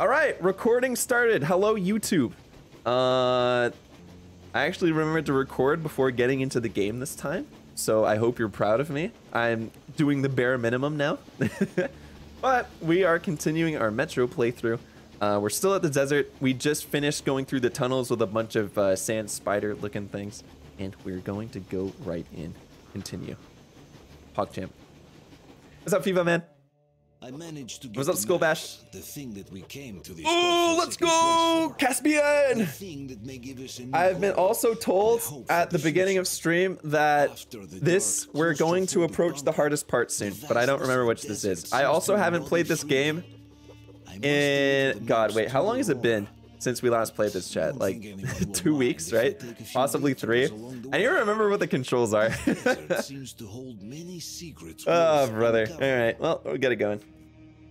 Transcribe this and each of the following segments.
All right, recording started. Hello, YouTube. Uh, I actually remembered to record before getting into the game this time, so I hope you're proud of me. I'm doing the bare minimum now. but we are continuing our Metro playthrough. Uh, we're still at the desert. We just finished going through the tunnels with a bunch of uh, sand spider looking things, and we're going to go right in. Continue. PogChamp. What's up, FIFA man? I managed to get What's up, the Skull Bash? The thing that we came to this Oh, let's go, Caspian! The thing that may give us a new I've been also told at the beginning of stream that this we're going to approach the hardest part soon, but I don't remember which this is. I also haven't played this game in God, wait, how long has it been since we last played this chat? Like think anyone will two weeks, right? take a few Possibly three. I don't way. remember what the controls are. Seems to hold many secrets oh, brother. All right. well, we'll get it going.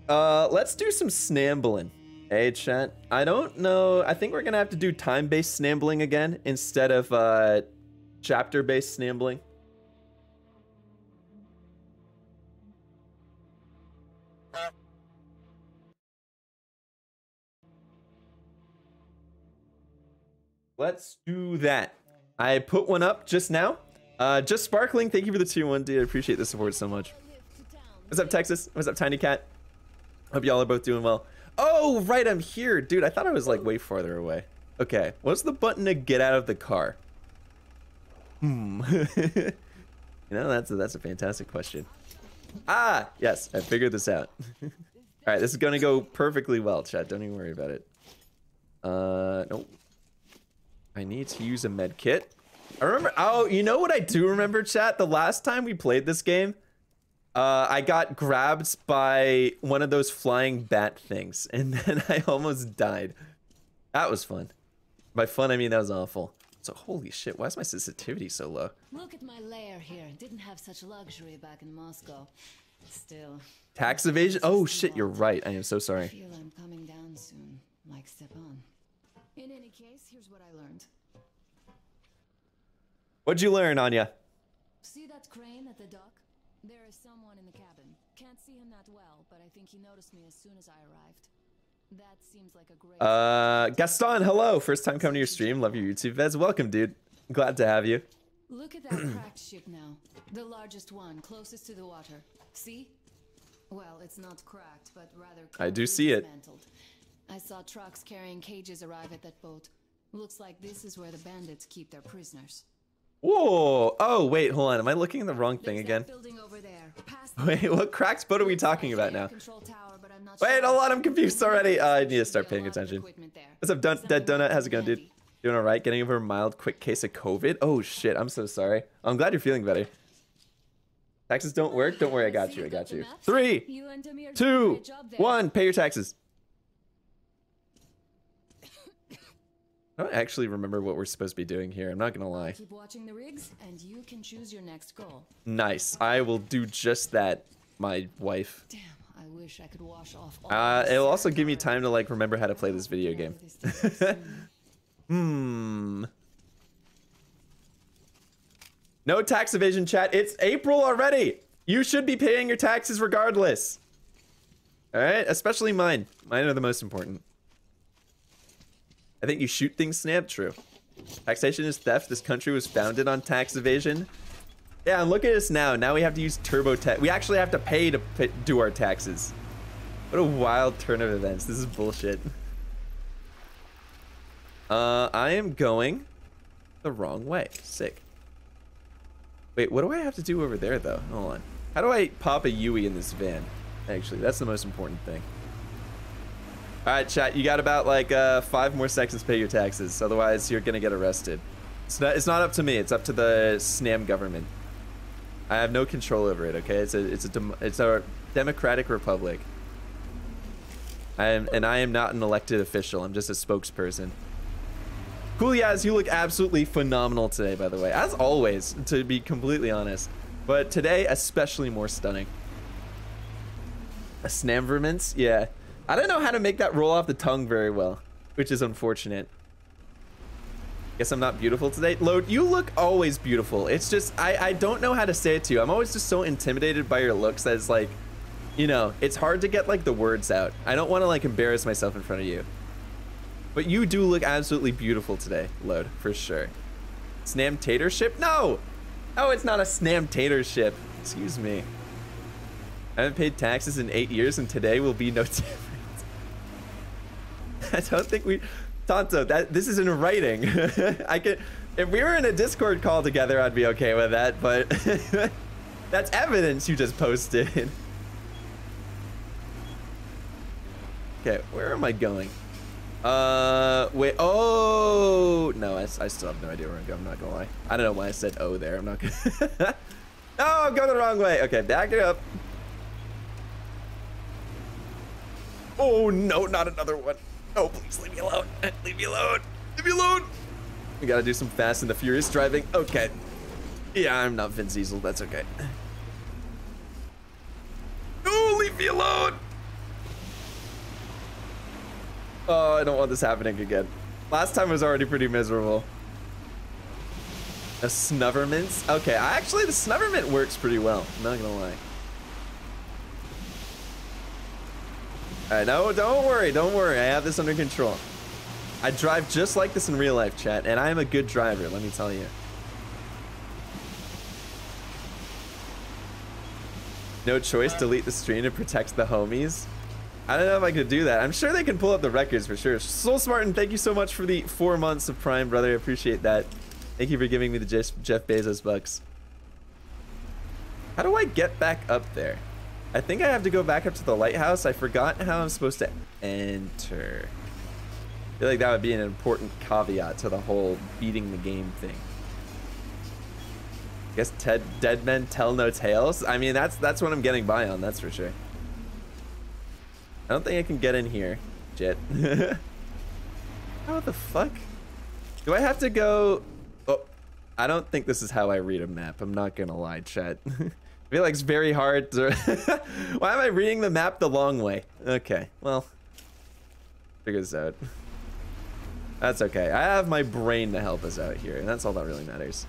Uh, let's do some snambling. Hey, chat. I don't know. I think we're gonna have to do time-based snambling again instead of uh, chapter-based snambling. Let's do that. I put one up just now. Uh, just sparkling. Thank you for the tier one, dude. I appreciate the support so much. What's up, Texas? What's up, Tiny Cat? Hope y'all are both doing well. Oh, right, I'm here. Dude, I thought I was like way farther away. Okay, what's the button to get out of the car? Hmm. you know, that's a, that's a fantastic question. Ah, yes, I figured this out. All right, this is gonna go perfectly well, chat. Don't even worry about it. Uh, nope. I need to use a med kit. I remember. Oh, you know what I do remember, chat? The last time we played this game, uh, I got grabbed by one of those flying bat things, and then I almost died. That was fun. By fun, I mean that was awful. So holy shit, why is my sensitivity so low? Look at my lair here. Didn't have such luxury back in Moscow. Still, Tax evasion? Oh shit, you're right. I am so sorry. I feel I'm coming down soon, like Stepan. In any case, here's what I learned. What'd you learn, Anya? See that crane at the dock? There is someone in the cabin. Can't see him that well, but I think he noticed me as soon as I arrived. That seems like a great. Uh, Gaston, hello. First time coming to your stream. Love your YouTube vids. Welcome, dude. Glad to have you. Look at that cracked ship now. The largest one, closest to the water. See? Well, it's not cracked, but rather. I do see it. dismantled. I saw trucks carrying cages arrive at that boat. Looks like this is where the bandits keep their prisoners. Whoa. Oh, wait, hold on. Am I looking at the wrong thing There's again? building over there. Wait, what cracked boat are we talking about now? tower, but I'm not Wait, hold on, I'm confused already. Uh, I need to start paying attention. What's up, Dun- Dead Donut? How's it going, dude? Doing all right? Getting over a mild, quick case of COVID? Oh, shit. I'm so sorry. I'm glad you're feeling better. Taxes don't work? Don't worry. I got you. I got you. Three, You and Amir did a two, great job there. one. Pay your taxes. I don't actually remember what we're supposed to be doing here. I'm not going to lie. Keep watching the rigs, and you can choose your next goal. Nice. I will do just that, my wife. Damn, I wish I could wash off all Uh, it'll also give me time to like remember how to play this video game. This thing soon. Hmm. No tax evasion chat. It's April already. You should be paying your taxes regardless. All right, especially mine. Mine are the most important. I think you shoot things snap. True. Taxation is theft. This country was founded on tax evasion. Yeah, and look at us now. Now we have to use turbo tax. We actually have to pay to p- do our taxes. What a wild turn of events. This is bullshit. Uh, I am going the wrong way. Sick. Wait, what do I have to do over there, though? Hold on. How do I pop a Yui in this van? Actually, that's the most important thing. All right, chat. You got about like uh, five more seconds to pay your taxes. Otherwise, you're gonna get arrested. It's not. It's not up to me. It's up to the SNAM government. I have no control over it. Okay. It's a. It's a. It's a democratic republic. I am, and I am not an elected official. I'm just a spokesperson. Cool, Yaz, you look absolutely phenomenal today, by the way. As always, to be completely honest. But today, especially more stunning. A snamverments? Yeah. I don't know how to make that roll off the tongue very well, which is unfortunate. Guess I'm not beautiful today. Load, you look always beautiful. It's just, I, I don't know how to say it to you. I'm always just so intimidated by your looks that it's like, you know, it's hard to get like the words out. I don't want to like embarrass myself in front of you. But you do look absolutely beautiful today, Load, for sure. Snam tater ship? No! Oh, it's not a snam tater ship. Excuse me. I haven't paid taxes in eight years and today will be no. I don't think we... Tonto, that this is in writing. I could... If we were in a Discord call together, I'd be okay with that, but... that's evidence you just posted. Okay, where am I going? Uh, wait. Oh, no, I, I still have no idea where I'm going. I'm not gonna lie. I don't know why I said oh there. I'm not gonna. no, I'm going the wrong way. Okay, back it up. Oh, no, not another one. Oh, please leave me alone. Leave me alone. Leave me alone. We gotta do some Fast and the Furious driving. Okay. Yeah, I'm not Vin Diesel. That's okay. No, leave me alone. Oh, I don't want this happening again. Last time was already pretty miserable. A Snubbermint? Okay, actually the Snubbermint works pretty well. I'm not gonna lie. Alright, no, don't worry, don't worry. I have this under control. I drive just like this in real life, chat, and I am a good driver, let me tell you. No choice, delete the stream to protect the homies. I don't know if I could do that. I'm sure they can pull up the records for sure. Soul Smartin, thank you so much for the four months of Prime, brother. I appreciate that. Thank you for giving me the Jeff Bezos bucks. How do I get back up there? I think I have to go back up to the lighthouse. I forgot how I'm supposed to enter. I feel like that would be an important caveat to the whole beating the game thing. I guess Ted, dead men tell no tales. I mean, that's that's what I'm getting by on. That's for sure. I don't think I can get in here, Jet. how the fuck? Do I have to go? Oh, I don't think this is how I read a map. I'm not gonna lie, chat. I feel like it's very hard to... Why am I reading the map the long way? Okay, well, figure this out. That's okay. I have my brain to help us out here, and that's all that really matters.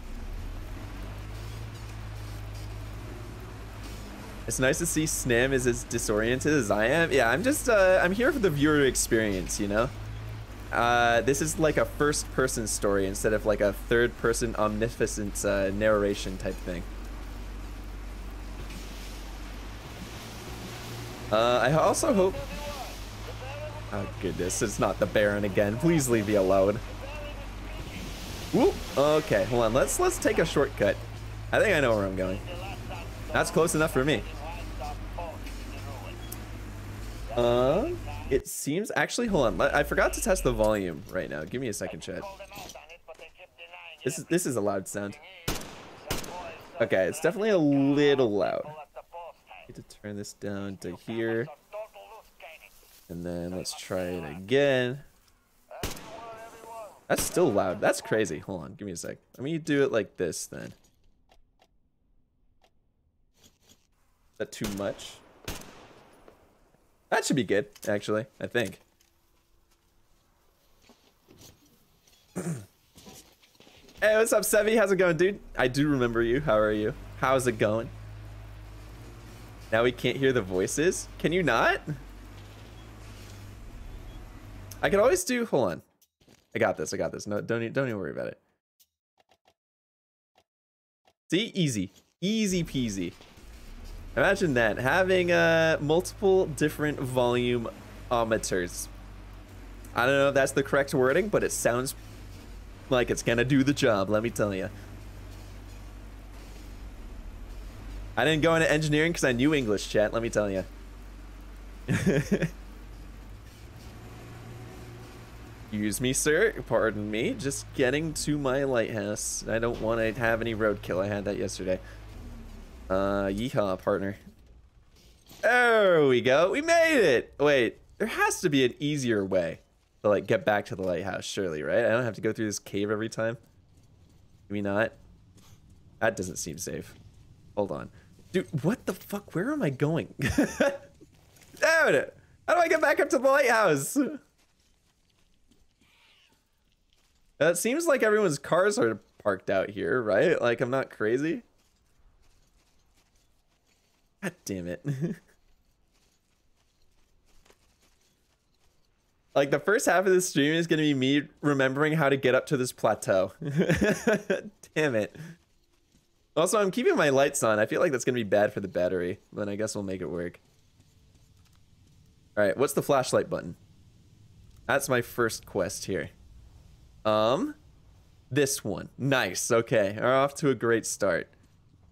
It's nice to see Snam is as disoriented as I am. Yeah, I'm just, uh, I'm here for the viewer experience, you know? Uh, this is like a first person story instead of like a third person omnificent uh, narration type thing. Uh, I also hope... Oh goodness, it's not the Baron again. Please leave me alone. Whoop. Okay, hold on. Let's let's take a shortcut. I think I know where I'm going. That's close enough for me. Uh, it seems actually. Hold on, I forgot to test the volume right now. Give me a second, chat. This is this is a loud sound. Okay, it's definitely a little loud. Need to turn this down to here, and then let's try it again. That's still loud. That's crazy. Hold on, give me a sec. Let me do it like this then. Is that too much? That should be good, actually, I think. hey, what's up, Sevi? How's it going, dude? I do remember you. How are you? How's it going? Now we can't hear the voices? Can you not? I could always do... Hold on. I got this. I got this. No, don't, don't even worry about it. See? Easy. Easy peasy. Imagine that, having uh, multiple different volume ometers. I don't know if that's the correct wording, but it sounds like it's gonna do the job, let me tell you. I didn't go into engineering because I knew English, chat, let me tell you. Use me, sir. Pardon me. Just getting to my lighthouse. I don't want to have any roadkill. I had that yesterday. Uh, yeehaw, partner. There we go. We made it. Wait, there has to be an easier way to like get back to the lighthouse, surely, right? I don't have to go through this cave every time. Maybe not. That doesn't seem safe. Hold on. Dude, what the fuck? Where am I going? Dude, how do I get back up to the lighthouse? It seems like everyone's cars are parked out here, right? Like, I'm not crazy. God damn it. like, the first half of the stream is going to be me remembering how to get up to this plateau. damn it. Also, I'm keeping my lights on. I feel like that's gonna be bad for the battery, but I guess we'll make it work. All right, what's the flashlight button? That's my first quest here. Um, this one. Nice. Okay, we're off to a great start.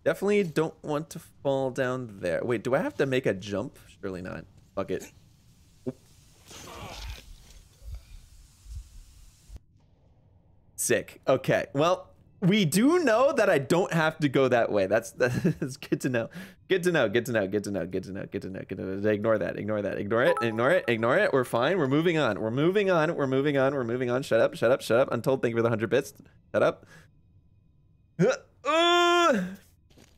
Definitely don't want to fall down there. Wait, do I have to make a jump? Surely not. Fuck it. Sick. Okay. Well, we do know that I don't have to go that way. That's that's good to know. Good to know. Good to know. Good to know. Good to know. Good to know. Good to know. Ignore that. Ignore that. Ignore it. Ignore it. Ignore it. We're fine. We're moving on. We're moving on. We're moving on. We're moving on. Shut up. Shut up. Shut up. Untold. Thank you for the hundred bits. Shut up.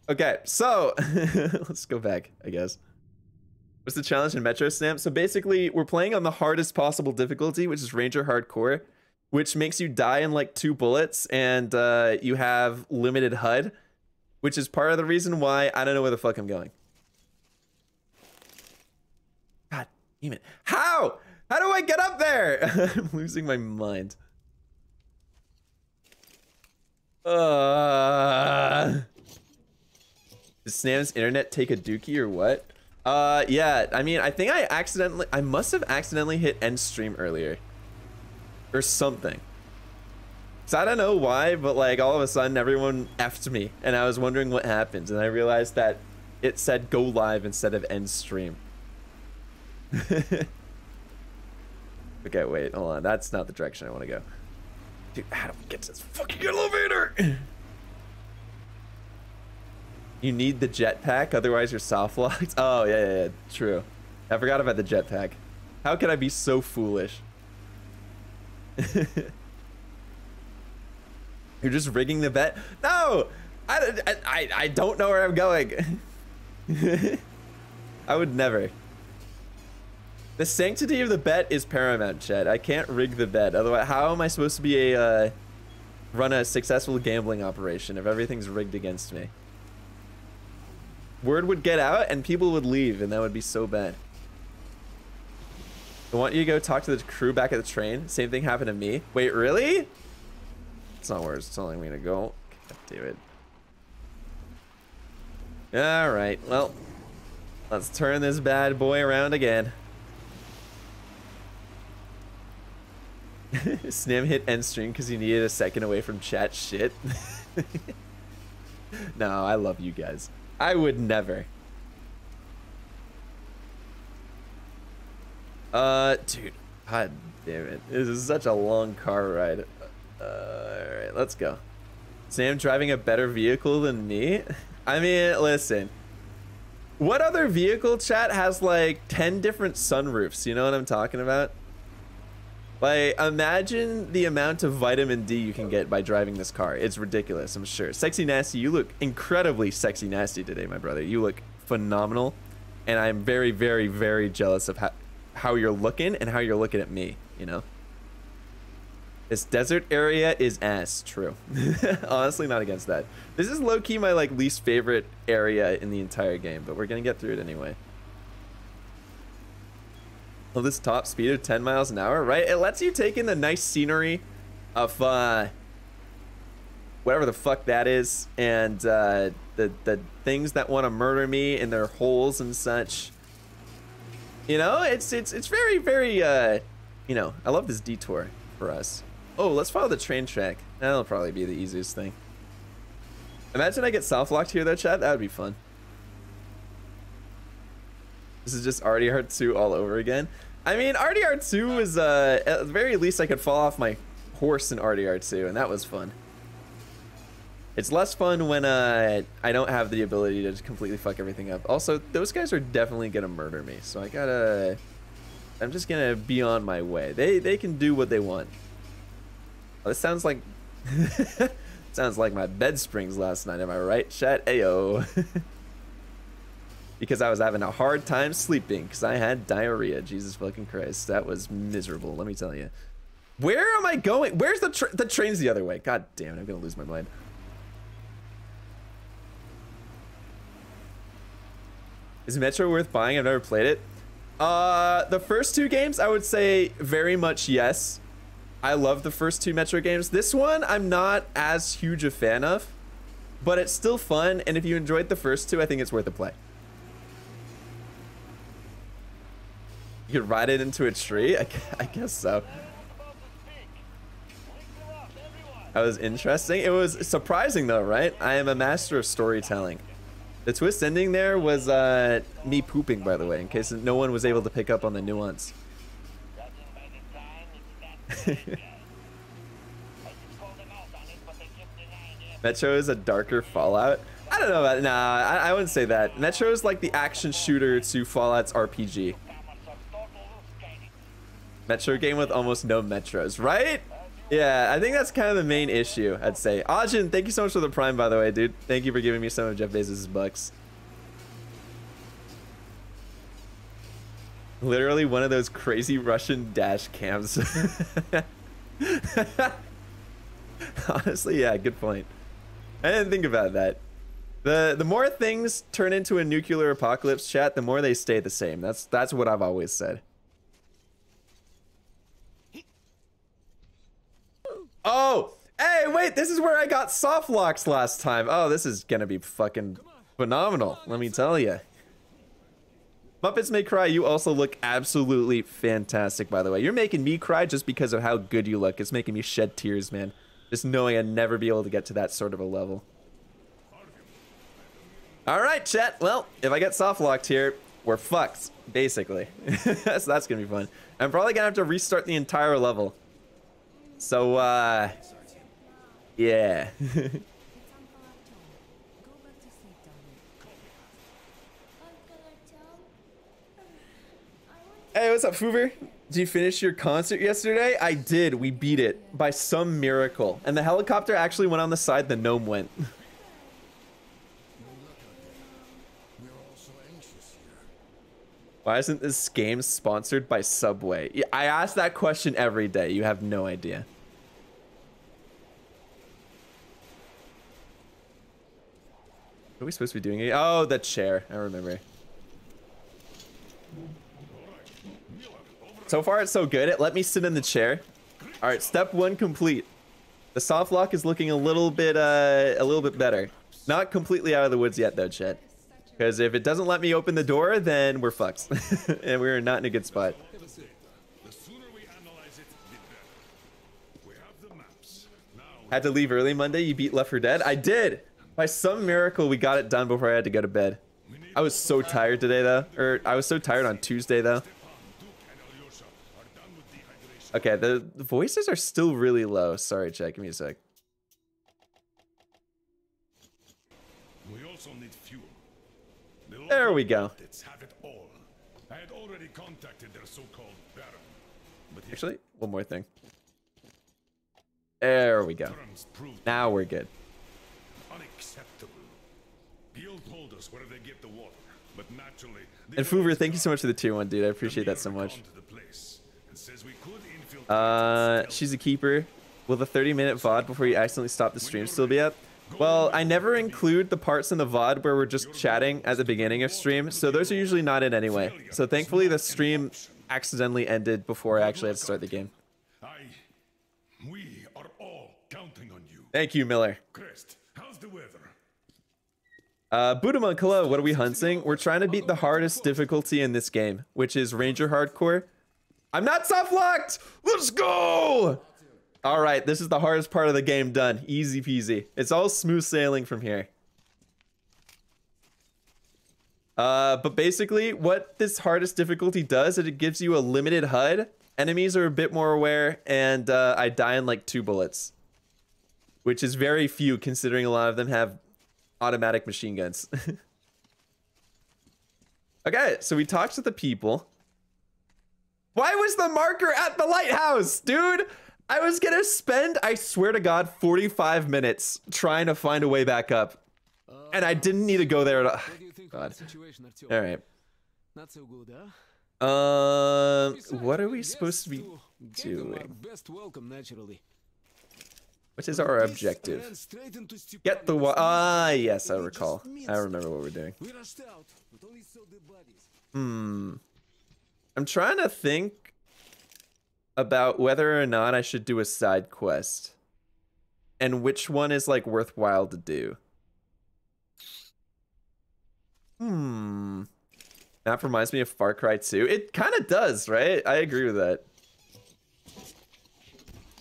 Okay. So let's go back. I guess. What's the challenge in Metro Snap? So basically, we're playing on the hardest possible difficulty, which is Ranger Hardcore which makes you die in like two bullets and uh, you have limited HUD, which is part of the reason why I don't know where the fuck I'm going. God damn it. How? How do I get up there? I'm losing my mind. Uh, does Snam's internet take a dookie or what? Uh, yeah, I mean, I think I accidentally, I must have accidentally hit end stream earlier or something. So I don't know why, but like all of a sudden everyone effed me and I was wondering what happened and I realized that it said go live instead of end stream. okay, wait, hold on. That's not the direction I want to go. Dude, how do we get to this fucking elevator? You need the jetpack, otherwise you're soft locked. Oh, yeah, yeah, yeah, true. I forgot about the jetpack. How can I be so foolish? You're just rigging the bet? No! I, I, I don't know where I'm going. I would never. The sanctity of the bet is paramount, Chad. I can't rig the bet. Otherwise, how am I supposed to be a uh, run a successful gambling operation if everything's rigged against me? Word would get out and people would leave, and that would be so bad. I want you to go talk to the crew back at the train. Same thing happened to me. Wait, really? It's not where it's telling me to go. God damn it. All right, well, let's turn this bad boy around again. Snim hit end stream because he needed a second away from chat shit. no, I love you guys. I would never. Uh, dude, god damn it. This is such a long car ride. Uh, alright, let's go. Sam driving a better vehicle than me? I mean, listen. What other vehicle chat has like 10 different sunroofs? You know what I'm talking about? Like, imagine the amount of vitamin D you can get by driving this car. It's ridiculous, I'm sure. Sexy Nasty, you look incredibly sexy nasty today, my brother. You look phenomenal. And I'm very, very, very jealous of how, how you're looking and how you're looking at me, you know? This desert area is ass, true. Honestly, not against that. This is low-key my like least favorite area in the entire game, but we're gonna get through it anyway. Well, this top speed of 10 miles an hour, right? It lets you take in the nice scenery of uh, whatever the fuck that is, and uh, the the things that want to murder me in their holes and such. You know, it's it's it's very very uh, you know, I love this detour for us. Oh, let's follow the train track. That'll probably be the easiest thing. Imagine I get soft locked here though, chat. That would be fun. This is just RDR2 all over again. I mean, RDR2 was, uh, at the very least I could fall off my horse in RDR2, and that was fun. It's less fun when uh, I don't have the ability to just completely fuck everything up. Also, those guys are definitely gonna murder me, so I gotta... I'm just gonna be on my way. They they can do what they want. Oh, this sounds like... sounds like my bed springs last night, am I right, chat? Ayo. because I was having a hard time sleeping because I had diarrhea. Jesus fucking Christ. That was miserable, let me tell you. Where am I going? Where's the tra the train's the other way? God damn it, I'm gonna lose my mind. Is Metro worth buying? I've never played it. Uh, the first two games, I would say very much yes. I love the first two Metro games. This one, I'm not as huge a fan of, but it's still fun. And if you enjoyed the first two, I think it's worth a play. You could ride it into a tree? I, I guess so. That was interesting. It was surprising though, right? I am a master of storytelling. The twist ending there was uh, me pooping, by the way, in case no one was able to pick up on the nuance. Metro is a darker Fallout. I don't know about nah. I, I wouldn't say that. Metro is like the action shooter to Fallout's RPG. Metro game with almost no metros, right? Yeah, I think that's kind of the main issue. I'd say. Ajin, thank you so much for the prime, by the way, dude. Thank you for giving me some of Jeff Bezos' bucks. Literally one of those crazy Russian dash cams. Honestly, yeah, good point. I didn't think about that. The the more things turn into a nuclear apocalypse chat, the more they stay the same. That's that's what I've always said. Oh, hey, wait, this is where I got soft locks last time. Oh, this is gonna be fucking phenomenal, let me tell you. Muppets May Cry, you also look absolutely fantastic, by the way. You're making me cry just because of how good you look. It's making me shed tears, man. Just knowing I'd never be able to get to that sort of a level. All right, chat. Well, if I get soft locked here, we're fucked, basically. so that's gonna be fun. I'm probably gonna have to restart the entire level. So, uh, yeah. Hey, what's up, Foover? Did you finish your concert yesterday? I did. We beat it by some miracle. And the helicopter actually went on the side the gnome went. Why isn't this game sponsored by Subway? I ask that question every day. You have no idea. What are we supposed to be doing? here? Oh, the chair. I remember. So far, it's so good. It let me sit in the chair. All right, step one complete. The soft lock is looking a little bit, uh, a little bit better. Not completely out of the woods yet, though, Chet. Because if it doesn't let me open the door, then we're fucked, and we're not in a good spot. Had to leave early Monday. You beat Left 4 Dead. I did. By some miracle, we got it done before I had to go to bed. I was so tired today, though. Or I was so tired on Tuesday, though. Okay, the, the voices are still really low. Sorry, chat. Give me a sec. Baron, but his Actually, one more thing. There we go. Now we're good. unacceptable. Peel told us where they get the water, but naturally. And Foover, thank you so much for the tier one, dude. I appreciate that so much. gone to the place and says we could infiltrate Uh, she's a keeper. Will the 30 minute VOD before you accidentally stop the stream still be up? Well, I never include the parts in the VOD where we're just chatting at the beginning of stream, so those are usually not in anyway. So thankfully the stream accidentally ended before I actually had to start the game. We are all counting on you. Thank you, Miller. Crest, how's the weather? Uh, hello, what are we hunting? We're trying to beat the hardest difficulty in this game, which is Ranger Hardcore. I'm not soft locked! Let's go! All right, this is the hardest part of the game done. Easy peasy. It's all smooth sailing from here. Uh, but basically, what this hardest difficulty does is it gives you a limited HUD. Enemies are a bit more aware, and uh, I die in like two bullets, which is very few considering a lot of them have automatic machine guns. okay, so we talked to the people. Why was the marker at the lighthouse, dude? I was gonna spend, I swear to God, 45 minutes trying to find a way back up. And I didn't need to go there at all. What do you think God. of the situation, Artyom? All right. Not so good. Um, Besides, what are we're supposed to be guests too. Give them our doing? best welcome, naturally. What is our objective? ran straight into Get the wa- Ah, yes, I recall. I remember what we're doing. We rushed out, but only saw the bodies. Hmm. I'm trying to think about whether or not I should do a side quest and which one is like worthwhile to do. Hmm. That reminds me of Far Cry 2. It kind of does, right? I agree with that.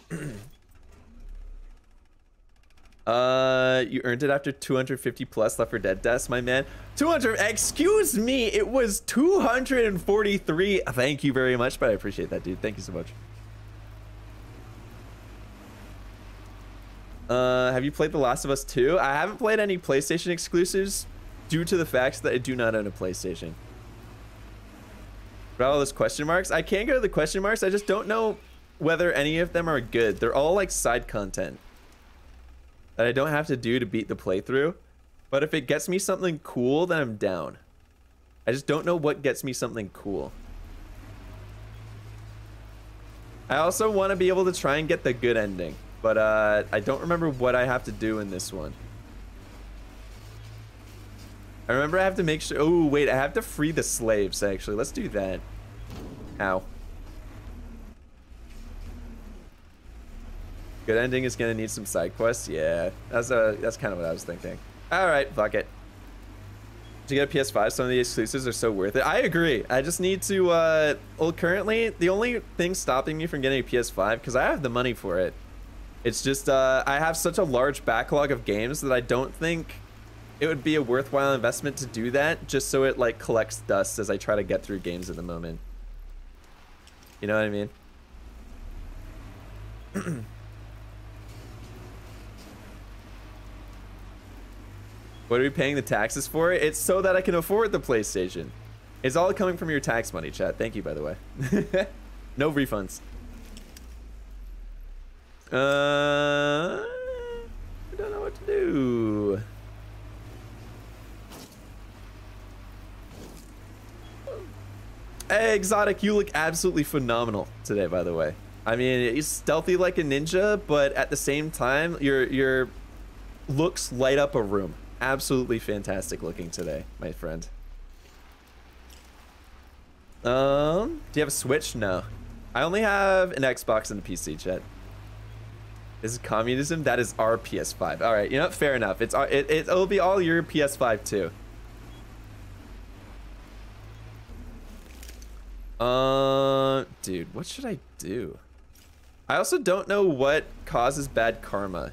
uh, you earned it after 250 plus Left 4 Dead deaths, my man. 200, excuse me, it was 243. Thank you very much, but I appreciate that, dude. Thank you so much. Uh, have you played The Last of Us 2? I haven't played any PlayStation exclusives due to the fact that I do not own a PlayStation. But all those question marks, I can't go to the question marks. I just don't know whether any of them are good. They're all like side content that I don't have to do to beat the playthrough. But if it gets me something cool, then I'm down. I just don't know what gets me something cool. I also want to be able to try and get the good ending. But uh, I don't remember what I have to do in this one. I remember I have to make sure... Oh, wait. I have to free the slaves, actually. Let's do that. Ow. Good ending is going to need some side quests. Yeah, that's, uh, that's kind of what I was thinking. All right, fuck it. To get a PS5, some of the exclusives are so worth it. I agree. I just need to... Uh, well, currently, the only thing stopping me from getting a PS5, because I have the money for it, it's just uh, I have such a large backlog of games that I don't think it would be a worthwhile investment to do that just so it like collects dust as I try to get through games at the moment. You know what I mean? what are we paying the taxes for? It's so that I can afford the PlayStation. It's all coming from your tax money, chat. Thank you, by the way. no refunds. Uh, I don't know what to do. Hey, Exotic, you look absolutely phenomenal today, by the way. I mean, you're stealthy like a ninja, but at the same time, your your looks light up a room. Absolutely fantastic looking today, my friend. Um, do you have a Switch? No. I only have an Xbox and a PC, chat. This is communism. That is our PS5. All right, you know, fair enough. It's our, it, it, it'll be all your PS5 too. Uh, dude, what should I do? I also don't know what causes bad karma.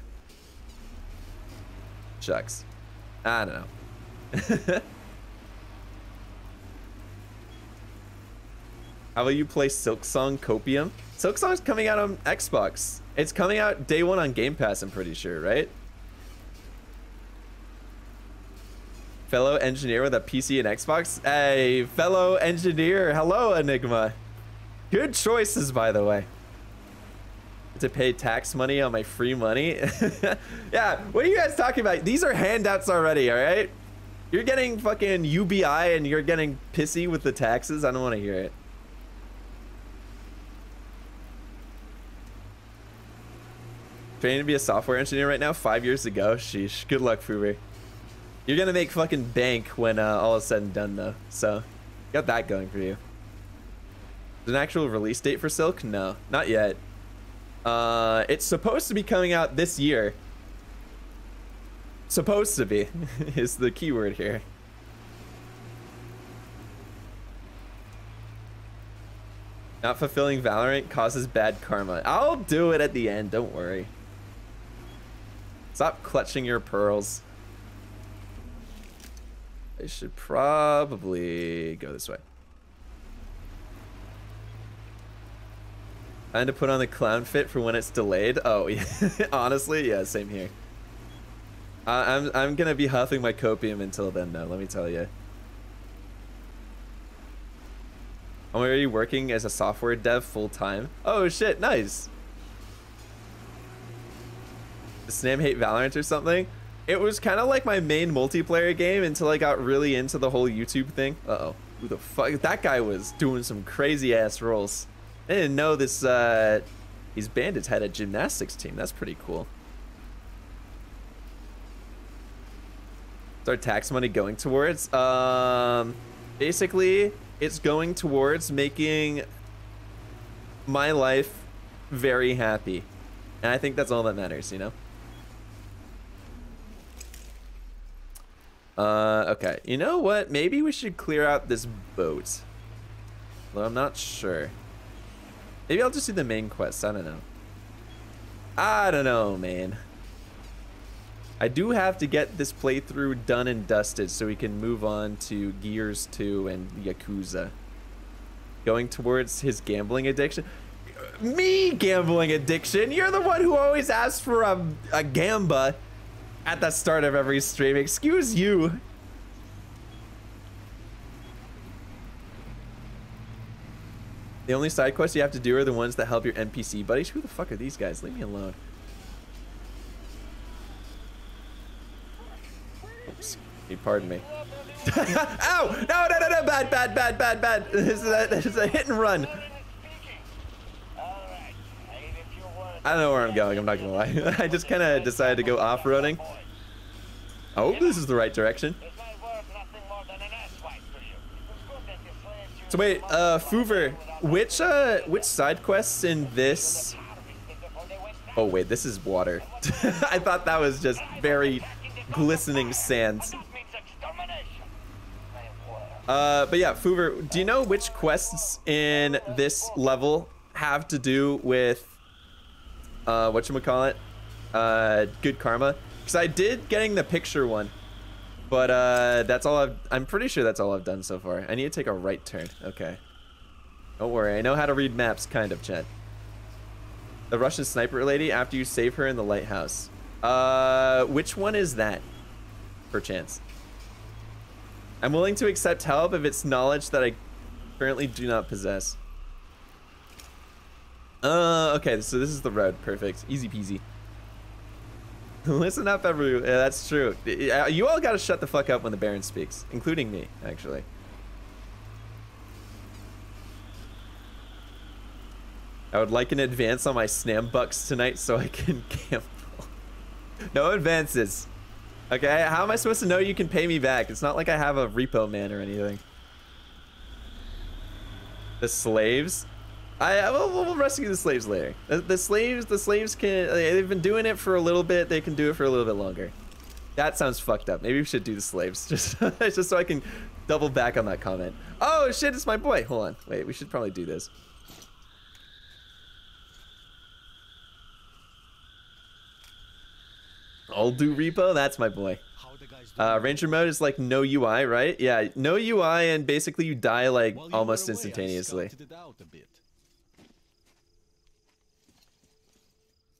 Shucks. I don't know. How about you play Silksong Copium? Silksong's coming out on Xbox. It's coming out day one on Game Pass, I'm pretty sure, right? Fellow engineer with a PC and Xbox? Hey, fellow engineer. Hello, Enigma. Good choices, by the way. To pay tax money on my free money? yeah, what are you guys talking about? These are handouts already, all right? You're getting fucking UBI and you're getting pissy with the taxes? I don't want to hear it. Training to be a software engineer right now, five years ago. Sheesh. Good luck, Fuber. You're gonna make fucking bank when uh, all is said and done, though. So, got that going for you. An actual release date for Silk? No, not yet. Uh, it's supposed to be coming out this year. Supposed to be is the keyword here. Not fulfilling Valorant causes bad karma. I'll do it at the end, don't worry. Stop clutching your pearls. I should probably go this way. I had to put on the clown fit for when it's delayed. Oh, yeah. honestly, yeah, same here. I'm I'm gonna be huffing my copium until then, though. Let me tell you. I'm already working as a software dev full time. Oh shit, nice. Snam hate Valorant or something. It was kind of like my main multiplayer game until I got really into the whole YouTube thing. Uh-oh. Who the fuck? That guy was doing some crazy ass rolls. I didn't know this, uh, these bandits had a gymnastics team. That's pretty cool. What's our tax money going towards? Um, basically, it's going towards making my life very happy. And I think that's all that matters, you know? Uh, okay. You know what? Maybe we should clear out this boat. Well, I'm not sure. Maybe I'll just do the main quest. I don't know. I don't know, man. I do have to get this playthrough done and dusted so we can move on to Gears 2 and Yakuza. Going towards his gambling addiction. Me gambling addiction? You're the one who always asks for a, a gamba at the start of every stream. Excuse you. The only side quests you have to do are the ones that help your NPC buddies. Who the fuck are these guys? Leave me alone. Oops. Pardon me. Ow! No, no, no, no! Bad, bad, bad, bad, bad. This is a, this is a hit and run. I don't know where I'm going. I'm not gonna lie. I just kind of decided to go off-roading. I hope this is the right direction. So wait, uh, Foover, which uh, which side quests in this? Oh wait, this is water. I thought that was just very glistening sands. Uh, but yeah, Foover, do you know which quests in this level have to do with uh, what you call it? Uh, good karma. Because I did getting the picture one, but uh, that's all I've. I'm pretty sure that's all I've done so far. I need to take a right turn. Okay. Don't worry, I know how to read maps, kind of, Chet. The Russian sniper lady after you save her in the lighthouse. Uh, which one is that? Perchance. I'm willing to accept help if it's knowledge that I currently do not possess. Uh, okay, so this is the road. Perfect. Easy peasy. Listen up, everyone. Yeah, that's true. You all gotta shut the fuck up when the Baron speaks, including me, actually. I would like an advance on my snam bucks tonight so I can gamble. no advances. Okay, how am I supposed to know you can pay me back? It's not like I have a repo man or anything. The slaves? I we'll, we'll rescue the slaves later. The, the slaves, the slaves can. They've been doing it for a little bit. They can do it for a little bit longer. That sounds fucked up. Maybe we should do the slaves just just so I can double back on that comment. Oh shit, it's my boy. Hold on. Wait, we should probably do this. I'll do repo. That's my boy. Uh, Ranger mode is like no UI, right? Yeah, no UI, and basically you die like almost instantaneously.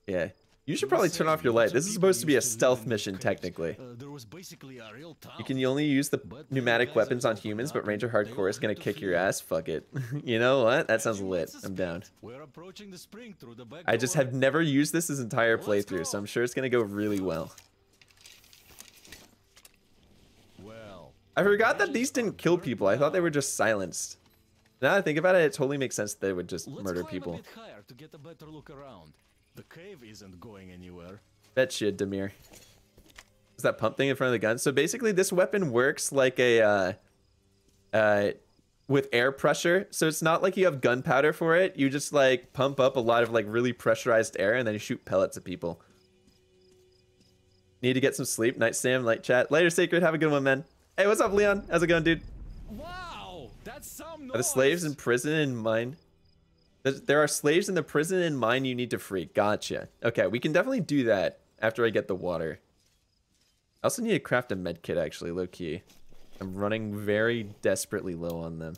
Yeah. You should probably turn off your light. This is supposed to be a stealth mission, technically. You can only use the pneumatic weapons on humans, but Ranger Hardcore is gonna kick your ass. Fuck it. you know what? That sounds lit. I'm down. I just have never used this this entire playthrough, so I'm sure it's gonna go really well. I forgot that these didn't kill people. I thought they were just silenced. Now I think about it, it totally makes sense they would just murder people. The cave isn't going anywhere. Bet you, Demir. Is that pump thing in front of the gun? So basically, this weapon works like a, uh, uh, with air pressure. So it's not like you have gunpowder for it. You just like pump up a lot of like really pressurized air and then you shoot pellets at people. Need to get some sleep. Night Sam, light chat. Later, Sacred. Have a good one, man. Hey, what's up, Leon? How's it going, dude? Wow, that's some Are the slaves in prison in mine? There are slaves in the prison and mine you need to free. Gotcha. Okay, we can definitely do that after I get the water. I also need to craft a med kit, actually, low key. I'm running very desperately low on them.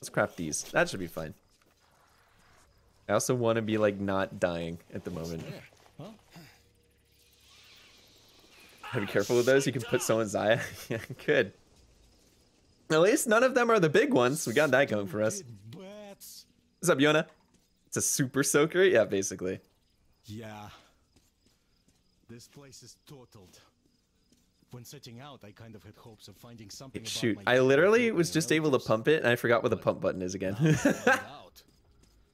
Let's craft these. That should be fine. I also want to be, like, not dying at the moment. Be careful with those. You can put someone's eye. yeah, good. At least none of them are the big ones. We got that going for us. What's up, Yona? It's a super soaker? Yeah, basically. Yeah. This place is totaled. When setting out, I kind of had hopes of finding something. Shoot, I literally was just able to pump it, and I forgot what the pump button is again.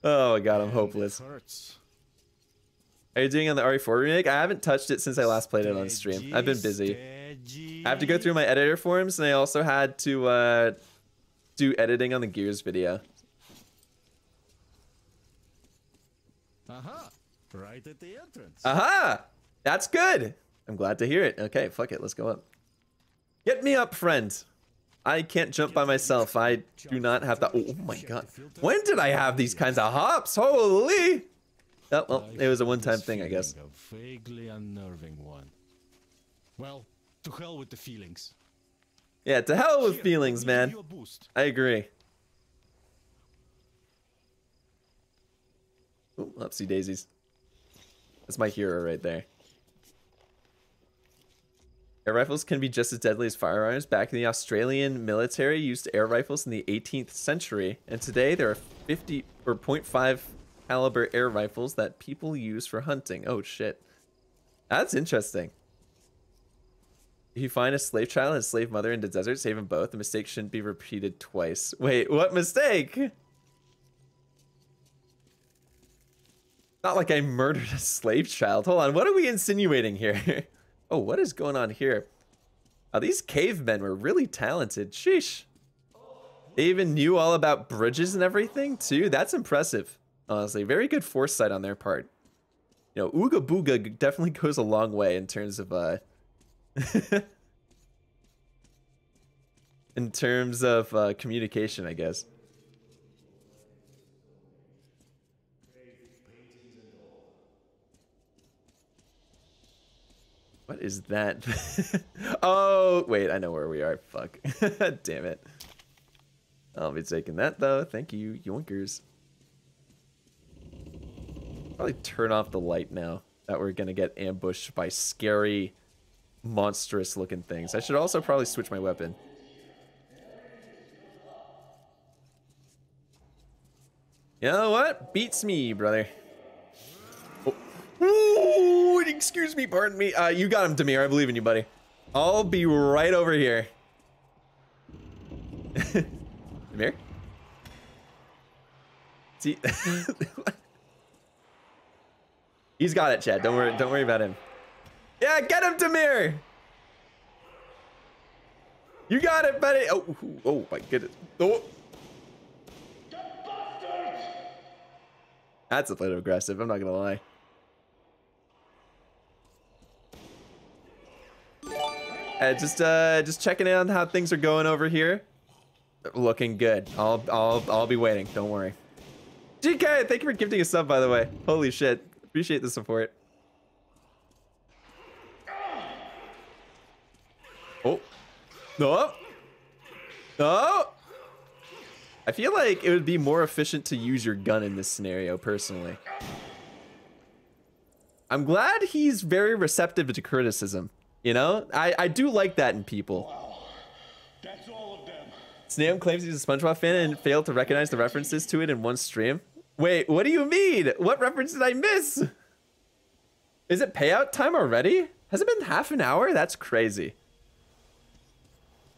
oh my god, I'm hopeless. Are you doing on the RE4 remake? I haven't touched it since I last played it on stream. I've been busy. I have to go through my editor forms, and I also had to uh, do editing on the Gears video. Aha! Right at the entrance. Aha! That's good. I'm glad to hear it. Okay, fuck it. Let's go up. Get me up, friend. I can't jump by myself. I do not have that. Oh, my god. When did I have these kinds of hops? Holy! Oh, well, it was a one-time thing, I guess. A vaguely unnerving one. Well, to hell with the feelings. Yeah, to hell with Here, feelings, let me give man. you a boost. I agree. Ooh, upsy daisies. That's my hero right there. Air rifles can be just as deadly as firearms. Back in the Australian military used air rifles in the 18th century, and today there are 50 or 0.5 caliber air rifles that people use for hunting. Oh shit. That's interesting. You find a slave child and a slave mother in the desert, save them both. The mistake shouldn't be repeated twice. Wait, what mistake? Not like I murdered a slave child. Hold on, what are we insinuating here? oh, what is going on here? Oh, these cavemen were really talented. Sheesh. They even knew all about bridges and everything, too. That's impressive. Honestly, very good foresight on their part. You know, Ooga Booga definitely goes a long way in terms of, uh... in terms of uh, communication, I guess. What is that? oh, wait, I know where we are. Fuck. Damn it. I'll be taking that, though. Thank you, yoinkers. Probably turn off the light now that we're gonna get ambushed by scary, monstrous looking things. I should also probably switch my weapon. You know what? Beats me, brother. Oh. Ooh, excuse me, pardon me. Uh, you got him, Damir. I believe in you, buddy. I'll be right over here. Damir? See? He's got it, Chad. Don't worry. Don't worry about him. Yeah, get him, Damir. You got it, buddy. Oh, oh my goodness. Oh. That's a little aggressive. I'm not gonna lie. Uh, just uh, just checking in on how things are going over here. Looking good. I'll I'll I'll be waiting. Don't worry. GK, thank you for gifting a sub, by the way. Holy shit. Appreciate the support. No. No. I feel like it would be more efficient to use your gun in this scenario, personally. I'm glad he's very receptive to criticism. You know? I, I do like that in people. That's all of them. Snam claims he's a SpongeBob fan and failed to recognize the references to it in one stream. Wait, what do you mean? What reference did I miss? Is it payout time already? Has it been half an hour? That's crazy.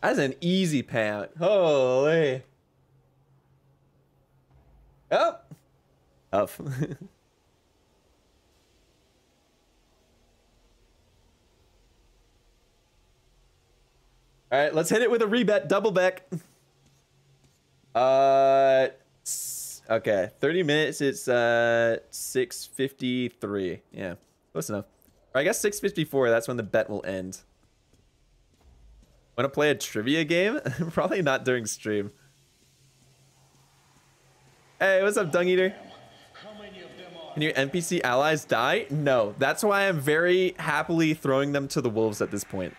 That's an easy payout. Holy. Oh. Tough. All right, let's hit it with a rebet, double back. Uh, okay, 30 minutes. It's uh 6:53. Yeah, close enough. Or I guess 6:54. That's when the bet will end. Want to play a trivia game? Probably not during stream. Hey, what's up, Dung Eater? Can your NPC allies die? No. That's why I'm very happily throwing them to the wolves at this point.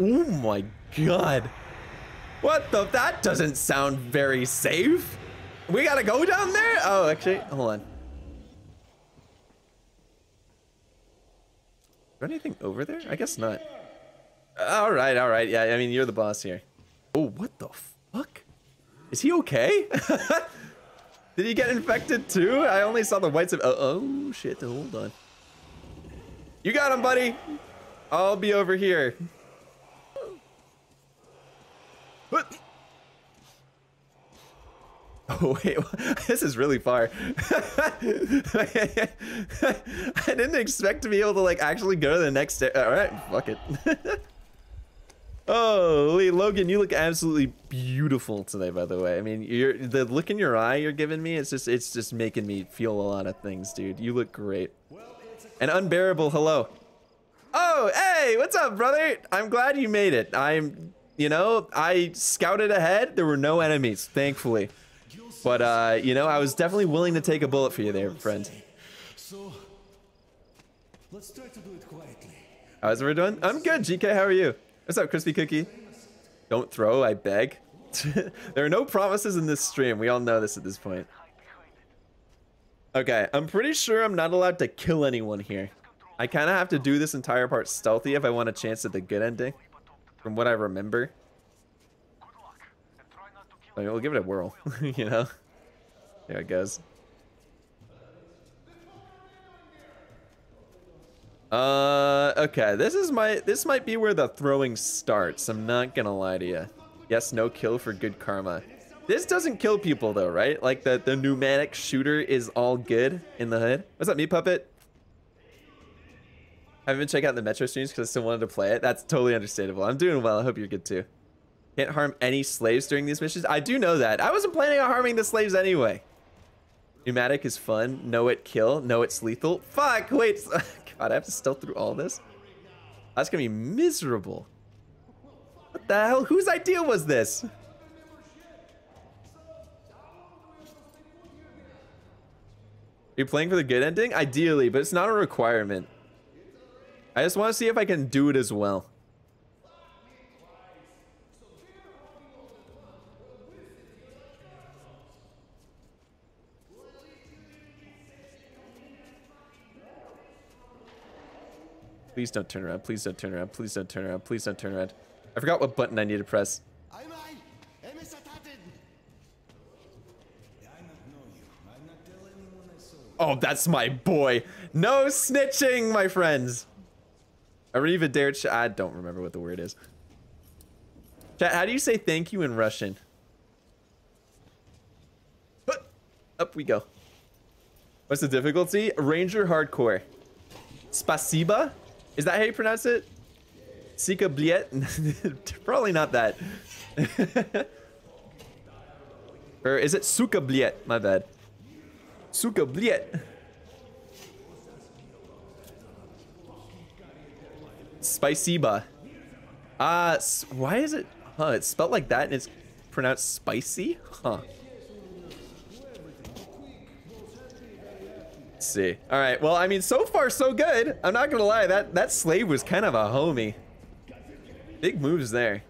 Oh my god. What the? That doesn't sound very safe. We gotta go down there? Oh, actually, hold on. There anything over there? I guess not. All right, all right. Yeah, I mean, you're the boss here. Oh, what the fuck? Is he okay? Did he get infected too? I only saw the whites of. Oh, oh shit! Hold on. You got him, buddy. I'll be over here. What? Oh wait, this is really far. I didn't expect to be able to like actually go to the next step. All right, fuck it. Lee, Logan, you look absolutely beautiful today. By the way, I mean, you're the look in your eye you're giving me. It's just, it's just making me feel a lot of things, dude. You look great. And unbearable, hello. Oh, hey, what's up, brother? I'm glad you made it. I'm, you know, I scouted ahead. There were no enemies, thankfully. But, uh, you know, I was definitely willing to take a bullet for you there, friend. So, let's to do it quietly. How's everyone doing? I'm good, GK, how are you? What's up, Crispy Cookie? Don't throw, I beg. there are no promises in this stream. We all know this at this point. Okay, I'm pretty sure I'm not allowed to kill anyone here. I kind of have to do this entire part stealthy if I want a chance at the good ending. From what I remember. I mean, we'll give it a whirl, you know? There it goes. Uh, okay, this is my, this might be where the throwing starts. I'm not gonna lie to you. Yes, no kill for good karma. This doesn't kill people though, right? Like the, the pneumatic shooter is all good in the hood. What's up, me puppet? I haven't been checking out the Metro streams because I still wanted to play it. That's totally understandable. I'm doing well. I hope you're good too. Can't harm any slaves during these missions. I do know that. I wasn't planning on harming the slaves anyway. Pneumatic is fun. Know it kill. Know it's lethal. Fuck, wait. God, I have to stealth through all this? That's gonna be miserable. What the hell? Whose idea was this? Are you playing for the good ending? Ideally, but it's not a requirement. I just want to see if I can do it as well. Please don't turn around. Please don't turn around. Please don't turn around. Please don't turn around. I forgot what button I need to press. Oh, that's my boy. No snitching, my friends. Arrivederci. I don't remember what the word is. Chat, how do you say thank you in Russian? Up we go. What's the difficulty? Ranger Hardcore. Spasiba? Is that how you pronounce it? Sika Bliet? Probably not that. or is it Suka Bliet? My bad. Suka Bliet. Spiciba. Uh, why is it? Huh, it's spelled like that and it's pronounced spicy? Huh. Let's see. All right. Well, I mean, so far so good. I'm not gonna lie. That that slave was kind of a homie. Big moves there.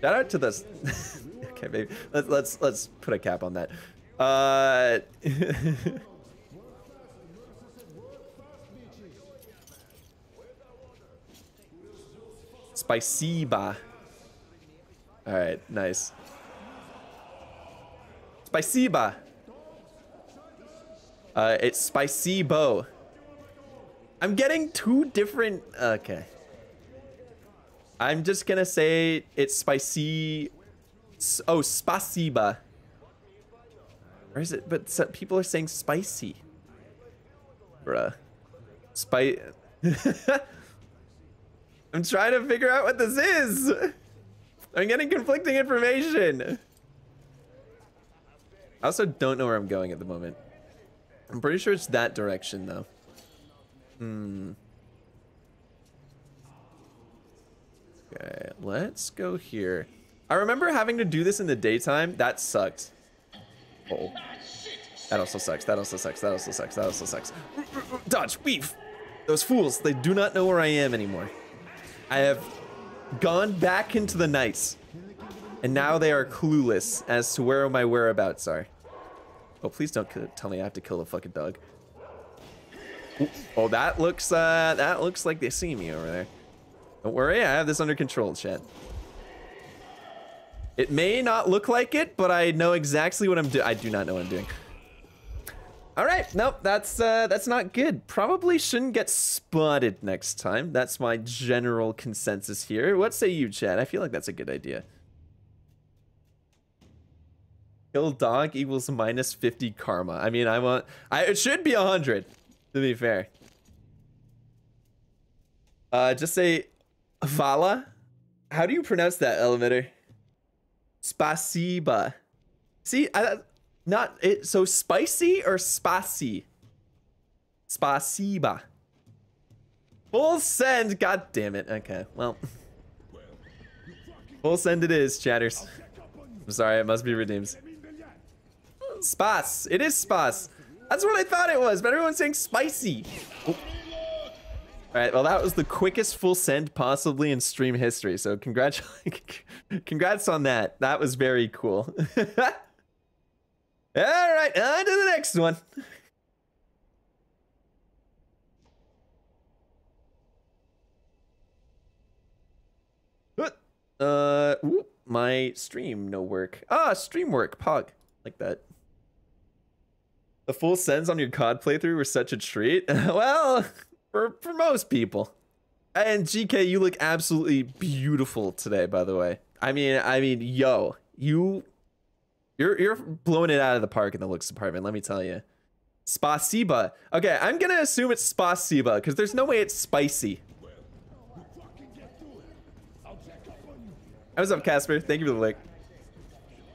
Shout out to the. okay, baby. Let's let's let's put a cap on that. Uh. Spiciba. All right, nice. Spiciba. Uh, it's spicy bow. I'm getting two different. Okay. I'm just gonna say it's spicy. Oh, spasiba. Is it? But people are saying spicy. Bruh. Spice. I'm trying to figure out what this is. I'm getting conflicting information. I also don't know where I'm going at the moment. I'm pretty sure it's that direction, though. Hmm. Okay, let's go here. I remember having to do this in the daytime. That sucked. Oh. That also sucks. That also sucks. That also sucks. That also sucks. Dodge, weave. Those fools, they do not know where I am anymore. I have gone back into the night. And now they are clueless as to where my whereabouts are. Oh, please don't tell me I have to kill the fucking dog. Oh, that looks, uh, that looks like they see me over there. Don't worry, I have this under control, chat. It may not look like it, but I know exactly what I'm doing. I do not know what I'm doing. All right, nope, that's uh, that's not good. Probably shouldn't get spotted next time. That's my general consensus here. What say you, Chad? I feel like that's a good idea. Kill dog equals minus 50 karma. I mean, I want... I, it should be 100, to be fair. Uh, just say Vala. How do you pronounce that, Elevator? Spasiba. See, I, not it. So spicy or spicy? Spasiba. Full send. God damn it. Okay. Well. Full send it is, chatters. I'm sorry. It must be redeems. Spas. It is spas. That's what I thought it was, but everyone's saying spicy. Oh. All right, well, that was the quickest full send possibly in stream history. So congrats, congrats on that. That was very cool. All right, on to the next one. Uh, my stream no work. Ah, stream work, pog, like that. The full sends on your COD playthrough were such a treat. well, for for most people. And GK, you look absolutely beautiful today, by the way. I mean, I mean, yo, you you're you're blowing it out of the park in the looks department, let me tell you. Spasiba. Okay, I'm gonna assume it's Spasiba, because there's no way it's spicy. What's up, Casper? Thank you for the link.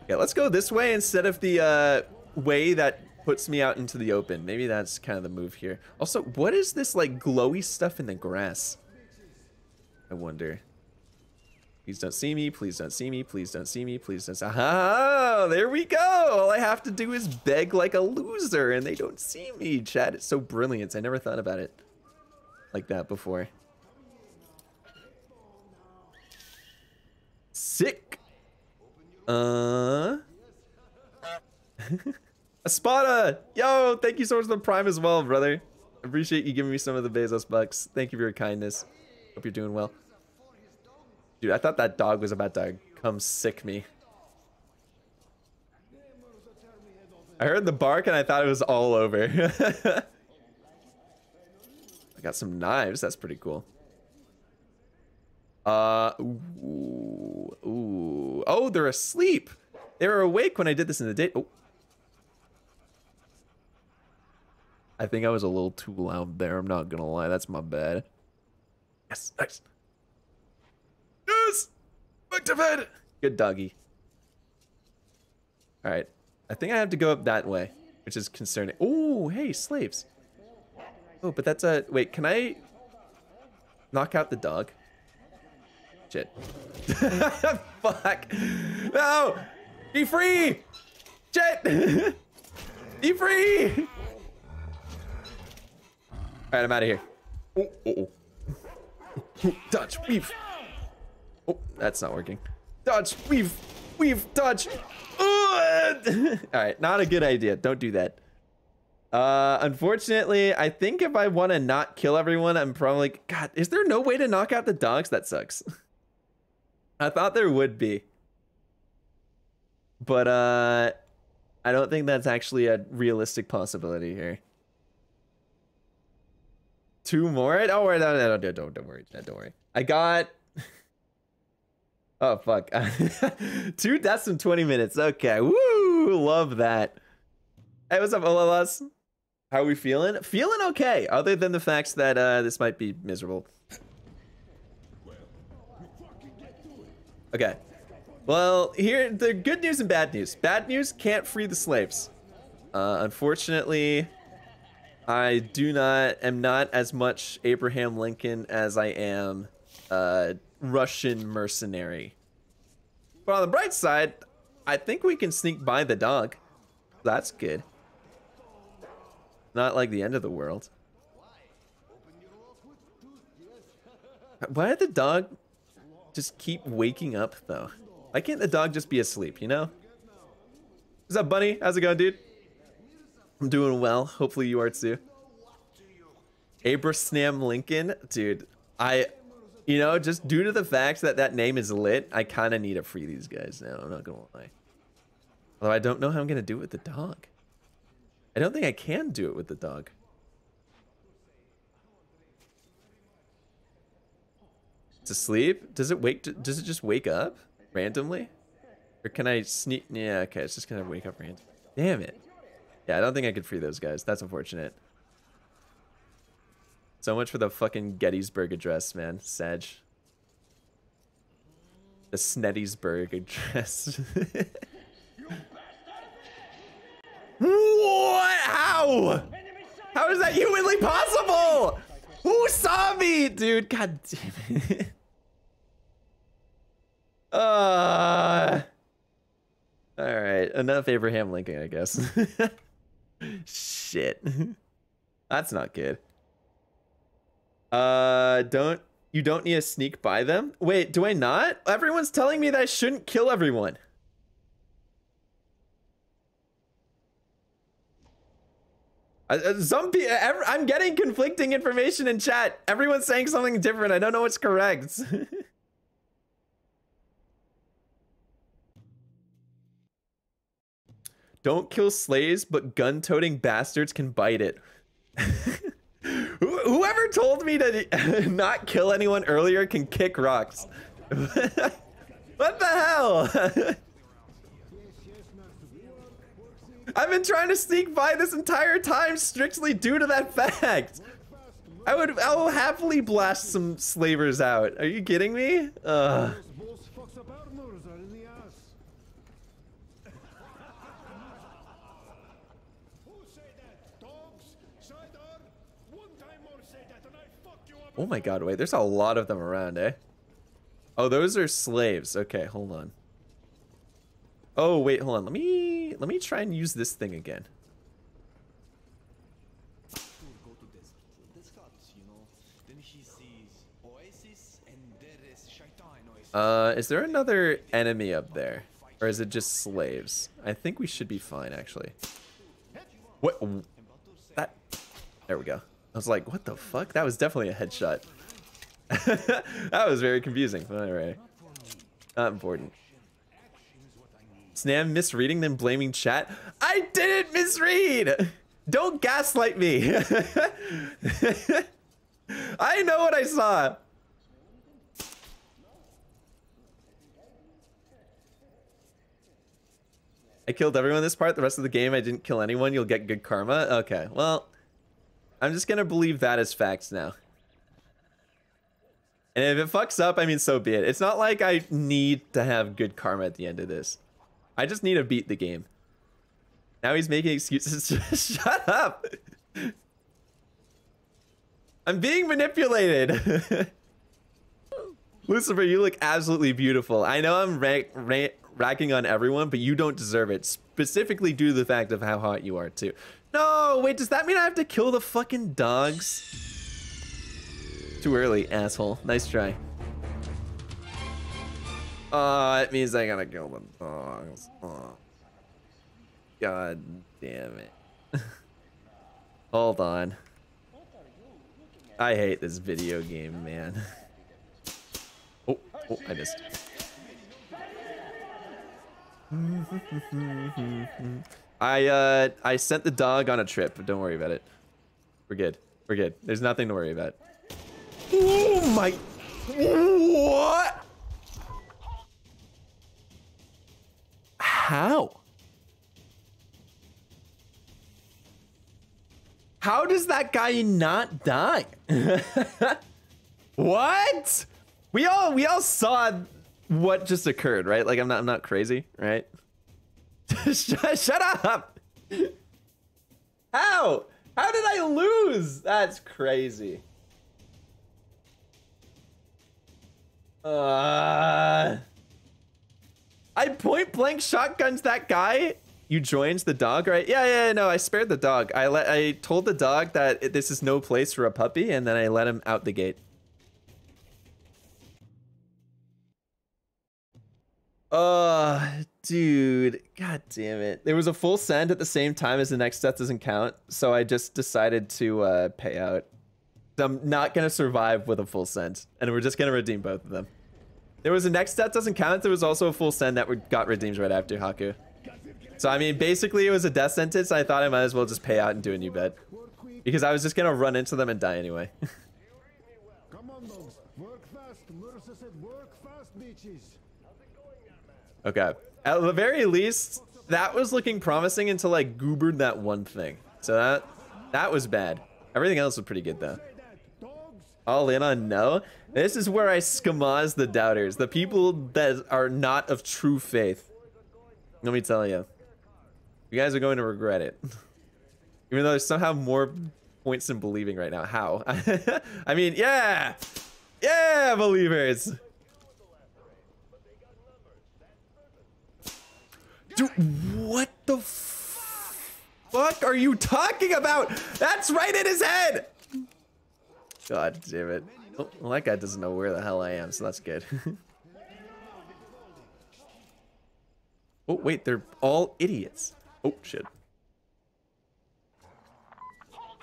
Okay, let's go this way instead of the uh, way that puts me out into the open. Maybe that's kind of the move here. Also, what is this like glowy stuff in the grass? I wonder. Please don't see me. Please don't see me. Please don't see me. Please don't. See ah, there we go. All I have to do is beg like a loser, and they don't see me. Chat, it's so brilliant. I never thought about it like that before. Sick. Uh. Espada! Yo, thank you so much for the prime as well, brother. Appreciate you giving me some of the Bezos bucks. Thank you for your kindness. Hope you're doing well. Dude, I thought that dog was about to come sick me. I heard the bark and I thought it was all over. I got some knives. That's pretty cool. Uh, ooh, ooh. Oh, they're asleep. They were awake when I did this in the day. Oh. I think I was a little too loud there. I'm not gonna lie. That's my bad. Yes, nice. Yes! Back to bed! Good doggy. Alright. I think I have to go up that way, which is concerning. Oh, hey, slaves. Oh, but that's a... Wait, can I knock out the dog? Shit. Fuck. No! Be free! Shit! Be free! Alright, I'm out of here. Oh. Dodge, weave. Oh, that's not working. Dodge, weave, weave, dodge. Alright, not a good idea. Don't do that. Uh, unfortunately, I think if I want to not kill everyone, I'm probably... God, is there no way to knock out the dogs? That sucks. I thought there would be. But, uh... I don't think that's actually a realistic possibility here. Two more? Don't worry, no, no, no, don't, don't worry, don't worry. I got... Oh, fuck. Two deaths in 20 minutes. Okay, woo! Love that. Hey, what's up, Olalas? How are we feeling? Feeling okay, other than the fact that uh, this might be miserable. Okay. Well, here, the good news and bad news. Bad news, can't free the slaves. Uh, unfortunately, I do not am not as much Abraham Lincoln as I am uh, Russian mercenary. But on the bright side, I think we can sneak by the dog. That's good. Not like the end of the world. Why did the dog just keep waking up though? Why can't the dog just be asleep, you know? What's up, Bunny? How's it going, dude? I'm doing well. Hopefully you are too. Abraham Lincoln, dude. I, you know, just due to the fact that that name is lit, I kind of need to free these guys now. I'm not gonna lie. Although I don't know how I'm gonna do it with the dog. I don't think I can do it with the dog. It's asleep? Does it wake? Does it just wake up randomly? Or can I sneak? Yeah, okay, it's just gonna wake up randomly. Damn it. Yeah, I don't think I could free those guys. That's unfortunate. So much for the fucking Gettysburg Address, man. Sedge. The Snettysburg Address. what? How? How is that humanly possible? Who saw me, dude? God damn it. Uh. All right, enough Abraham Lincoln, I guess. Shit. That's not good. Uh, don't you don't need to sneak by them? Wait, do I not? Everyone's telling me that I shouldn't kill everyone. Uh, uh, Some people, I'm getting conflicting information in chat. Everyone's saying something different. I don't know what's correct. Don't kill slaves, but gun-toting bastards can bite it. Who- Whoever told me to not kill anyone earlier can kick rocks. what the hell? I've been trying to sneak by this entire time strictly due to that fact. I would I will happily blast some slavers out. Are you kidding me? Ugh. Who say that? Dogs? Sidar? One time more say that and I fuck you up. Oh my god, wait, there's a lot of them around, eh? Oh, those are slaves. Okay, hold on. Oh, wait, hold on. Let me let me try and use this thing again. Uh, is there another enemy up there? Or is it just slaves? I think we should be fine, actually. What? That... There we go. I was like, what the fuck? That was definitely a headshot. that was very confusing. But Alright. Not important. Snam misreading then blaming chat. I didn't misread! Don't gaslight me! I know what I saw! I killed everyone this part. The rest of the game, I didn't kill anyone. You'll get good karma. Okay, well, I'm just gonna believe that as facts now. And if it fucks up, I mean, so be it. It's not like I need to have good karma at the end of this. I just need to beat the game. Now he's making excuses. Shut up! I'm being manipulated. Lucifer, you look absolutely beautiful. I know I'm ra ra racking on everyone, but you don't deserve it. Specifically due to the fact of how hot you are, too. No, wait, does that mean I have to kill the fucking dogs? Too early, asshole. Nice try. Oh, it means I gotta kill the dogs. Oh. God damn it. Hold on. I hate this video game, man. Oh, oh, I missed. I uh I sent the dog on a trip, but don't worry about it. We're good. We're good. There's nothing to worry about. Oh my What? How? How does that guy not die? what? We all we all saw what just occurred, right? Like I'm not I'm not crazy, right? shut, up. How? How did I lose? That's crazy. Uh I point blank shotguns that guy. You joined the dog, right? Yeah, yeah, no, I spared the dog. I let I told the dog that this is no place for a puppy and then I let him out the gate. Uh, dude, god damn it. There was a full send at the same time as the next death doesn't count, so I just decided to uh, pay out. I'm not gonna survive with a full send, and we're just gonna redeem both of them. There was a next death doesn't count. There was also a full send that got redeemed right after Haku. So I mean, basically it was a death sentence. I thought I might as well just pay out and do a new bet because I was just gonna run into them and die anyway. Come on, dogs. Work fast. Mercer said work fast, bitches. okay. At the very least, that was looking promising until I goobered that one thing. So that that was bad. Everything else was pretty good though. All in on no. This is where I scamaz the doubters, the people that are not of true faith. Let me tell you, you guys are going to regret it. Even though there's somehow more points in believing right now. How? I mean, yeah, yeah, believers. Dude, what the fuck are you talking about? That's right in his head. God damn it. Oh, well, that guy doesn't know where the hell I am, so that's good. oh, wait, they're all idiots. Oh, shit.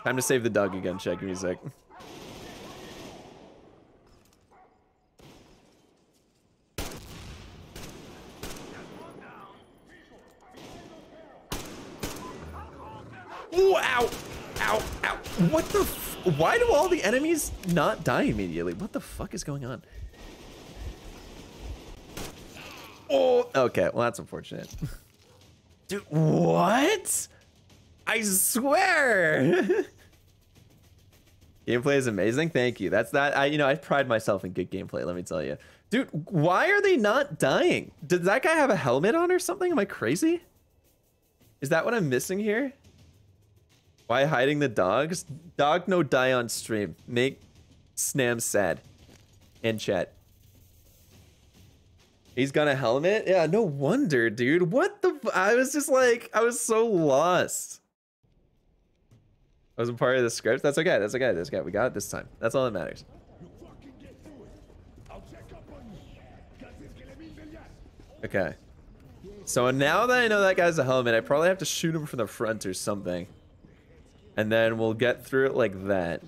Time to save the dog again, check music. Ow! Ow, ow. What the Why do all the enemies not die immediately? What the fuck is going on? Oh, okay. Well, that's unfortunate. Dude, what? I swear. gameplay is amazing. Thank you. That's that. I, you know, I pride myself in good gameplay. Let me tell you, dude. Why are they not dying? Did that guy have a helmet on or something? Am I crazy? Is that what I'm missing here? Why hiding the dogs? Dog no die on stream. Make Snam sad. And chat. He's got a helmet? Yeah, no wonder, dude. What the I was just like, I was so lost. I wasn't part of the script. That's okay. That's okay. That's okay. We got it this time. That's all that matters. Okay. So now that I know that guy's a helmet, I probably have to shoot him from the front or something. And then we'll get through it like that.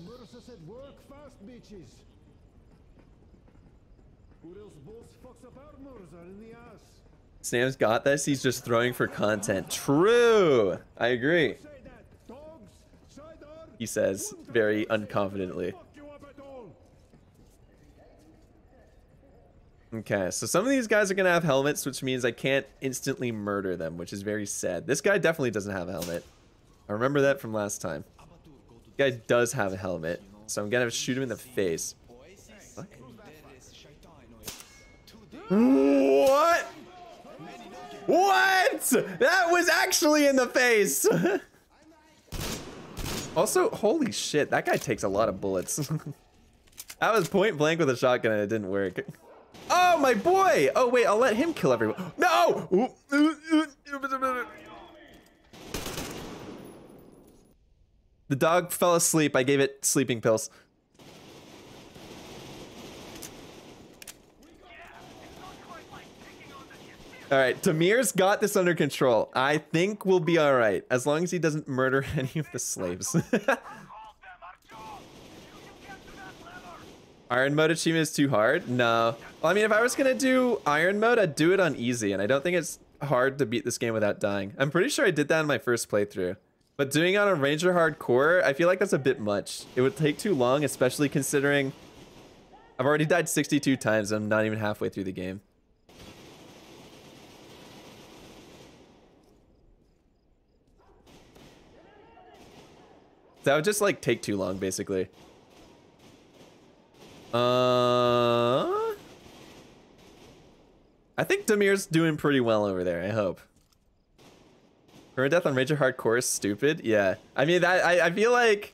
Sam's got this. He's just throwing for content. True. I agree. He says very unconfidently. Okay, so some of these guys are going to have helmets, which means I can't instantly murder them, which is very sad. This guy definitely doesn't have a helmet. I remember that from last time. Guy does have a helmet, so I'm to shoot him in the face. What? What? That was actually in the face. also, holy shit, that guy takes a lot of bullets. I was point blank with a shotgun and it didn't work. Oh, my boy. Oh, wait, I'll let him kill everyone. No! The dog fell asleep. I gave it sleeping pills. All right, Damir's got this under control. I think we'll be all right as long as he doesn't murder any of the slaves. Iron mode achievement is too hard? No. Well, I mean, if I was gonna do iron mode, I'd do it on easy, and I don't think it's hard to beat this game without dying. I'm pretty sure I did that in my first playthrough. But doing on a Ranger Hardcore, I feel like that's a bit much. It would take too long, especially considering I've already died 62 times. I'm not even halfway through the game. That would just like take too long, basically. Uh, I think Damir's doing pretty well over there. I hope. Permadeath on Ranger Hardcore is stupid. Yeah, I mean that. I, I feel like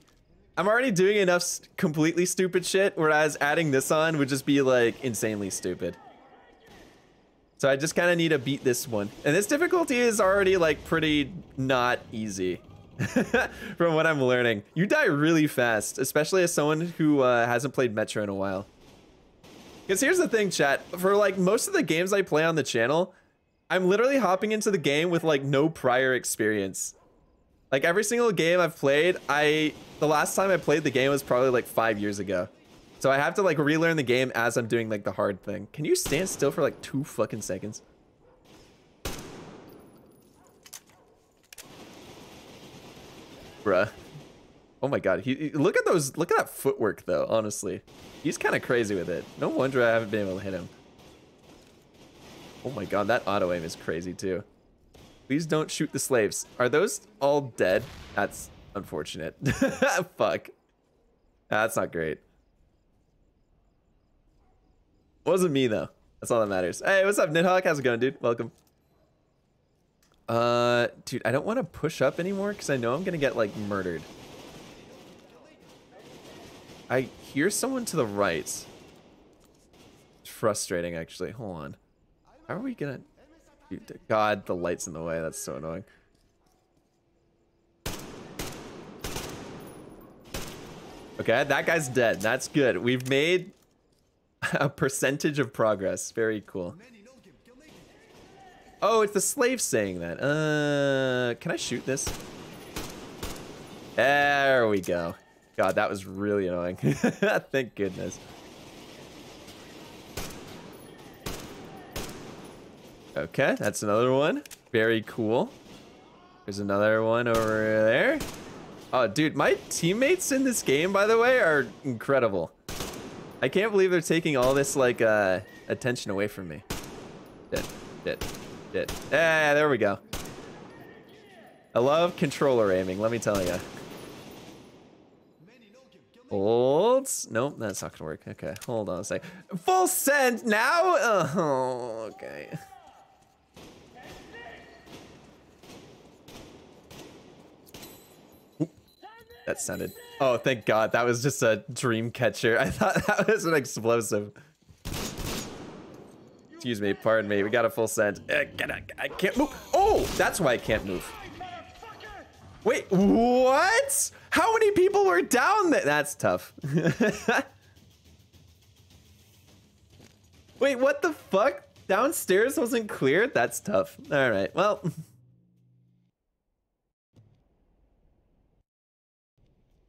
I'm already doing enough completely stupid shit, whereas adding this on would just be like insanely stupid. So I just kind of need to beat this one, and this difficulty is already like pretty not easy. from what I'm learning. You die really fast, especially as someone who uh, hasn't played Metro in a while. Because here's the thing, chat. For like most of the games I play on the channel, I'm literally hopping into the game with like no prior experience. Like every single game I've played, I the last time I played the game was probably like five years ago. So I have to like relearn the game as I'm doing like the hard thing. Can you stand still for like two fucking seconds? Bruh. Oh my god, he look at those look at that footwork though, honestly. He's kind of crazy with it. No wonder I haven't been able to hit him. Oh my god, that auto aim is crazy too. Please don't shoot the slaves. Are those all dead? That's unfortunate. Fuck. That's not great. Wasn't me though. That's all that matters. Hey, what's up, Nidhogg? How's it going, dude? Welcome. Uh, dude, I don't want to push up anymore because I know I'm gonna get like murdered. I hear someone to the right. It's frustrating, actually. Hold on. How are we gonna? Dude, God, the light's in the way. That's so annoying. Okay, that guy's dead. That's good. We've made a percentage of progress. Very cool. Oh, it's the slave saying that. Uh, can I shoot this? There we go. God, that was really annoying. Thank goodness. Okay, that's another one. Very cool. There's another one over there. Oh, dude, my teammates in this game, by the way, are incredible. I can't believe they're taking all this, like, uh, attention away from me. Dead, dead, dead. Yeah, there we go. I love controller aiming, let me tell you. Hold. Nope, that's not gonna work. Okay, hold on a sec. Full send now? Oh, okay. That sounded. Oh, thank God. That was just a dream catcher. I thought that was an explosive. Excuse me. Pardon me. We got a full send. Uh, I can't move. Oh, that's why I can't move. Wait, what? How many people were down there? That's tough. Wait, what the fuck? Downstairs wasn't cleared? That's tough. All right, well.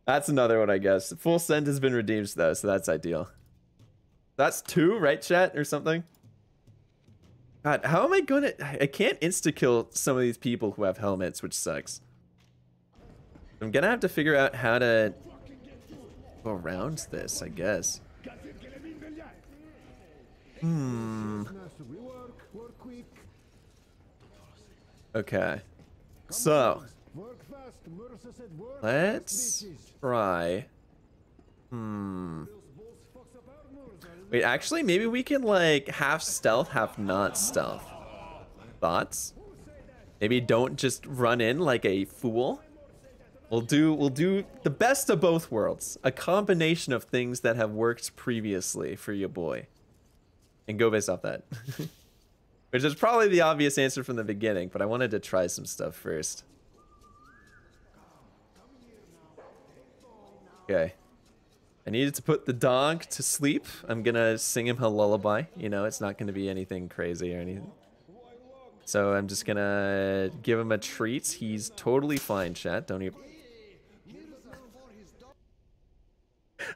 That's another one, I guess. Full send has been redeemed, though, so that's ideal. That's two, right, chat, or something? God, how am I gonna... I can't insta-kill some of these people who have helmets, which sucks. I'm gonna have to figure out how to go around this, I guess. Hmm. Okay. So, let's try. Hmm. Wait, actually, maybe we can like half stealth, half not stealth. Thoughts? Maybe don't just run in like a fool. We'll do we'll do the best of both worlds. A combination of things that have worked previously for your boy. And go based off that. Which is probably the obvious answer from the beginning, but I wanted to try some stuff first. Okay. I needed to put the dog to sleep. I'm gonna sing him a lullaby. You know, it's not gonna be anything crazy or anything. So I'm just gonna give him a treat. He's totally fine, chat. Don't even...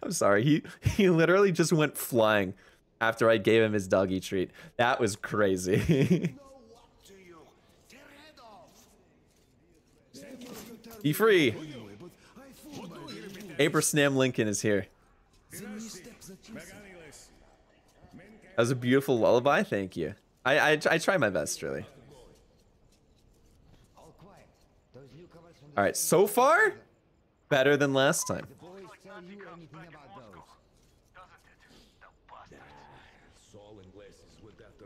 I'm sorry. He he literally just went flying after I gave him his doggy treat. That was crazy. Be free. Abraham Lincoln is here. That was a beautiful lullaby. Thank you. I, I, I try my best, really. All right, so far, better than last time.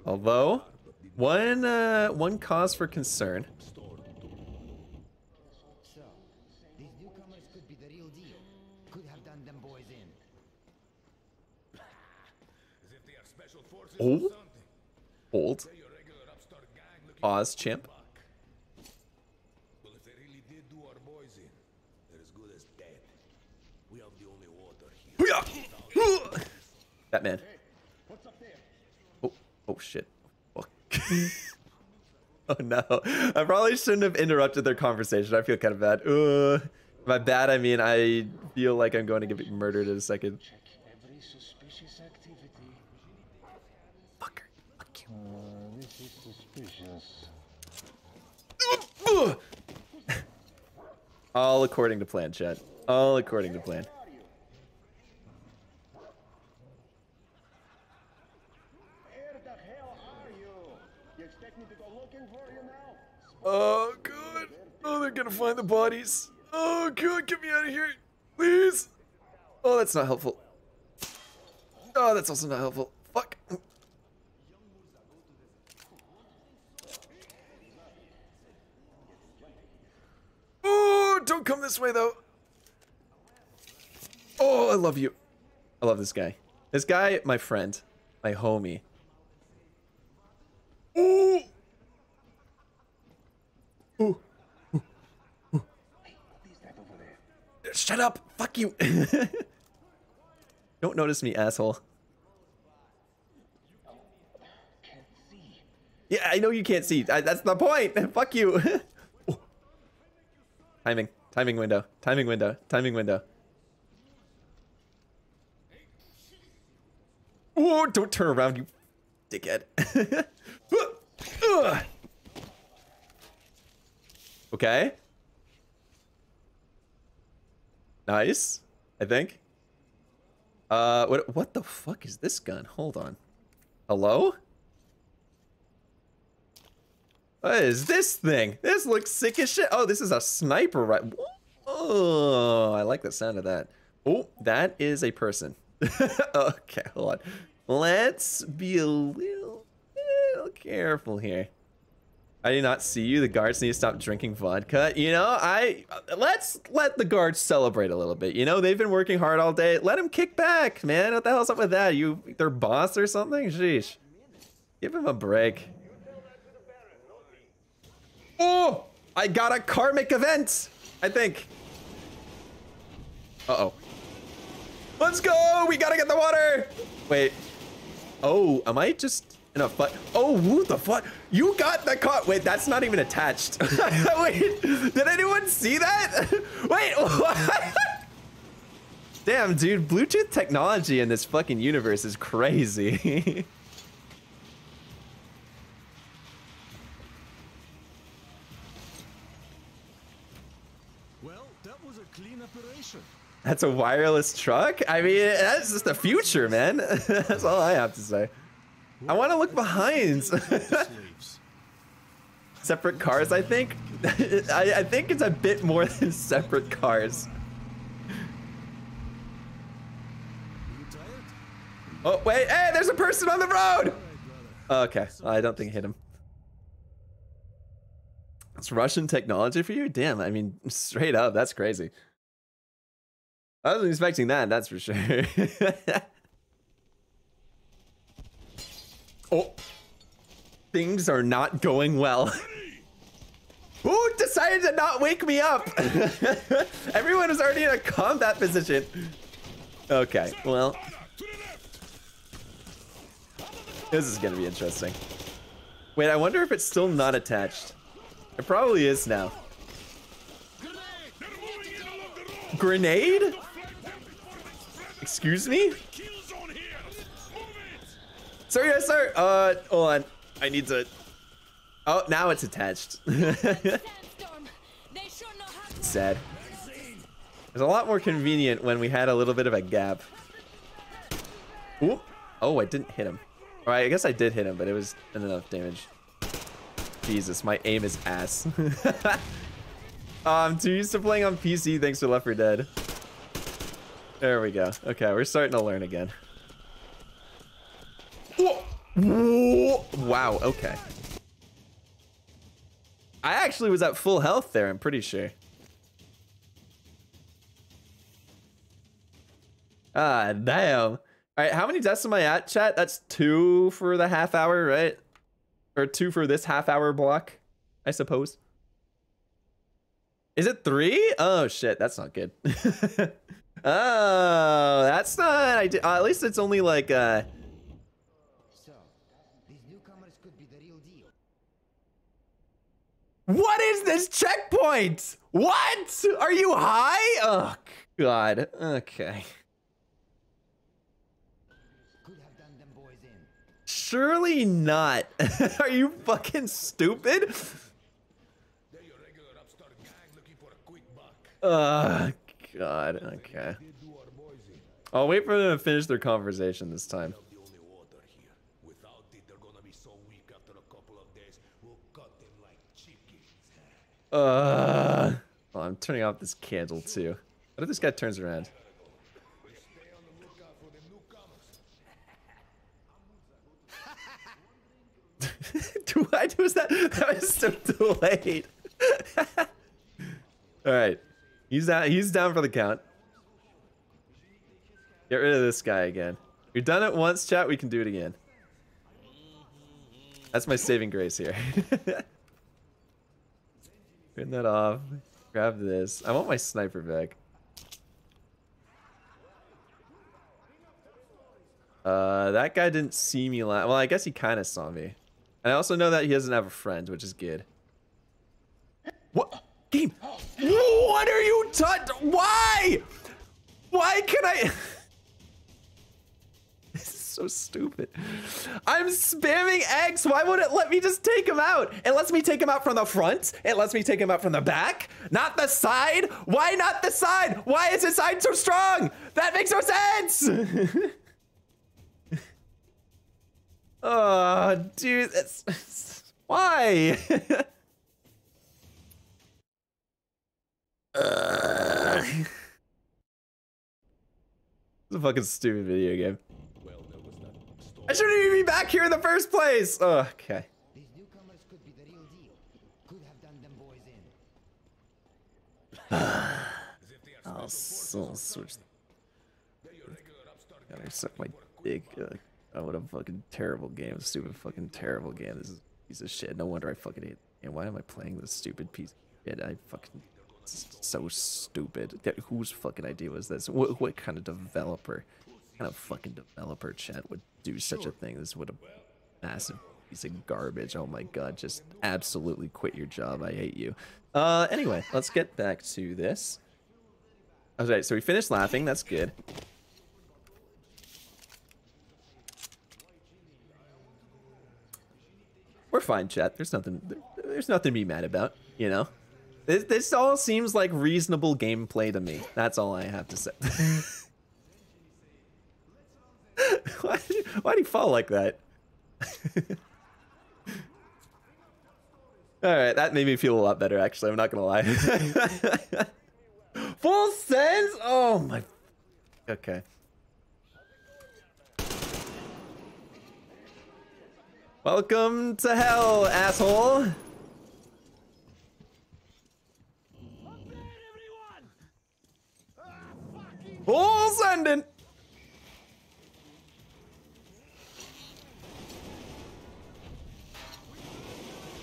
Although, one uh, one cause for concern. Oh, hold. Pause, chimp. Well, if they really did do our boys in, they're as good as dead. We have the only water here. Batman. Oh, oh shit. Fuck. oh no. I probably shouldn't have interrupted their conversation. I feel kind of bad. Uh, by bad, I mean I feel like I'm going to get murdered in a second. Every suspicious activity. Fucker. Fuck you. Uh, this is suspicious. All according to plan, chat. All according to plan. Oh, God. Oh, they're gonna find the bodies. Oh, God, get me out of here. Please. Oh, that's not helpful. Oh, that's also not helpful. Fuck. Don't come this way, though. Oh, I love you. I love this guy. This guy, my friend. My homie. Ooh. Ooh. Ooh. Ooh. Shut up. Fuck you. Don't notice me, asshole. Yeah, I know you can't see. I, that's the point. Fuck you. Timing. Timing window. Timing window. Timing window. Oh, don't turn around, you dickhead. Okay. Nice, I think. Uh, what what the fuck is this gun? Hold on. Hello? What is this thing? This looks sick as shit. Oh, this is a sniper, right? Oh, I like the sound of that. Oh, that is a person. okay, hold on. Let's be a little, little careful here. I did not see you. The guards need to stop drinking vodka. You know, I let's let the guards celebrate a little bit. You know, they've been working hard all day. Let them kick back, man. What the hell's up with that? You their boss or something? Sheesh. Give him a break. Oh, I got a karmic event. I think. Uh oh. Let's go! We gotta get the water! Wait. Oh, am I just in a fight? Oh, who the fuck? You got the car. Wait, that's not even attached. Wait, did anyone see that? Wait, what? Damn, dude, Bluetooth technology in this fucking universe is crazy. Well, that was a clean operation. That's a wireless truck? I mean, that's just the future, man. that's all I have to say. I want to look behind. Separate cars, I think. I, I think it's a bit more than separate cars. Oh, wait. Hey, there's a person on the road. Brother. Okay. I don't think it hit him. It's Russian technology for you? Damn, I mean, straight up, that's crazy. I wasn't expecting that, that's for sure. oh. Things are not going well. Who decided to not wake me up? Everyone is already in a combat position. Okay, well, this is gonna be interesting. Wait, I wonder if it's still not attached. It probably is now. Grenade? Excuse me? Sir, yes, sir. Uh, hold on. I need to. Oh, now it's attached. Sad. It's a lot more convenient when we had a little bit of a gap. Ooh. Oh, I didn't hit him. All right, I guess I did hit him, but it was enough damage. Jesus, my aim is ass. Oh, I'm too used to playing on PC thanks to Left 4 Dead. There we go. Okay, we're starting to learn again. Wow, okay. I actually was at full health there, I'm pretty sure. Ah, damn. All right, how many deaths am I at, chat? That's two for the half hour, right? Or two for this half hour block, I suppose. Is it three? Oh, shit, that's not good. oh, that's not... I uh, at least it's only like, uh... So, these newcomers could be the real deal. What is this checkpoint? What? Are you high? Oh, God. Okay. Surely not. Are you fucking stupid? They're Oh, God. Okay. I'll wait for them to finish their conversation this time. Uh, well, I'm turning off this candle too. What if this guy turns around? I do that? That was so delayed. All right, he's down. He's down for the count. Get rid of this guy again. We've done it once, chat. We can do it again. That's my saving grace here. Turn that off. Grab this. I want my sniper back. Uh, that guy didn't see me last. Well, I guess he kind of saw me. And I also know that he doesn't have a friend, which is good. What? Game. What are you taught? Why? Why can I? this is so stupid. I'm spamming X. Why would it let me just take him out? It lets me take him out from the front. It lets me take him out from the back, not the side. Why not the side? Why is the side so strong? That makes no sense. Oh, dude, that's why. Ugh. It's a fucking stupid video game. I shouldn't even be back here in the first place. Oh, okay. These newcomers could be the real deal. Could have done them boys in. I'll, s- I'll switch. God, I suck my dick. Uh, oh, what a fucking terrible game. Stupid fucking terrible game. This is a piece of shit. No wonder I fucking hate. And why am I playing this stupid piece of shit? I fucking it's so stupid. Yeah, Whose fucking idea was this? What, what kind of developer, kind of fucking developer chat would do such a thing? This would a massive piece of garbage. Oh my god, just absolutely quit your job. I hate you. Uh, anyway, let's get back to this. Okay, so we finished laughing. That's good. We're fine, chat. There's nothing. There's nothing to be mad about. You know, this this all seems like reasonable gameplay to me. That's all I have to say. why, did you, why do you fall like that? all right, that made me feel a lot better. Actually, I'm not gonna lie. Full sense. Oh my. Okay. Welcome to hell, asshole. Full sending.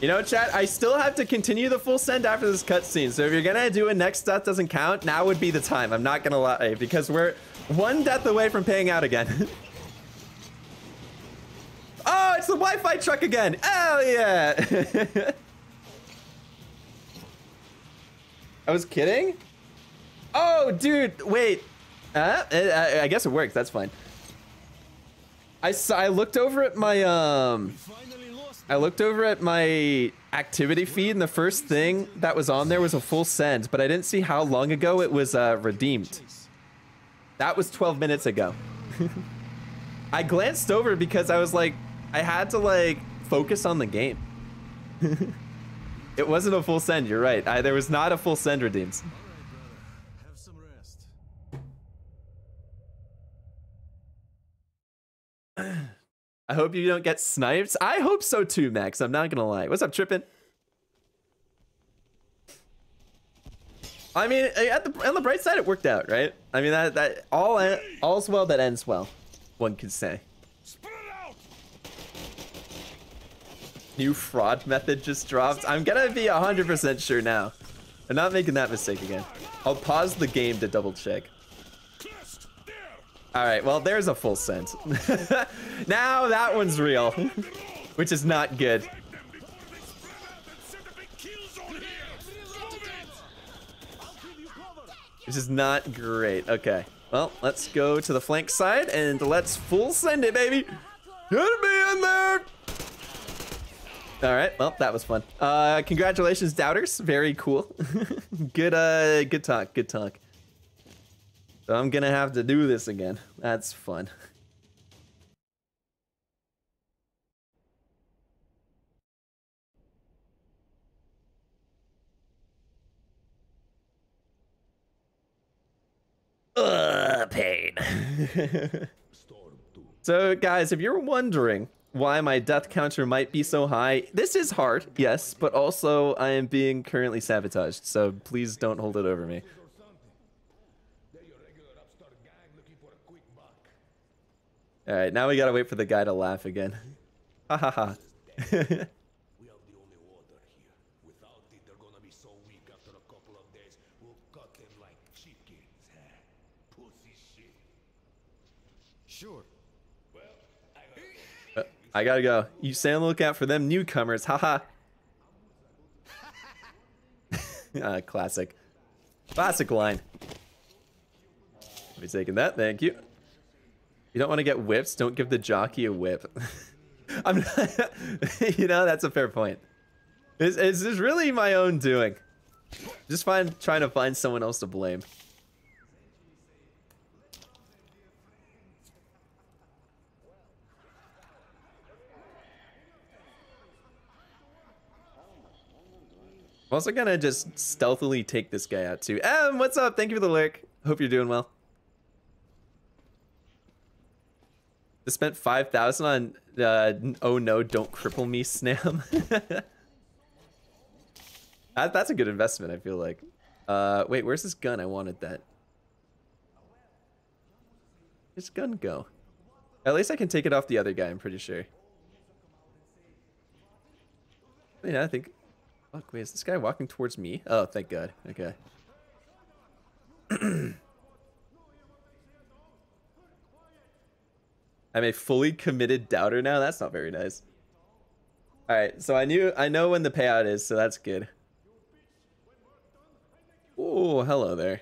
You know, chat, I still have to continue the full send after this cutscene. So if you're gonna do a next death doesn't count, now would be the time. I'm not gonna lie, because we're one death away from paying out again. oh, it's the Wi-Fi truck again. Oh yeah. I was kidding. Oh, dude, wait. Uh, I, I guess it works. That's fine. I I looked over at my um. I looked over at my activity feed, and the first thing that was on there was a full send, but I didn't see how long ago it was uh, redeemed. That was 12 minutes ago. I glanced over because I was like, I had to like focus on the game. it wasn't a full send. You're right. I, there was not a full send redeemed. I hope you don't get sniped. I hope so too, Max. I'm not gonna lie. What's up, Trippin? I mean, eh, at the on the bright side, it worked out, right? I mean, that that all all's well that ends well. One could say. New fraud method just dropped. I'm gonna be 100% sure now. I'm not making that mistake again. I'll pause the game to double check. All right, well, there's a full send. now that one's real, which is not good. This is not great. Okay, well, let's go to the flank side and let's full send it, baby. Get me in there. All right, well, that was fun. Uh, congratulations, doubters. Very cool. good, uh, good talk. Good talk. So I'm gonna have to do this again. That's fun. Ugh, pain. so guys, if you're wondering why my death counter might be so high, this is hard, yes, but also I am being currently sabotaged, so please don't hold it over me. Alright, now we gotta wait for the guy to laugh again. Ha ha ha. We have the only water here. Without it, they're gonna be so weak after a couple of days. We'll cut them like chickens. huh? Pussy shit. Sure. I gotta go. You stay on the lookout for them newcomers. Haha. uh, classic. Classic line. I'll be taking that. Thank you. You don't want to get whips. Don't give the jockey a whip. I'm not, you know, that's a fair point. It's just really my own doing. Just find trying to find someone else to blame. I'm also gonna just stealthily take this guy out too. Em, what's up? Thank you for the lurk. Hope you're doing well. Just spent 5,000 on, uh, oh no, don't cripple me, Snam. that, that's a good investment, I feel like. Uh, wait, where's this gun? I wanted that. Where's gun go? At least I can take it off the other guy, I'm pretty sure. Yeah, I think Fuck, wait, is this guy walking towards me? Oh, thank God. Okay. I'm a fully committed doubter now? That's not very nice. Alright, so I knew I know when the payout is, so that's good. Oh, hello there.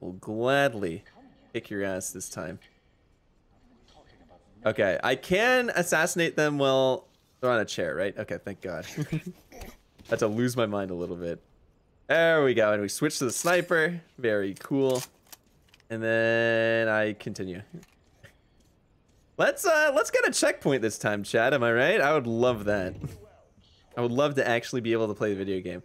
Will gladly kick your ass this time. Okay, I can assassinate them while they're on a chair, right? Okay, thank God. had to lose my mind a little bit. There we go, and we switch to the sniper. Very cool. And then I continue. Let's uh let's get a checkpoint this time, Chad. Am I right? I would love that. I would love to actually be able to play the video game.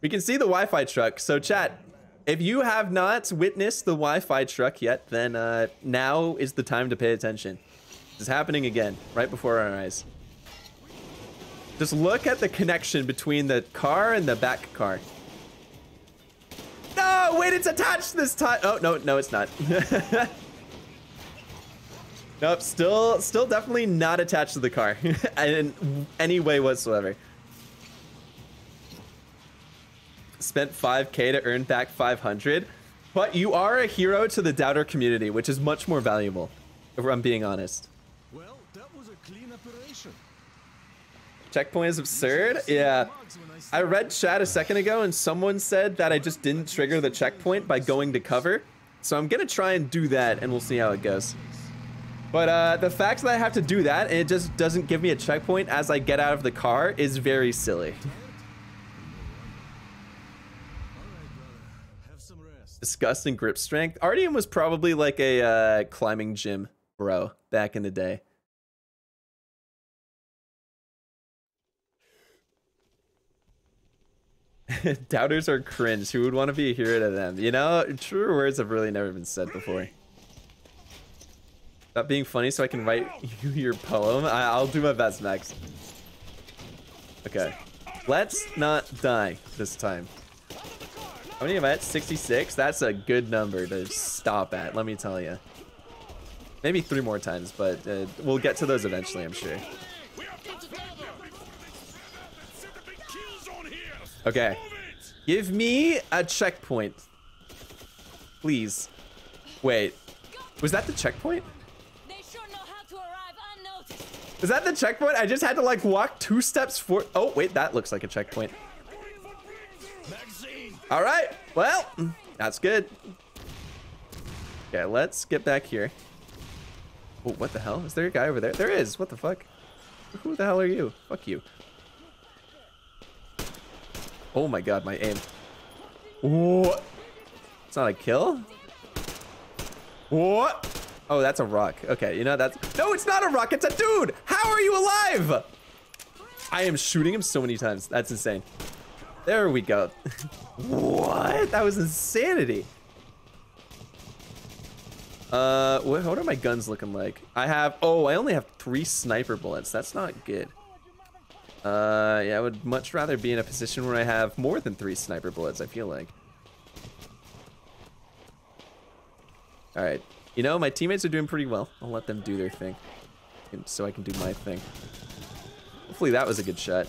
We can see the Wi-Fi truck. So, chat, if you have not witnessed the Wi-Fi truck yet, then uh, now is the time to pay attention. It's happening again, right before our eyes. Just look at the connection between the car and the back car. No, wait, it's attached this time. Oh, no, no, it's not. nope, still, still definitely not attached to the car in any way whatsoever. Spent 5k to earn back 500. But you are a hero to the doubter community, which is much more valuable, if I'm being honest. Well, that was a clean operation. Checkpoint is absurd? Yeah. I read chat a second ago and someone said that I just didn't trigger the checkpoint by going to cover. So I'm gonna try and do that and we'll see how it goes. But uh, the fact that I have to do that and it just doesn't give me a checkpoint as I get out of the car is very silly. Rest. Disgusting grip strength. Artyom was probably like a uh, climbing gym bro back in the day. Doubters are cringe. Who would want to be a hero to them? You know, truer words have really never been said before. Stop being funny so I can write you your poem. I I'll do my best, Max. Okay. Let's not die this time. How many am I at? 66? That's a good number to stop at, let me tell you. Maybe three more times, but uh, we'll get to those eventually, I'm sure. Okay. Give me a checkpoint. Please. Wait. Was that the checkpoint? Is that the checkpoint? I just had to like walk two steps for- Oh, wait, that looks like a checkpoint. All right. Well, that's good. Okay, let's get back here. Oh, what the hell? Is there a guy over there? There is. What the fuck? Who the hell are you? Fuck you. Oh my god, my aim. What? It's not a kill? What? Oh, that's a rock. Okay, you know that's... No, it's not a rock. It's a dude. How are you alive? I am shooting him so many times. That's insane. There we go. what? That was insanity. Uh, what, what are my guns looking like? I have, oh, I only have three sniper bullets. That's not good. Uh, yeah, I would much rather be in a position where I have more than three sniper bullets, I feel like. All right. You know, my teammates are doing pretty well. I'll let them do their thing. So I can do my thing. Hopefully that was a good shot.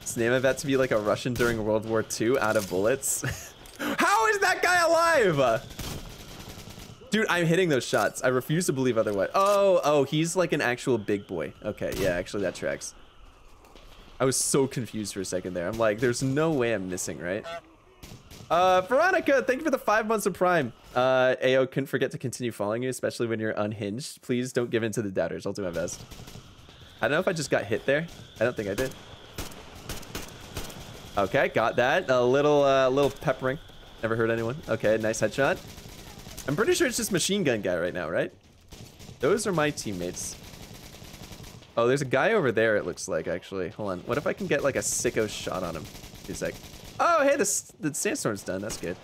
Let's name that to be like a Russian during World War II out of bullets. How is that guy alive? Dude, I'm hitting those shots. I refuse to believe otherwise. Oh, oh, he's like an actual big boy. Okay, yeah, actually that tracks. I was so confused for a second there. I'm like, there's no way I'm missing, right? Uh, Veronica, thank you for the five months of Prime. Uh, Ao, couldn't forget to continue following you, especially when you're unhinged. Please don't give in to the doubters. I'll do my best. I don't know if I just got hit there. I don't think I did. Okay, got that. A little, uh, little peppering. Never hurt anyone. Okay, nice headshot. I'm pretty sure it's just machine gun guy right now, right? Those are my teammates. Oh, there's a guy over there, it looks like, actually. Hold on. What if I can get, like, a sicko shot on him? Two sec. Oh, hey, the, the sandstorm's done. That's good.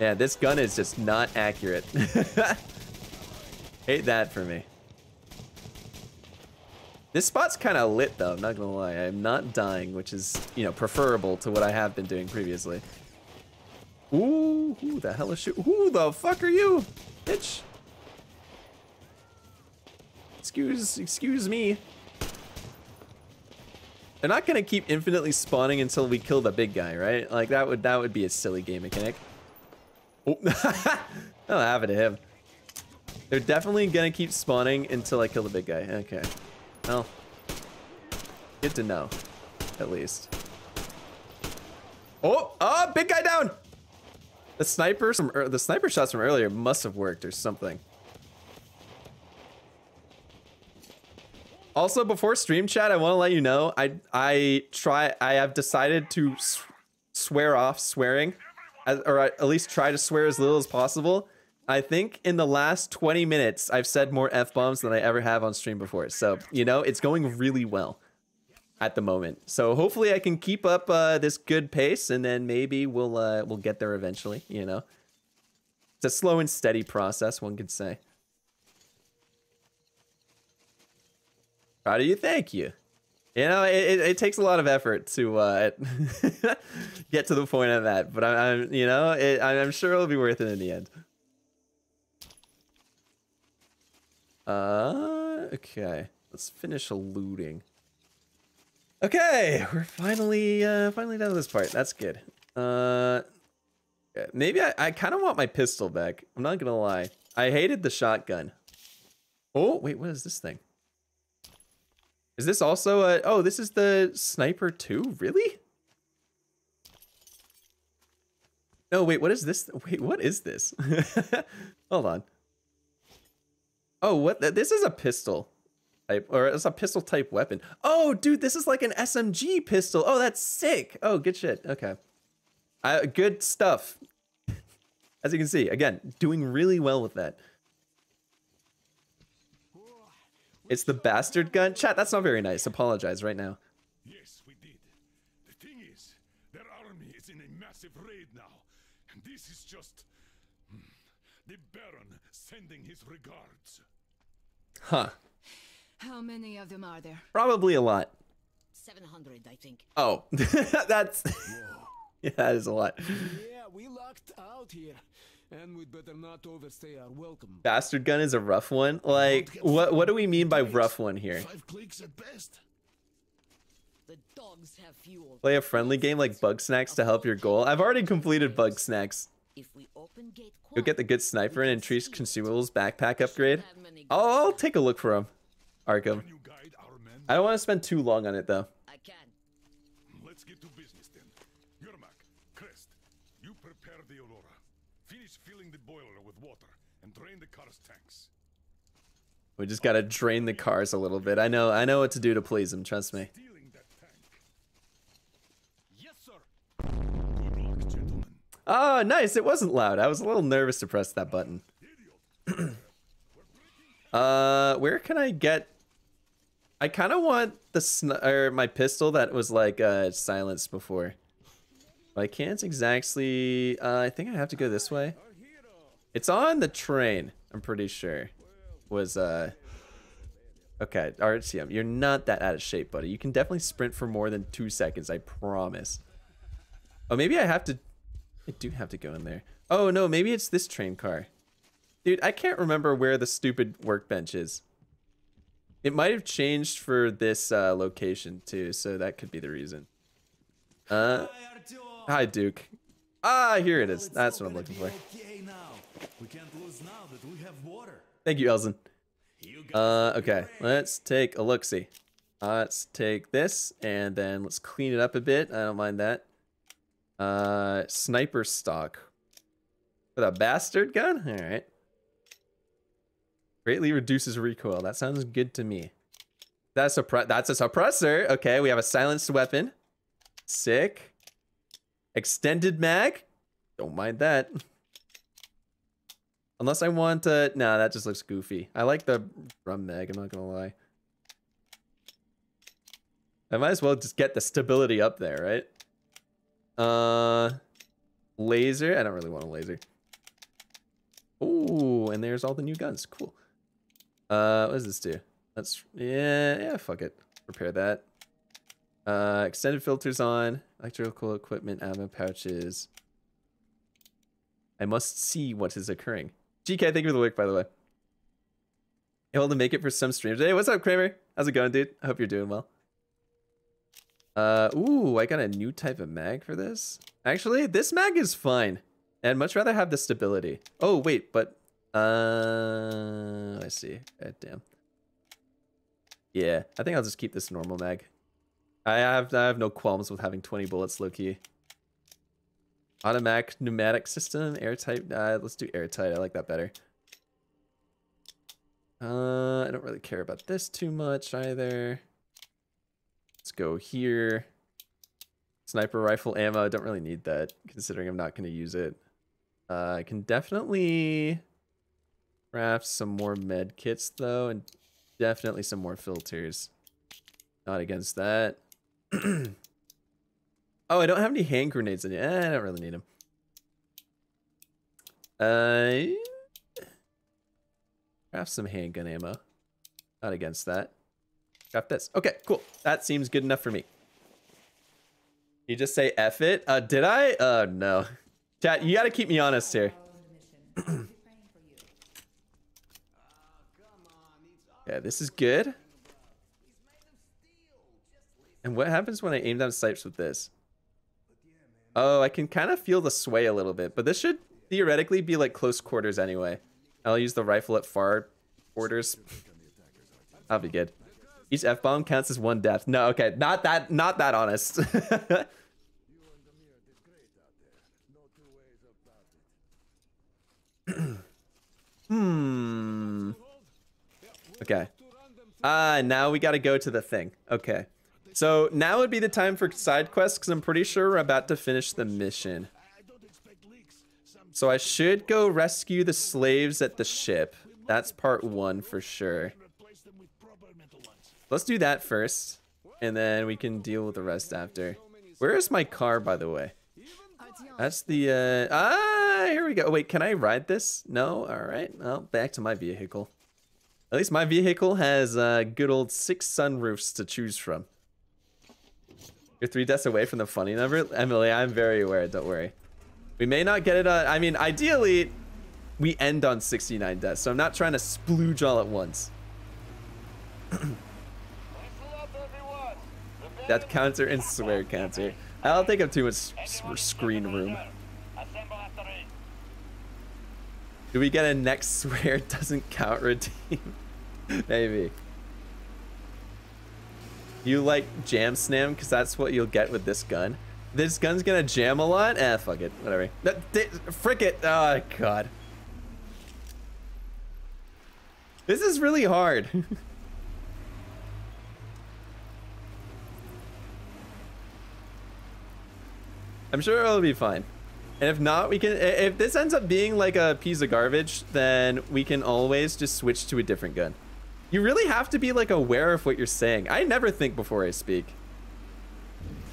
Yeah, this gun is just not accurate. Hate that for me. This spot's kind of lit, though. I'm not gonna lie. I'm not dying, which is, you know, preferable to what I have been doing previously. Ooh, who the hell is shoot? Who the fuck are you, bitch? Excuse, excuse me. They're not gonna keep infinitely spawning until we kill the big guy, right? Like that would that would be a silly game mechanic. Oh, have it to him. They're definitely gonna keep spawning until I kill the big guy. Okay. Well, good to know, at least. Oh, oh, big guy down. The snipers from ear- the sniper shots from earlier must have worked or something. Also, before stream chat, I want to let you know I I try I have decided to swear off swearing, as, or at least try to swear as little as possible. I think in the last 20 minutes, I've said more f bombs than I ever have on stream before. So you know, it's going really well at the moment. So hopefully, I can keep up uh, this good pace, and then maybe we'll uh, we'll get there eventually. You know, it's a slow and steady process, one could say. Proud of you. Thank you. You know, it, it, it takes a lot of effort to uh, get to the point of that, but I, I'm, you know, it, I'm sure it'll be worth it in the end. Uh, okay. Let's finish looting. Okay, we're finally, uh, finally done with this part. That's good. Uh, maybe I, I kind of want my pistol back. I'm not gonna lie. I hated the shotgun. Oh, wait, what is this thing? Is this also a... Oh, this is the Sniper 2? Really? No, wait, what is this? Wait, what is this? Hold on. Oh, what? This is a pistol. Type, or it's a pistol type weapon. Oh, dude, this is like an SMG pistol. Oh, that's sick. Oh, good shit. Okay. Uh, good stuff. As you can see, again, doing really well with that. It's the bastard gun. Chat, that's not very nice. Apologize right now. Yes, we did. The thing is, their army is in a massive raid now. And this is just. hmm, The Baron sending his regards. Huh. How many of them are there? Probably a lot. 700, I think. Oh, that's. yeah, that is a lot. Yeah, we locked out here. And we'd better not overstay our welcome. Bastard gun is a rough one. Like, what what do we mean by rough one here? Five clicks at best. The dogs have fuel. Play a friendly game like Bugsnax to help your goal. I've already completed Bugsnax. If we open gate You'll get the good sniper and increased consumables backpack upgrade. I'll, I'll take a look for him, Arkham. I don't want to spend too long on it though. We just gotta drain the cars a little bit. I know, I know what to do to please him. Trust me. Yes, sir. Oh, nice. It wasn't loud. I was a little nervous to press that button. uh, where can I get? I kind of want the sn- or my pistol that was like uh silenced before. I can't exactly. Uh, I think I have to go this way. It's on the train. I'm pretty sure. Was uh. Okay, Artyom, you're not that out of shape, buddy. You can definitely sprint for more than two seconds. I promise. Oh, maybe I have to. I do have to go in there. Oh no, maybe it's this train car. Dude, I can't remember where the stupid workbench is. It might have changed for this uh, location too, so that could be the reason. Uh, hi, Duke. Ah, here it is. That's what I'm looking for. Thank you, Elzen. Uh, okay, let's take a look-see. Uh, let's take this, and then let's clean it up a bit. I don't mind that. Uh, sniper stock. With a bastard gun? Alright. Greatly reduces recoil. That sounds good to me. That's a that's a suppressor. Okay, we have a silenced weapon. Sick. Extended mag. Don't mind that. Unless I want uh nah, that just looks goofy. I like the drum mag, I'm not gonna lie. I might as well just get the stability up there, right? Uh laser. I don't really want a laser. Ooh, and there's all the new guns. Cool. Uh what does this do? Let's yeah, yeah, fuck it. Repair that. Uh extended filters on, electrical equipment, ammo pouches. I must see what is occurring. GK, thank you for the lurk, by the way. Able to make it for some streams. Hey, what's up, Kramer? How's it going, dude? I hope you're doing well. Uh, ooh, I got a new type of mag for this. Actually, this mag is fine. I'd much rather have the stability. Oh, wait, but... Uh, I see. God damn. Yeah, I think I'll just keep this normal mag. I have I have no qualms with having 20 bullets, low-key. Automatic pneumatic system, airtight. Uh, let's do airtight. I like that better. Uh, I don't really care about this too much either. Let's go here. Sniper rifle ammo. I don't really need that, considering I'm not going to use it. Uh, I can definitely craft some more med kits, though, and definitely some more filters. Not against that. Oh, I don't have any hand grenades in it. Eh, I don't really need them. Uh, craft some handgun ammo. Not against that. Craft this. Okay, cool. That seems good enough for me. You just say F it? Uh, did I? Uh, no. Chat, you gotta keep me honest here. yeah, this is good. And what happens when I aim down sights with this? Oh, I can kind of feel the sway a little bit, but this should theoretically be like close quarters anyway. I'll use the rifle at far quarters. That'll be good. Each F-bomb counts as one death. No, okay, not that, not that honest. hmm. Okay. Ah, uh, now we gotta go to the thing. Okay. So now would be the time for side quests because I'm pretty sure we're about to finish the mission. So I should go rescue the slaves at the ship. That's part one for sure. Let's do that first. And then we can deal with the rest after. Where is my car, by the way? That's the, uh, ah, here we go. Oh, wait, can I ride this? No? All right. Well, back to my vehicle. At least my vehicle has uh, good old six sunroofs to choose from. You're three deaths away from the funny number? Emily, I'm very aware, don't worry. We may not get it on, I mean, ideally, we end on 69 deaths, so I'm not trying to splooge all at once. Death counter and swear counter. I don't think I'm too much screen room. Do we get a next swear doesn't count redeem? Maybe. You like jam snam because that's what you'll get with this gun. This gun's gonna jam a lot? Eh, fuck it. Whatever. Frick it. Oh, God. This is really hard. I'm sure it'll be fine. And if not, we can... If this ends up being like a piece of garbage, then we can always just switch to a different gun. You really have to be like aware of what you're saying. I never think before I speak.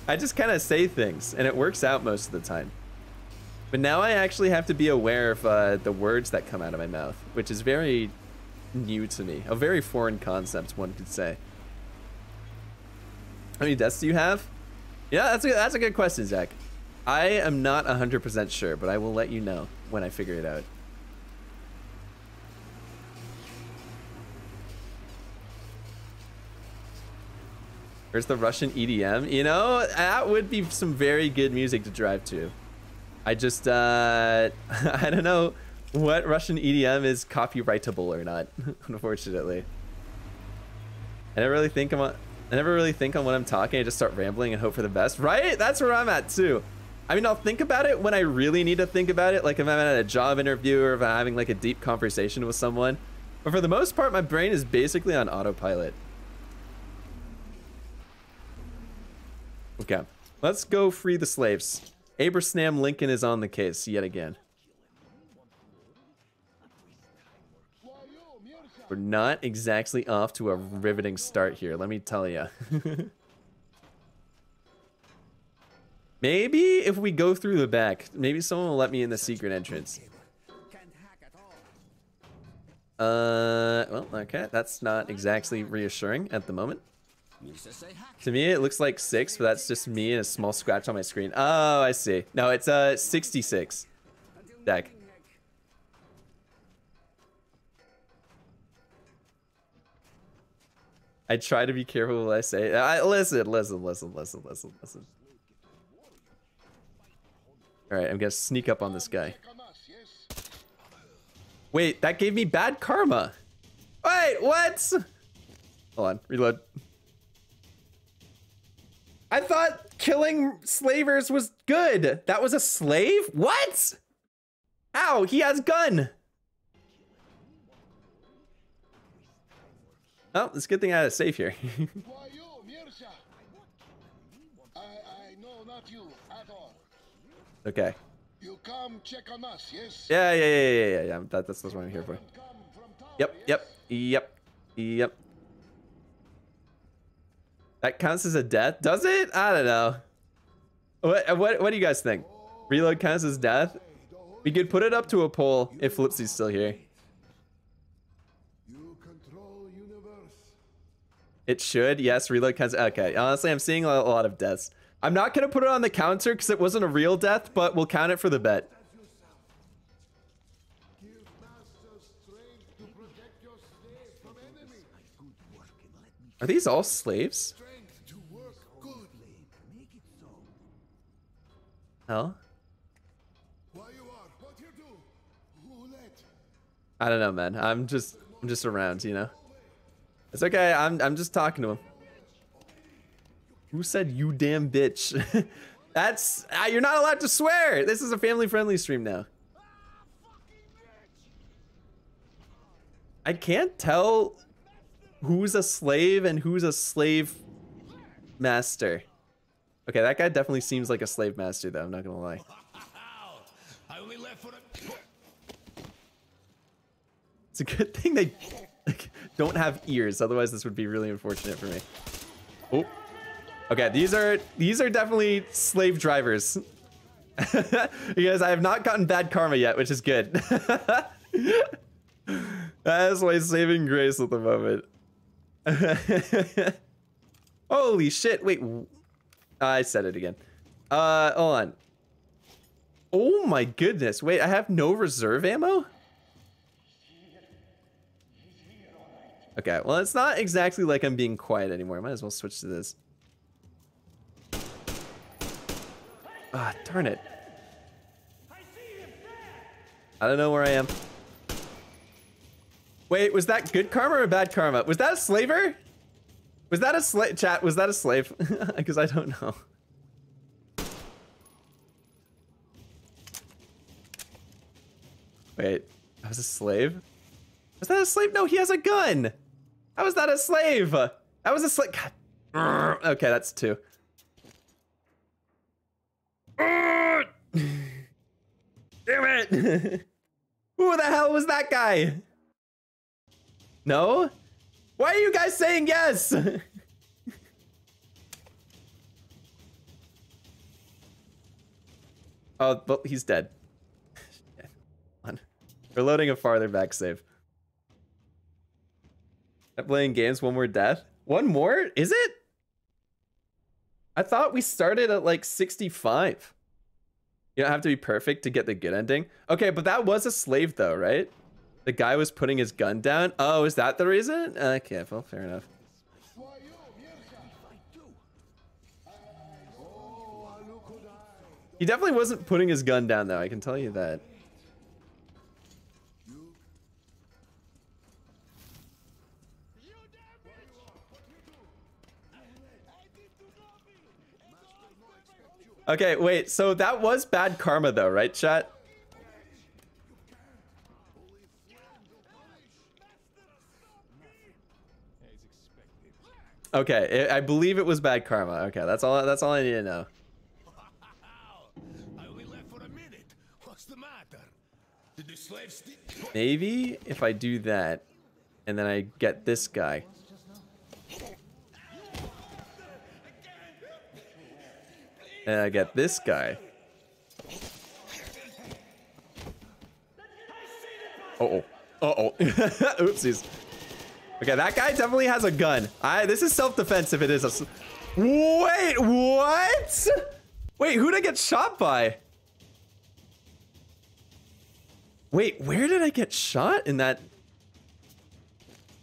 I just kind of say things, and it works out most of the time. But now I actually have to be aware of uh, the words that come out of my mouth, which is very new to me. A very foreign concept, one could say. How many deaths do you have? Yeah, that's a, that's a good question, Zach. I am not 100% sure, but I will let you know when I figure it out. Where's the Russian EDM? You know, that would be some very good music to drive to. I just, uh, I don't know what Russian EDM is copyrightable or not, unfortunately. I never really think I'm on, I never really think on what I'm talking. I just start rambling and hope for the best. Right? That's where I'm at too. I mean, I'll think about it when I really need to think about it. Like if I'm at a job interview or if I'm having like a deep conversation with someone. But for the most part, my brain is basically on autopilot. Okay, let's go free the slaves. Abraham Lincoln is on the case yet again. We're not exactly off to a riveting start here, let me tell you. maybe if we go through the back, maybe someone will let me in the secret entrance. Uh, well, okay, that's not exactly reassuring at the moment. To me, it looks like six, but that's just me and a small scratch on my screen. Oh, I see. No, it's uh 66 deck. I try to be careful what I say. I listen, listen, listen, listen, listen, listen. All right, I'm gonna sneak up on this guy. Wait, that gave me bad karma. Wait, what? Hold on, reload. I thought killing slavers was good. That was a slave? What? Ow, he has gun. Oh, it's a good thing I had a safe here. Okay. You come check on us, yes? Yeah, yeah, yeah, yeah, yeah, yeah. That, that's what I'm here for. Yep, yep, yep, yep. That counts as a death? Does it? I don't know. What, what, what do you guys think? Reload counts as death? We could put it up to a poll if Flipsy's still here. It should, yes. Reload counts. Okay, honestly, I'm seeing a lot of deaths. I'm not gonna put it on the counter because it wasn't a real death, but we'll count it for the bet. Are these all slaves? Hell? I don't know, man. I'm just, I'm just around, you know. It's okay. I'm, I'm just talking to him. Who said you damn bitch? That's, uh, you're not allowed to swear. This is a family-friendly stream now. I can't tell who's a slave and who's a slave master. Okay, that guy definitely seems like a slave master, though. I'm not gonna lie. I only left for a... It's a good thing they don't have ears, otherwise this would be really unfortunate for me. Oh, okay. These are these are definitely slave drivers. because I have not gotten bad karma yet, which is good. that is my saving grace at the moment. Holy shit! Wait, I said it again. Uh, hold on. Oh my goodness. Wait, I have no reserve ammo? Okay, well, it's not exactly like I'm being quiet anymore. Might as well switch to this. Ah, darn it. I don't know where I am. Wait, was that good karma or bad karma? Was that a slaver? Was that a slave? Chat, was that a slave? Because I don't know. Wait, that was a slave? Was that a slave? No, he has a gun! How is that a slave? That was a slave. Okay, that's two. Damn it! Who the hell was that guy? No? Why are you guys saying yes? Oh, but he's dead. We're loading a farther back save. Kept playing games, one more death. One more? Is it? I thought we started at like 65. You don't have to be perfect to get the good ending. Okay, but that was a slave though, right? The guy was putting his gun down. Oh, is that the reason? Okay, well, fair enough. He definitely wasn't putting his gun down though, I can tell you that. Okay, wait, so that was bad karma though, right, chat? Okay, I I believe it was bad karma. Okay, that's all that's all I need to know. I only left for a minute. What's the matter? Did the slaves Maybe if I do that and then I get this guy. And I get this guy. Uh-oh. Uh-oh. Oopsies. Okay, that guy definitely has a gun. I this is self-defense if it is a Wait, what? Wait, who did I get shot by? Wait, where did I get shot in that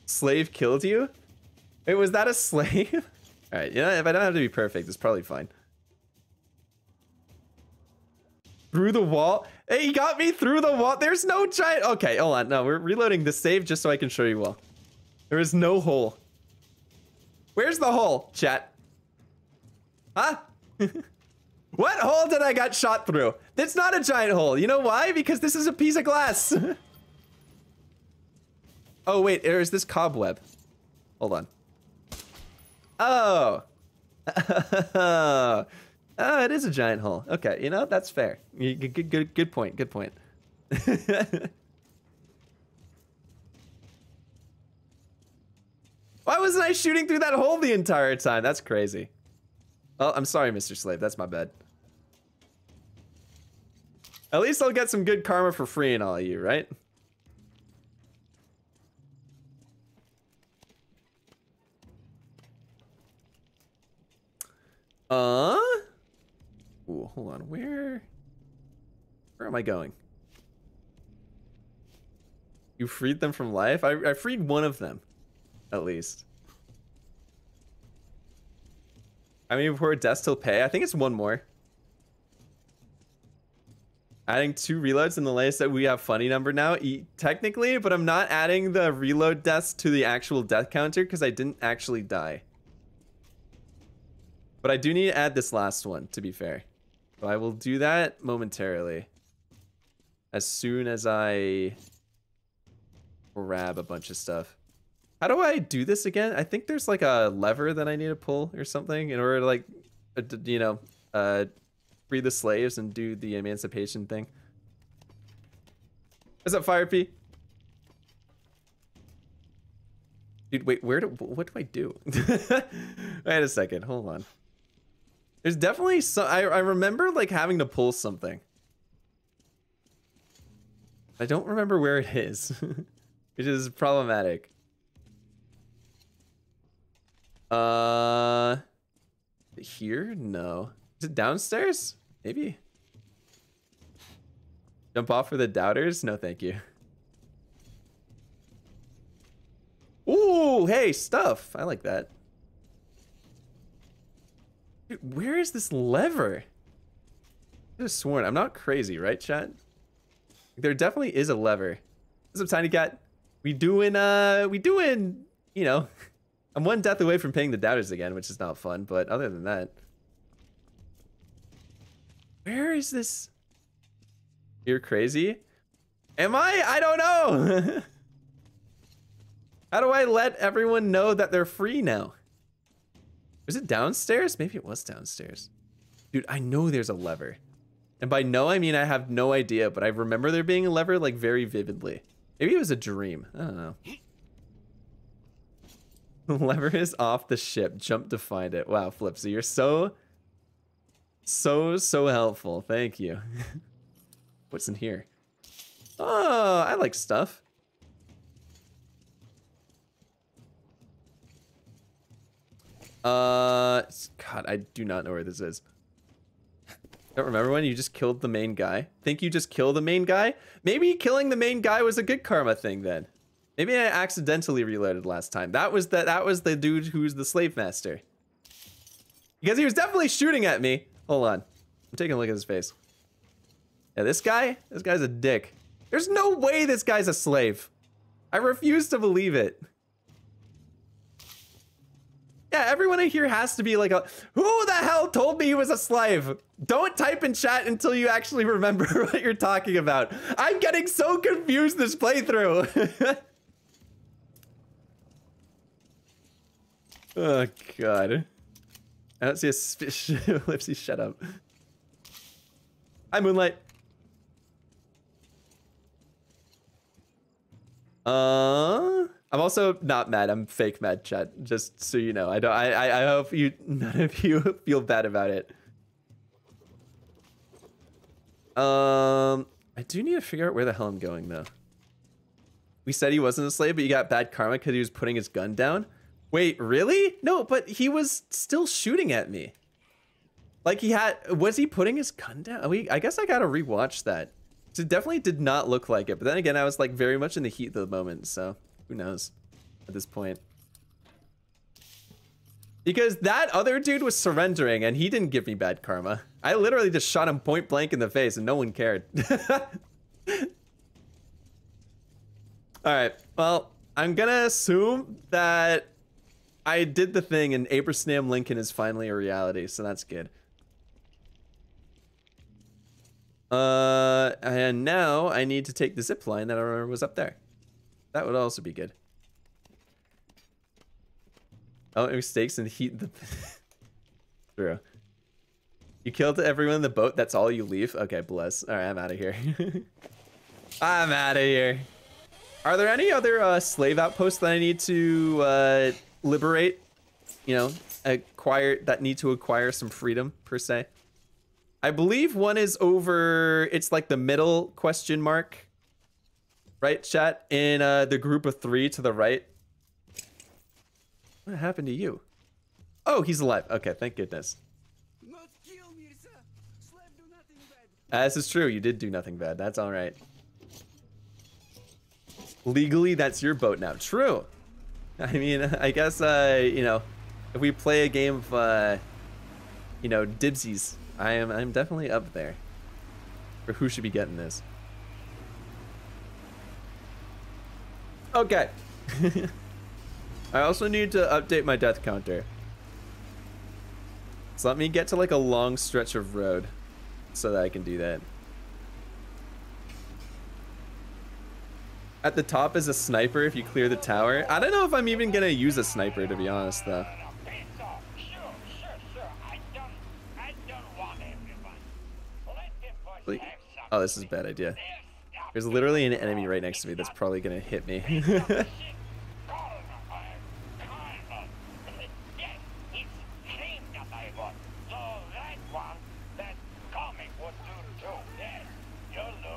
slave killed you? Wait, was that a slave? All right, yeah, if I don't have to be perfect, it's probably fine. Through the wall? Hey, he got me through the wall. There's no giant. Okay, hold on. No, we're reloading the save just so I can show you well. There is no hole. Where's the hole, chat? Huh? what hole did I got shot through? That's not a giant hole. You know why? Because this is a piece of glass. oh, wait. There's this cobweb. Hold on. Oh. oh, it is a giant hole. Okay, you know, that's fair. Good, good, good point. Good point. Why wasn't I shooting through that hole the entire time? That's crazy. Oh, I'm sorry, Mr. Slave. That's my bad. At least I'll get some good karma for freeing all of you, right? Uh? Ooh, hold on. Where? Where am I going? You freed them from life? I, I freed one of them, at least. I mean, before death till pay, I think it's one more. Adding two reloads in the latest that we have funny number now, e technically, but I'm not adding the reload deaths to the actual death counter because I didn't actually die. But I do need to add this last one, to be fair. So I will do that momentarily. As soon as I grab a bunch of stuff. How do I do this again? I think there's like a lever that I need to pull or something in order to like, uh, you know, uh, free the slaves and do the emancipation thing. What's up, Fire P? Dude, wait, where do, what do I do? wait a second, hold on. There's definitely some, I, I remember like having to pull something. I don't remember where it is, which is problematic. Uh, here? No. Is it downstairs? Maybe. Jump off for the doubters? No, thank you. Ooh, hey, stuff. I like that. Dude, where is this lever? I have sworn. I'm not crazy, right, chat? There definitely is a lever. What's up, Tiny Cat? We doing, uh, we doing, you know, I'm one death away from paying the doubters again, which is not fun, but other than that. Where is this? You're crazy? Am I? I don't know. How do I let everyone know that they're free now? Was it downstairs? Maybe it was downstairs. Dude, I know there's a lever. And by no, I mean I have no idea, but I remember there being a lever like very vividly. Maybe it was a dream. I don't know. Lever is off the ship. Jump to find it. Wow, Flipsy, you're so So, so helpful. Thank you. What's in here? Oh, I like stuff. Uh, God, I do not know where this is. Don't remember when you just killed the main guy? Think you just killed the main guy? Maybe killing the main guy was a good karma thing then. Maybe I accidentally reloaded last time. That was the that was the dude who's the slave master. Because he was definitely shooting at me. Hold on. I'm taking a look at his face. Yeah, this guy, this guy's a dick. There's no way this guy's a slave. I refuse to believe it. Yeah, everyone in here has to be like a, who the hell told me he was a slave? Don't type in chat until you actually remember what you're talking about. I'm getting so confused this playthrough. oh, God. I don't see a fish. Lipsy, shut up. Hi, Moonlight. Uh, I'm also not mad. I'm fake mad, chat. Just so you know, I don't. I I hope you none of you feel bad about it. Um, I do need to figure out where the hell I'm going though. We said he wasn't a slave, but he got bad karma because he was putting his gun down. Wait, really? No, but he was still shooting at me. Like he had, was he putting his gun down? We, I guess I gotta rewatch that. It definitely did not look like it, but then again, I was like very much in the heat of the moment, so who knows at this point. Because that other dude was surrendering and he didn't give me bad karma. I literally just shot him point blank in the face and no one cared. All right, well, I'm gonna assume that I did the thing and Abraham Lincoln is finally a reality, so that's good. Uh, and now I need to take the zip line that I was up there. That would also be good. Oh, mistakes and heat the... True. You killed everyone in the boat, that's all you leave? Okay, bless. Alright, I'm out of here. I'm out of here. Are there any other uh, slave outposts that I need to uh, liberate? You know, acquire that need to acquire some freedom, per se? I believe one is over, it's like the middle question mark. Right, chat? In uh, the group of three to the right. What happened to you? Oh, he's alive. Okay, thank goodness. Uh, this is true. You did do nothing bad. That's all right. Legally, that's your boat now. True. I mean, I guess, uh, you know, if we play a game of, uh, you know, dibsies, I am I'm definitely up there. For who should be getting this. Okay. I also need to update my death counter. So let me get to like a long stretch of road so that I can do that. At the top is a sniper if you clear the tower. I don't know if I'm even gonna use a sniper to be honest though. Like, oh, this is a bad idea. There's literally an enemy right next to me that's probably gonna hit me.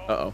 Uh-oh.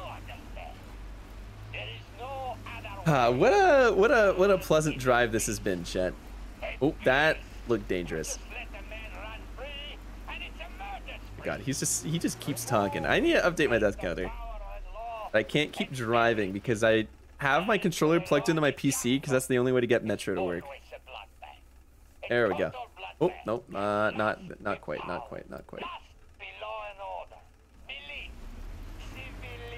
Ah, what a what a what a pleasant drive this has been, Chet. Oh, that looked dangerous. God, he's just he just keeps talking. I need to update my death counter. I can't keep driving because I have my controller plugged into my PC because that's the only way to get Metro to work. There we go. Oh, nope, uh, not, not quite, not quite, not quite.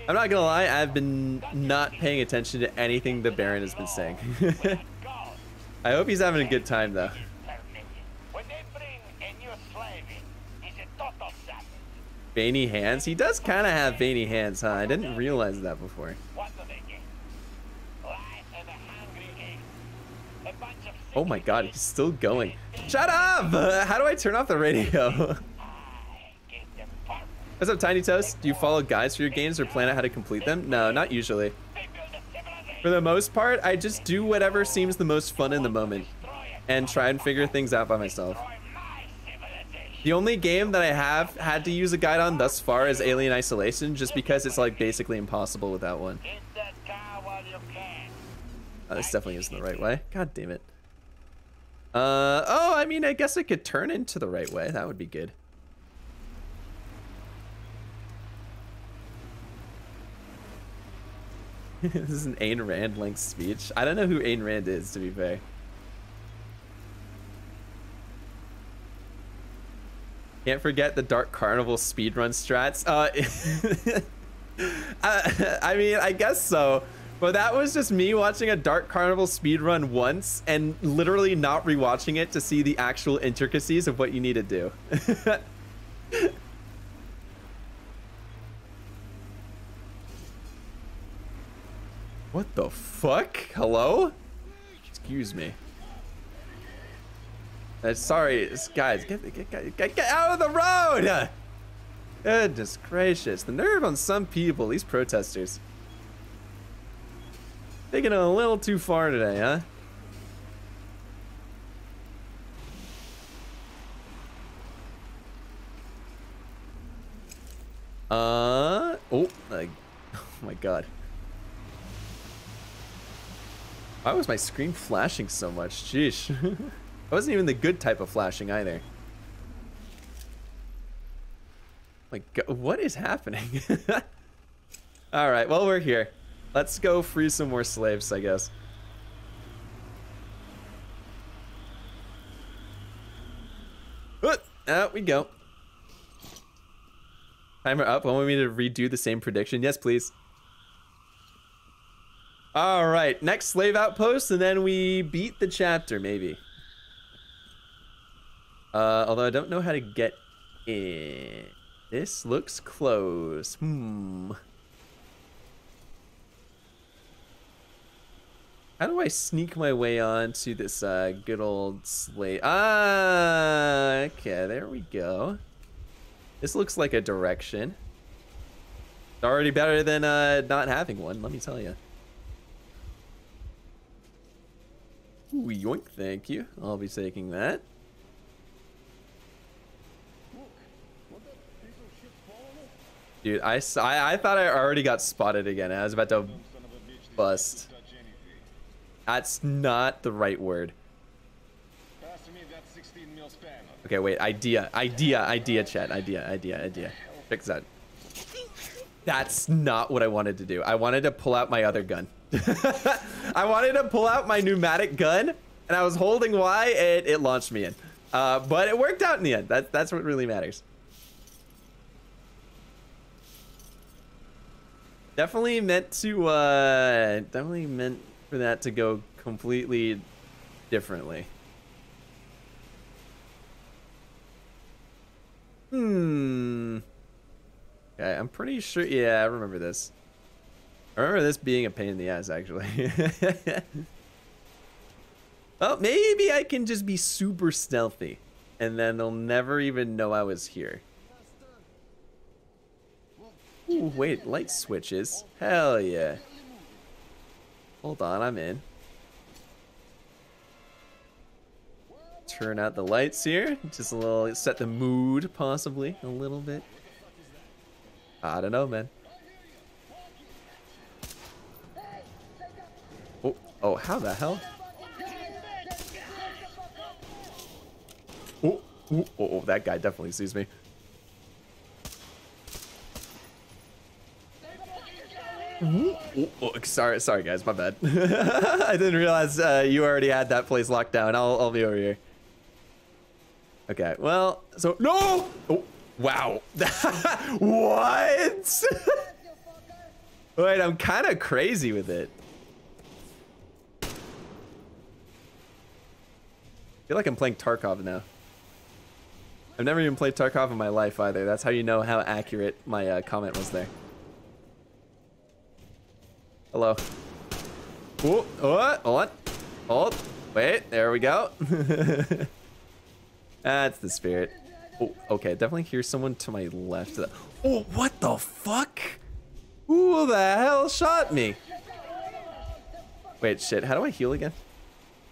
I'm not gonna lie, I've been not paying attention to anything the Baron has been saying. I hope he's having a good time though. Veiny hands? He does kind of have veiny hands, huh? I didn't realize that before. Oh my god, he's still going. Shut up! How do I turn off the radio? What's up, Tiny Toast? Do you follow guides for your games or plan out how to complete them? No, not usually. For the most part, I just do whatever seems the most fun in the moment and try and figure things out by myself. The only game that I have had to use a guide on thus far is Alien Isolation, just because it's like basically impossible without one. Oh, this definitely isn't the right way. God damn it. Uh, oh, I mean, I guess it could turn into the right way. That would be good. this is an Ayn Rand length speech. I don't know who Ayn Rand is, to be fair. Can't forget the Dark Carnival speedrun strats. Uh, I, I mean, I guess so. But that was just me watching a Dark Carnival speedrun once and literally not rewatching it to see the actual intricacies of what you need to do. what the fuck? Hello? Excuse me. Uh, sorry, guys, get, get, get, get, out of the road! Goodness gracious, the nerve on some people, these protesters. Taking it a little too far today, huh? Uh, oh, like, oh my god. Why was my screen flashing so much? Jeez. it wasn't even the good type of flashing either. My god, what is happening? All right, well, we're here. Let's go free some more slaves, I guess. Out we go. Timer up. Want me to redo the same prediction? Yes, please. All right, next slave outpost, and then we beat the chapter, maybe. Uh, although I don't know how to get in. This looks close. Hmm. How do I sneak my way onto this uh, good old slave? Ah, okay, there we go. This looks like a direction. It's already better than uh, not having one, let me tell you. Ooh, yoink, thank you. I'll be taking that. Dude, I, I, I thought I already got spotted again. I was about to bust. That's not the right word. Okay, wait. Idea. Idea. Idea, chat. Idea. Idea. Idea. Fix that. That's not what I wanted to do. I wanted to pull out my other gun. I wanted to pull out my pneumatic gun, and I was holding Y, and it launched me in. Uh, but it worked out in the end. That, that's what really matters. Definitely meant to, uh, definitely meant for that to go completely differently. Hmm. Okay, I'm pretty sure. Yeah, I remember this. I remember this being a pain in the ass, actually. oh, maybe I can just be super stealthy. And then they'll never even know I was here. Ooh, wait, light switches. Hell yeah. Hold on, I'm in. Turn out the lights here. Just a little, set the mood, possibly, a little bit. I don't know, man. Oh, how the hell? Oh, oh, oh, that guy definitely sees me. Oh, oh, sorry, sorry guys, my bad. I didn't realize uh, you already had that place locked down. I'll, I'll be over here. Okay, well, so no. Oh, wow. what? Wait, I'm kind of crazy with it. Feel like I'm playing Tarkov now. I've never even played Tarkov in my life either. That's how you know how accurate my uh, comment was there. Hello. Oh, oh, on. Hold. Wait, there we go. That's the spirit. Oh, okay, definitely hear someone to my left. Oh, what the fuck? Who the hell shot me? Wait, shit, how do I heal again?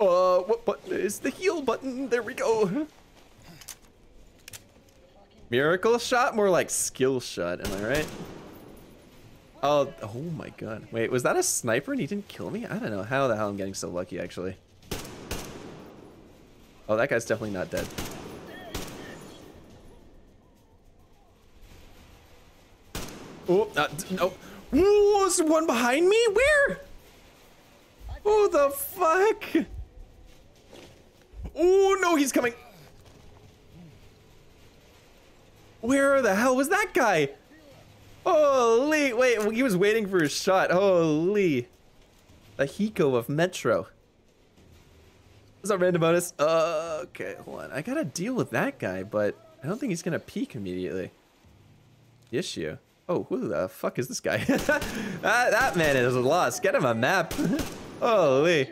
Uh, what button is the heal button? There we go. Miracle shot? More like skill shot, am I right? Oh, oh my god. Wait, was that a sniper and he didn't kill me? I don't know how the hell I'm getting so lucky, actually. Oh, that guy's definitely not dead. Oh, uh, no. Ooh, is there one behind me? Where? Who the fuck? Oh, no, he's coming. Where the hell was that guy? Holy, wait, he was waiting for his shot. Holy. The Hiko of Metro. What's up, random bonus? Uh, okay, hold on. I gotta deal with that guy, but I don't think he's gonna peek immediately. Issue. Oh, who the fuck is this guy? that, that man is lost. Get him a map. Holy.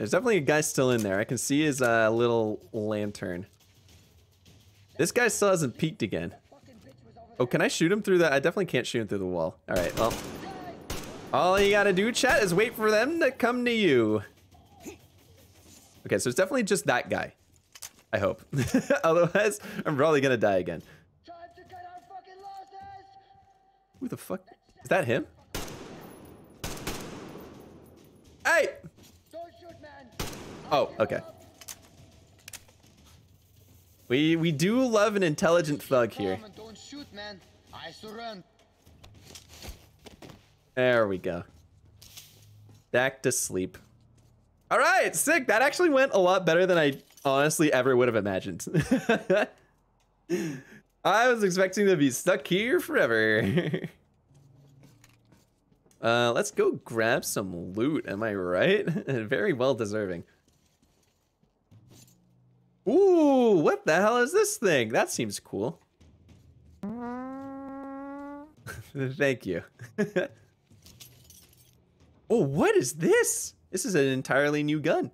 There's definitely a guy still in there. I can see his uh, little lantern. This guy still hasn't peeked again. Oh, can I shoot him through that? I definitely can't shoot him through the wall. All right, well. All you gotta do, chat, is wait for them to come to you. Okay, so it's definitely just that guy. I hope. Otherwise, I'm probably gonna die again. Who the fuck? Is that him? Hey! Oh, okay. We we do love an intelligent thug here. Don't shoot, man. I. There we go. Back to sleep. All right, sick. That actually went a lot better than I honestly ever would have imagined. I was expecting to be stuck here forever. uh, let's go grab some loot. Am I right? Very well deserving. Ooh, what the hell is this thing? That seems cool. Thank you. oh, what is this? This is an entirely new gun.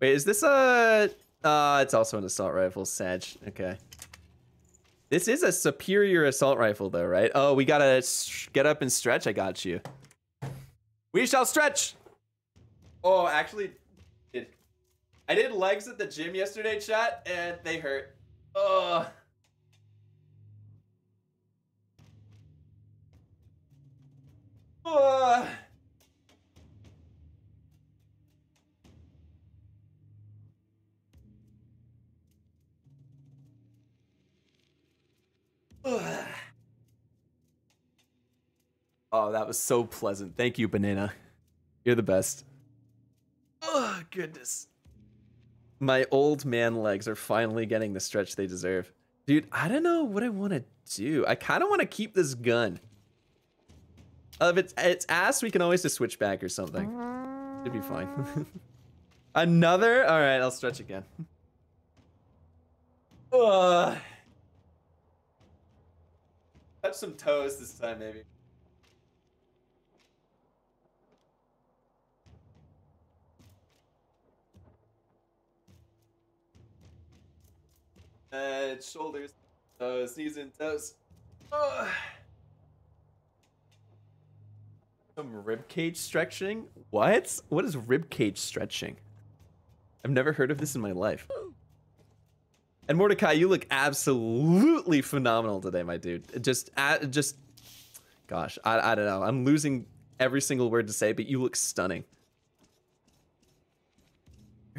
Wait, is this a... Uh, it's also an assault rifle, Sag. Okay. This is a superior assault rifle, though, right? Oh, we gotta get up and stretch. I got you. We shall stretch. Oh, actually, I did legs at the gym yesterday, chat, and they hurt. Ugh. Ugh. Oh, that was so pleasant. Thank you, Banana. You're the best. Oh, goodness. My old man legs are finally getting the stretch they deserve. Dude, I don't know what I want to do. I kind of want to keep this gun. Uh, if it's, it's ass, we can always just switch back or something. It'd be fine. Another? All right, I'll stretch again. Touch some toes this time, maybe. Shoulders, toes, knees and toes. Ugh. Some rib cage stretching? What? What is rib cage stretching? I've never heard of this in my life. And Mordecai, you look absolutely phenomenal today, my dude. Just, just, gosh, I, I don't know. I'm losing every single word to say, but you look stunning.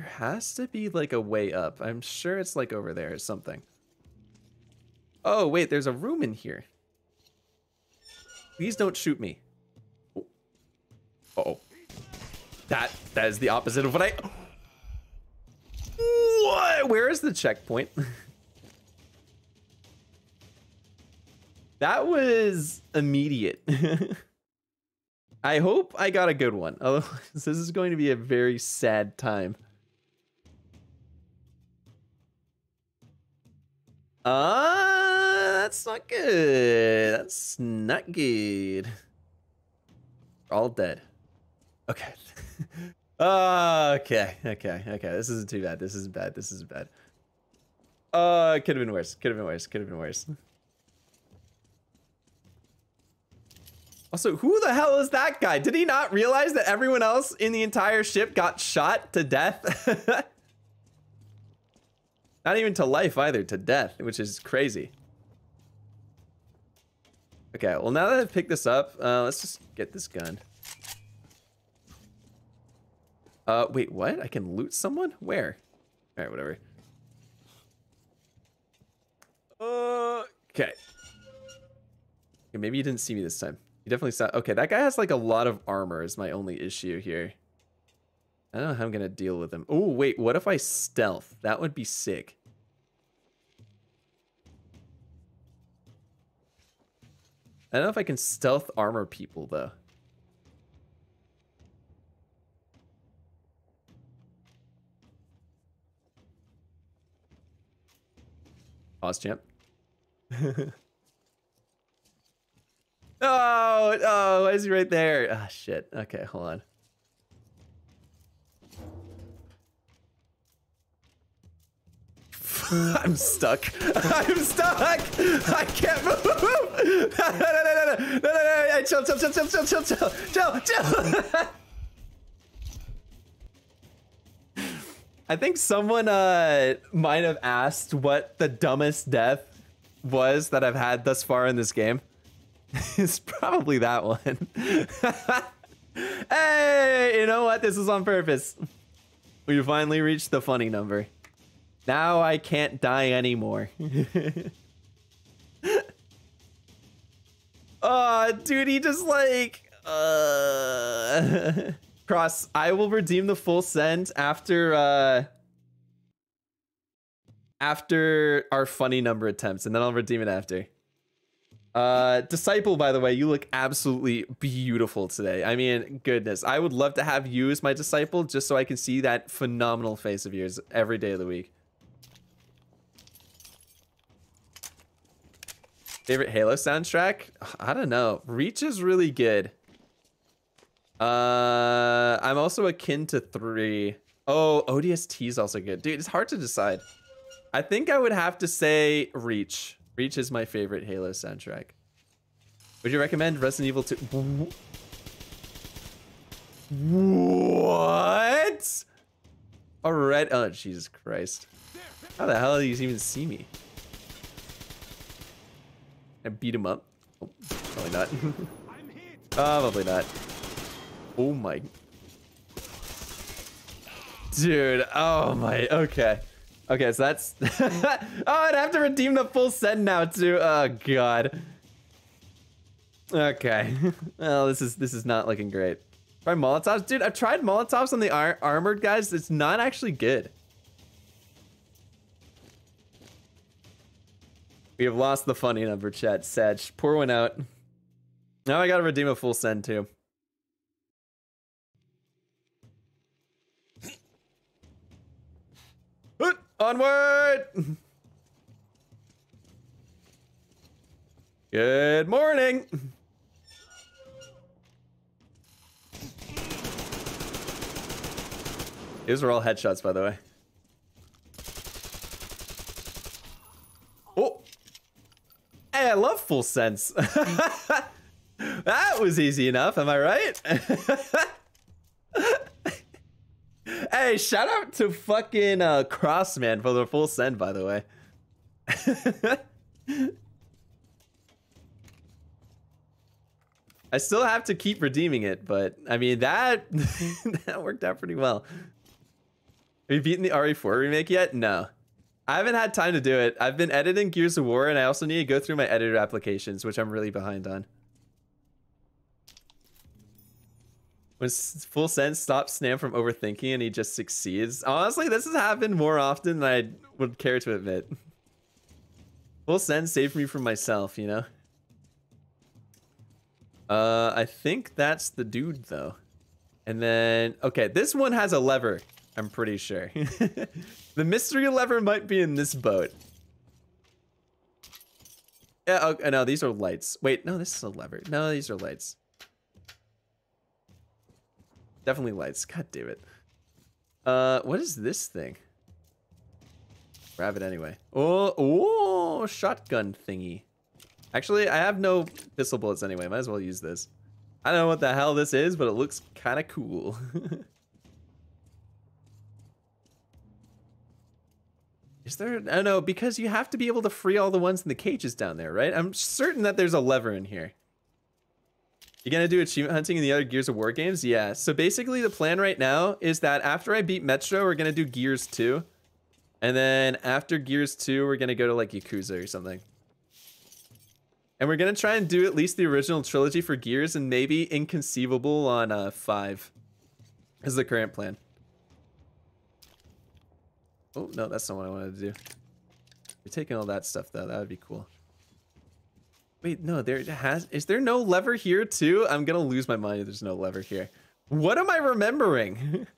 There has to be like a way up. I'm sure it's like over there or something. Oh, wait, there's a room in here. Please don't shoot me. Oh. Uh oh. That, that is the opposite of what I... What? Where is the checkpoint? That was immediate. I hope I got a good one. Otherwise, this is going to be a very sad time. Uh, that's not good. That's not good. We're All dead. Okay. uh, okay, okay, okay. This isn't too bad. This isn't bad. This isn't bad. Uh, could have been worse. Could have been worse. Could have been worse. Also, who the hell is that guy? Did he not realize that everyone else in the entire ship got shot to death? not even to life either, to death, which is crazy. Okay, well now that I've picked this up, uh, let's just get this gun. Uh, wait, what? I can loot someone? Where? All right, whatever. Okay. okay. Maybe you didn't see me this time. You definitely saw. Okay, that guy has like a lot of armor. Is my only issue here. I don't know how I'm gonna deal with them. Oh wait, what if I stealth? That would be sick. I don't know if I can stealth armor people though. PauseChamp. oh, oh, why is he right there? Ah, oh, shit. Okay, hold on. I'm stuck. I'm stuck. I can't move. no, no, no, no, no, no, no, no. Chill, chill, chill, chill, chill, chill, chill, chill, chill. I think someone uh might have asked what the dumbest death was that I've had thus far in this game. it's probably that one. hey, you know what? This is on purpose. We finally reached the funny number. Now I can't die anymore. oh, dude, he just like uh Cross, I will redeem the full send after uh after our funny number attempts, and then I'll redeem it after. Uh Disciple, by the way, you look absolutely beautiful today. I mean, goodness. I would love to have you as my disciple just so I can see that phenomenal face of yours every day of the week. Favorite Halo soundtrack? I don't know. Reach is really good. Uh, I'm also akin to three. Oh, ODST is also good. Dude, it's hard to decide. I think I would have to say Reach. Reach is my favorite Halo soundtrack. Would you recommend Resident Evil 2? What? A red. Oh, Jesus Christ. How the hell do you even see me? I beat him up. Oh, probably not. probably not. Oh my. Dude, oh my, okay. Okay, so that's... oh, I'd have to redeem the full send now too. Oh god. Okay. well, this is this is not looking great. Try Molotovs? Dude, I've tried Molotovs on the ar armored guys. It's not actually good. We have lost the funny number, chat. Sadge. Pour one out. Now I gotta redeem a full send too. Onward! Good morning! These are all headshots, by the way. Hey, I love full sends. that was easy enough, am I right? Hey, shout out to fucking uh, Crossman for the full send, by the way. I still have to keep redeeming it, but I mean that that worked out pretty well. Have you beaten the RE4 remake yet? No. I haven't had time to do it. I've been editing Gears of War and I also need to go through my editor applications, which I'm really behind on. when full sends stops Snam from overthinking and he just succeeds. Honestly, this has happened more often than I would care to admit. Full sends saved me from myself, you know? Uh, I think that's the dude though. And then, okay, this one has a lever. I'm pretty sure. the mystery lever might be in this boat. Yeah, okay, no, these are lights. Wait, no, this is a lever. No, these are lights. Definitely lights. God damn it. Uh, what is this thing? Grab it anyway. Oh, oh, shotgun thingy. Actually, I have no pistol bullets anyway. Might as well use this. I don't know what the hell this is, but it looks kind of cool. is there? Don't know, because you have to be able to free all the ones in the cages down there, right? I'm certain that there's a lever in here. You're gonna do achievement hunting in the other Gears of War games? Yeah. So basically the plan right now is that after I beat Metro, we're gonna do Gears 2. And then after Gears 2, we're gonna go to like Yakuza or something. And we're gonna try and do at least the original trilogy for Gears and maybe Inconceivable on uh, 5. Is the current plan. Oh, no, that's not what I wanted to do. You're taking all that stuff though, that would be cool. Wait, no, there has is there no lever here too? I'm gonna lose my mind if there's no lever here. What am I remembering?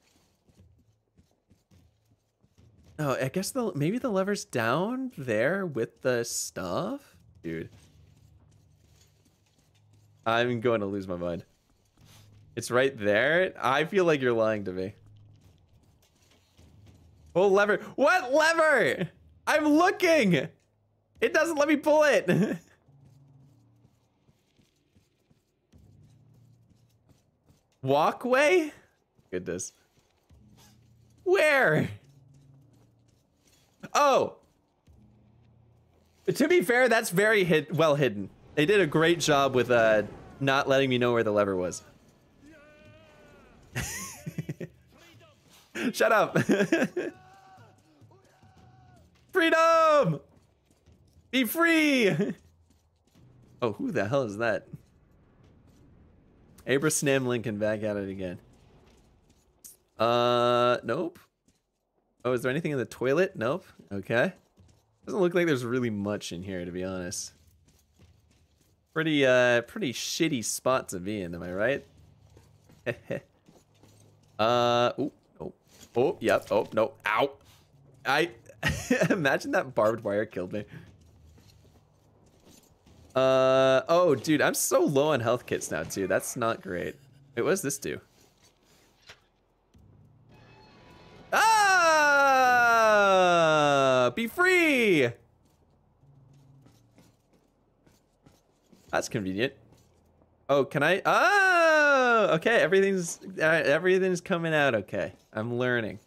oh, I guess the maybe the lever's down there with the stuff? Dude. I'm going to lose my mind. It's right there? I feel like you're lying to me. Oh, lever. What lever? I'm looking. It doesn't let me pull it. Walkway? Goodness. Where? Oh. To be fair, that's very hid well hidden. They did a great job with uh, not letting me know where the lever was. Shut up. Freedom! Be free! Oh, who the hell is that? Abraham Lincoln back at it again. Uh, nope. Oh, is there anything in the toilet? Nope. Okay. Doesn't look like there's really much in here, to be honest. Pretty, uh, pretty shitty spot to be in, am I right? uh, oh, oh, oh, yep, oh, no, ow. I, imagine that barbed wire killed me. Uh, oh, dude, I'm so low on health kits now, too. That's not great. Wait, what does this do? Ah! Be free! That's convenient. Oh, can I? Oh, okay. Everything's uh, everything's coming out okay. I'm learning.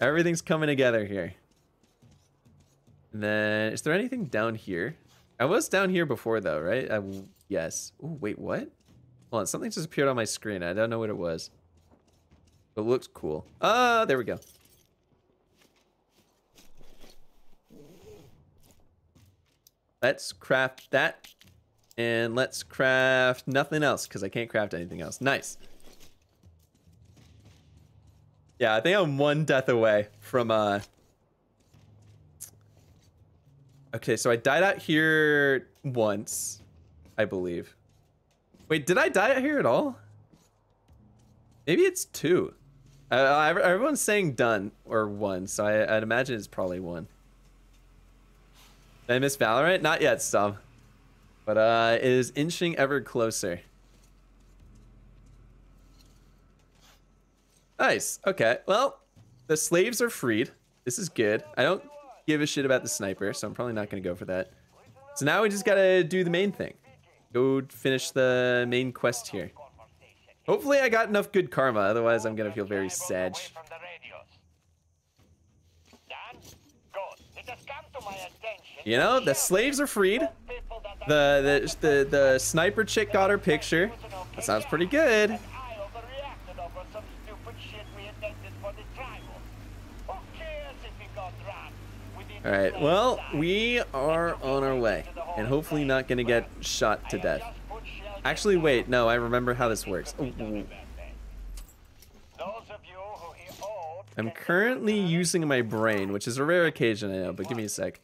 Everything's coming together here. And then, is there anything down here? I was down here before though, right? I, yes. Oh, wait, what? Hold on, something just appeared on my screen. I don't know what it was. It looks cool. Ah, there we go. Let's craft that. And let's craft nothing else because I can't craft anything else. Nice. Yeah, I think I'm one death away from uh Okay, so I died out here once, I believe. Wait, did I die out here at all? Maybe it's two. Uh, everyone's saying done or one, so I, I'd imagine it's probably one. Did I miss Valorant? Not yet, Stum. But uh, it is inching ever closer. Nice. Okay. Well, the slaves are freed. This is good. I don't give a shit about the sniper, so I'm probably not going to go for that. So now we just got to do the main thing. Go finish the main quest here. Hopefully I got enough good karma, otherwise I'm going to feel very sad. You know, the slaves are freed. The, the, the, the sniper chick got her picture. That sounds pretty good. Alright, well, we are on our way. And hopefully not going to get shot to death. Actually, wait, no, I remember how this works. I'm currently using my brain, which is a rare occasion, I know, but give me a sec.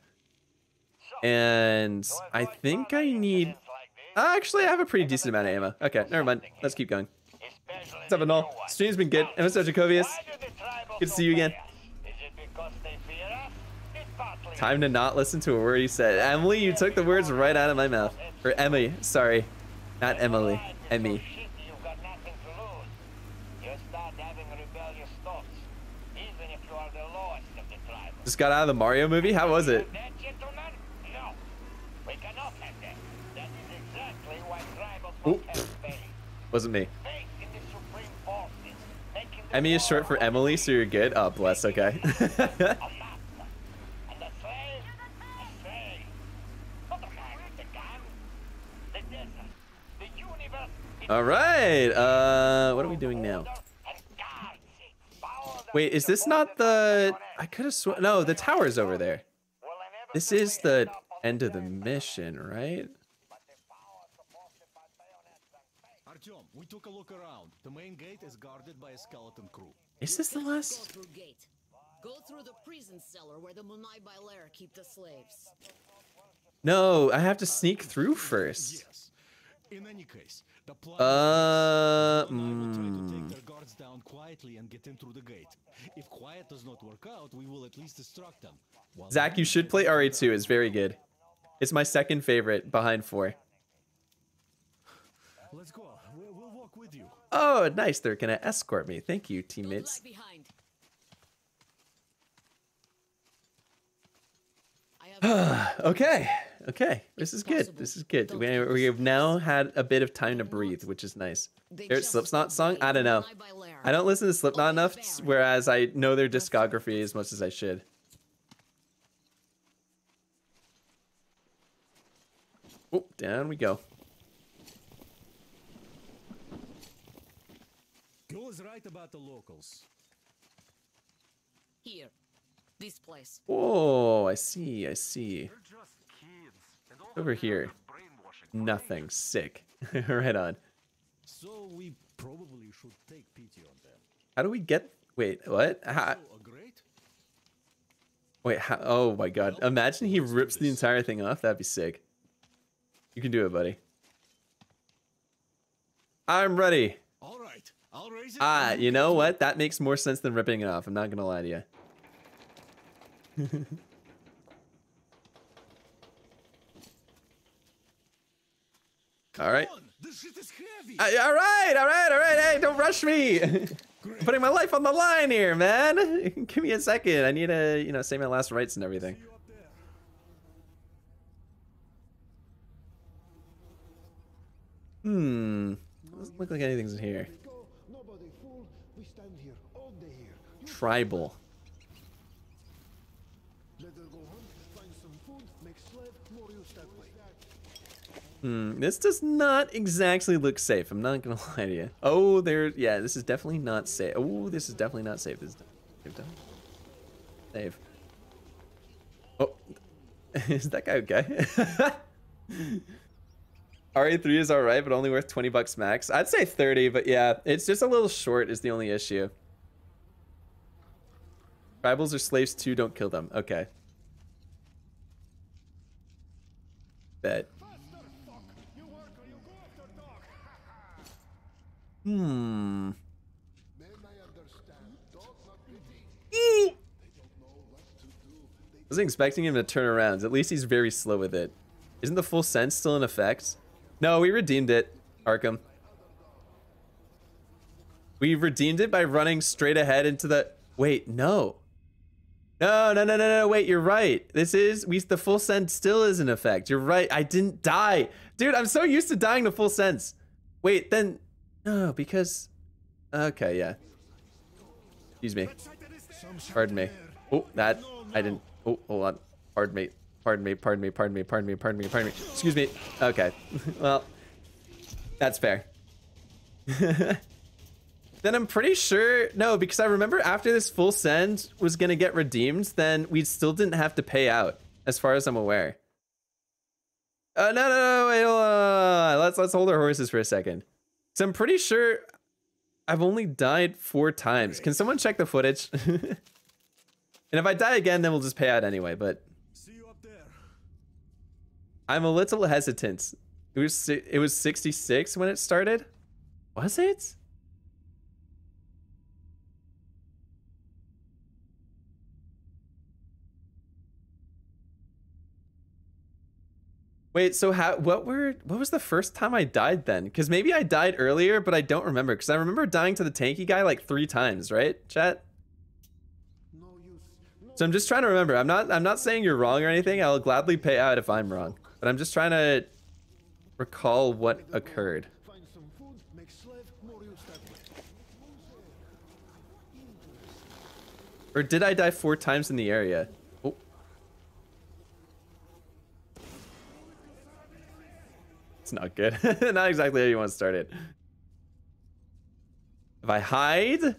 And I think I need Actually, I have a pretty decent amount of ammo. Okay, never mind. Let's keep going. What's up, Anol? Stream's been good. What's up, Jacobius? Good to see you again. Time to not listen to a word you said. Emily, you took the words right out of my mouth. Or Emily, sorry. Not Emily. Emmy. Just got out of the Mario movie? How was it? Ooh. Wasn't me. Emmy is short for Emily, so you're good. Oh, bless. Okay. All right. Uh, what are we doing now? Wait, is this not the? I could have sworn. No, the tower's over there. This is the end of the mission, right? Artyom, we took a look around. The main gate is guarded by a skeleton crew. Is this the Go last? through gate. Go through the prison cellar where the Munai Bailar keep the slaves. No, I have to sneak through first. Yes. In any case, the plan Uh, is that Munai will try to take mm. their guards down quietly and get in through the gate. If quiet does not work out, we will at least distract them. While Zach, you should play RE2. It's very good. It's my second favorite behind four. Let's go. We'll, we'll walk with you. Oh, nice. They're gonna escort me. Thank you, teammates. Behind. okay. Okay. This is good. This is good. We, we have now had a bit of time to breathe, which is nice. Their Slipknot song? I don't know. I don't listen to Slipknot enough, whereas I know their discography as much as I should. Oh, down we go. Gyul is right about the locals. Here. This place. Oh, I see. I see. Over here. Nothing. Sick. right on. So we probably should take pity on them. How do we get? Wait, what? How... So, a great? Wait, how... oh my god. Imagine he rips the entire thing off. That'd be sick. You can do it, buddy. I'm ready. All right. I'll raise it. Ah, you know what? That makes more sense than ripping it off. I'm not gonna lie to you. all right. This shit is heavy. All right, all right, all right. Hey, don't rush me. Putting my life on the line here, man. Give me a second. I need to, you know, say my last rites and everything. Hmm. Doesn't look like anything's in here. Go, Hmm. This does not exactly look safe. I'm not gonna lie to you. Oh, there. Yeah, this is definitely not safe. Oh, this is definitely not safe. This is safe. Save. Oh, is that guy okay? RE3 is alright, but only worth 20 bucks max. I'd say 30, but yeah, it's just a little short is the only issue. Tribals are slaves too, don't kill them. Okay. Bet. Hmm. I. Wasn't expecting him to turn around. At least he's very slow with it. Isn't the full sends still in effect? No, we redeemed it, Arkham. We redeemed it by running straight ahead into the... Wait, no. No, no, no, no, no, wait, you're right. This is... we The full sends still is in effect. You're right. I didn't die. Dude, I'm so used to dying to full sends. Wait, then... No, because... Okay, yeah. Excuse me. Pardon me. Oh, that... I didn't... Oh, hold on. Pardon me. Pardon me, pardon me, pardon me, pardon me, pardon me, pardon me. Excuse me. Okay. well, that's fair. then I'm pretty sure... No, because I remember after this full send was going to get redeemed, then we still didn't have to pay out, as far as I'm aware. Uh, no, no, no, wait, on. Let's, let's hold our horses for a second. So I'm pretty sure I've only died four times. Can someone check the footage? and if I die again, then we'll just pay out anyway, but... See you up there. I'm a little hesitant It was it was 66 when it started. Was it? Wait, so how what were what was the first time I died then? Cuz maybe I died earlier, but I don't remember cuz I remember dying to the tanky guy like 3 times, right? Chat? So I'm just trying to remember. I'm not I'm not saying you're wrong or anything. I'll gladly pay out if I'm wrong. But I'm just trying to recall what occurred. Or did I die four times in the area? Not good. not exactly how you want to start it. If I hide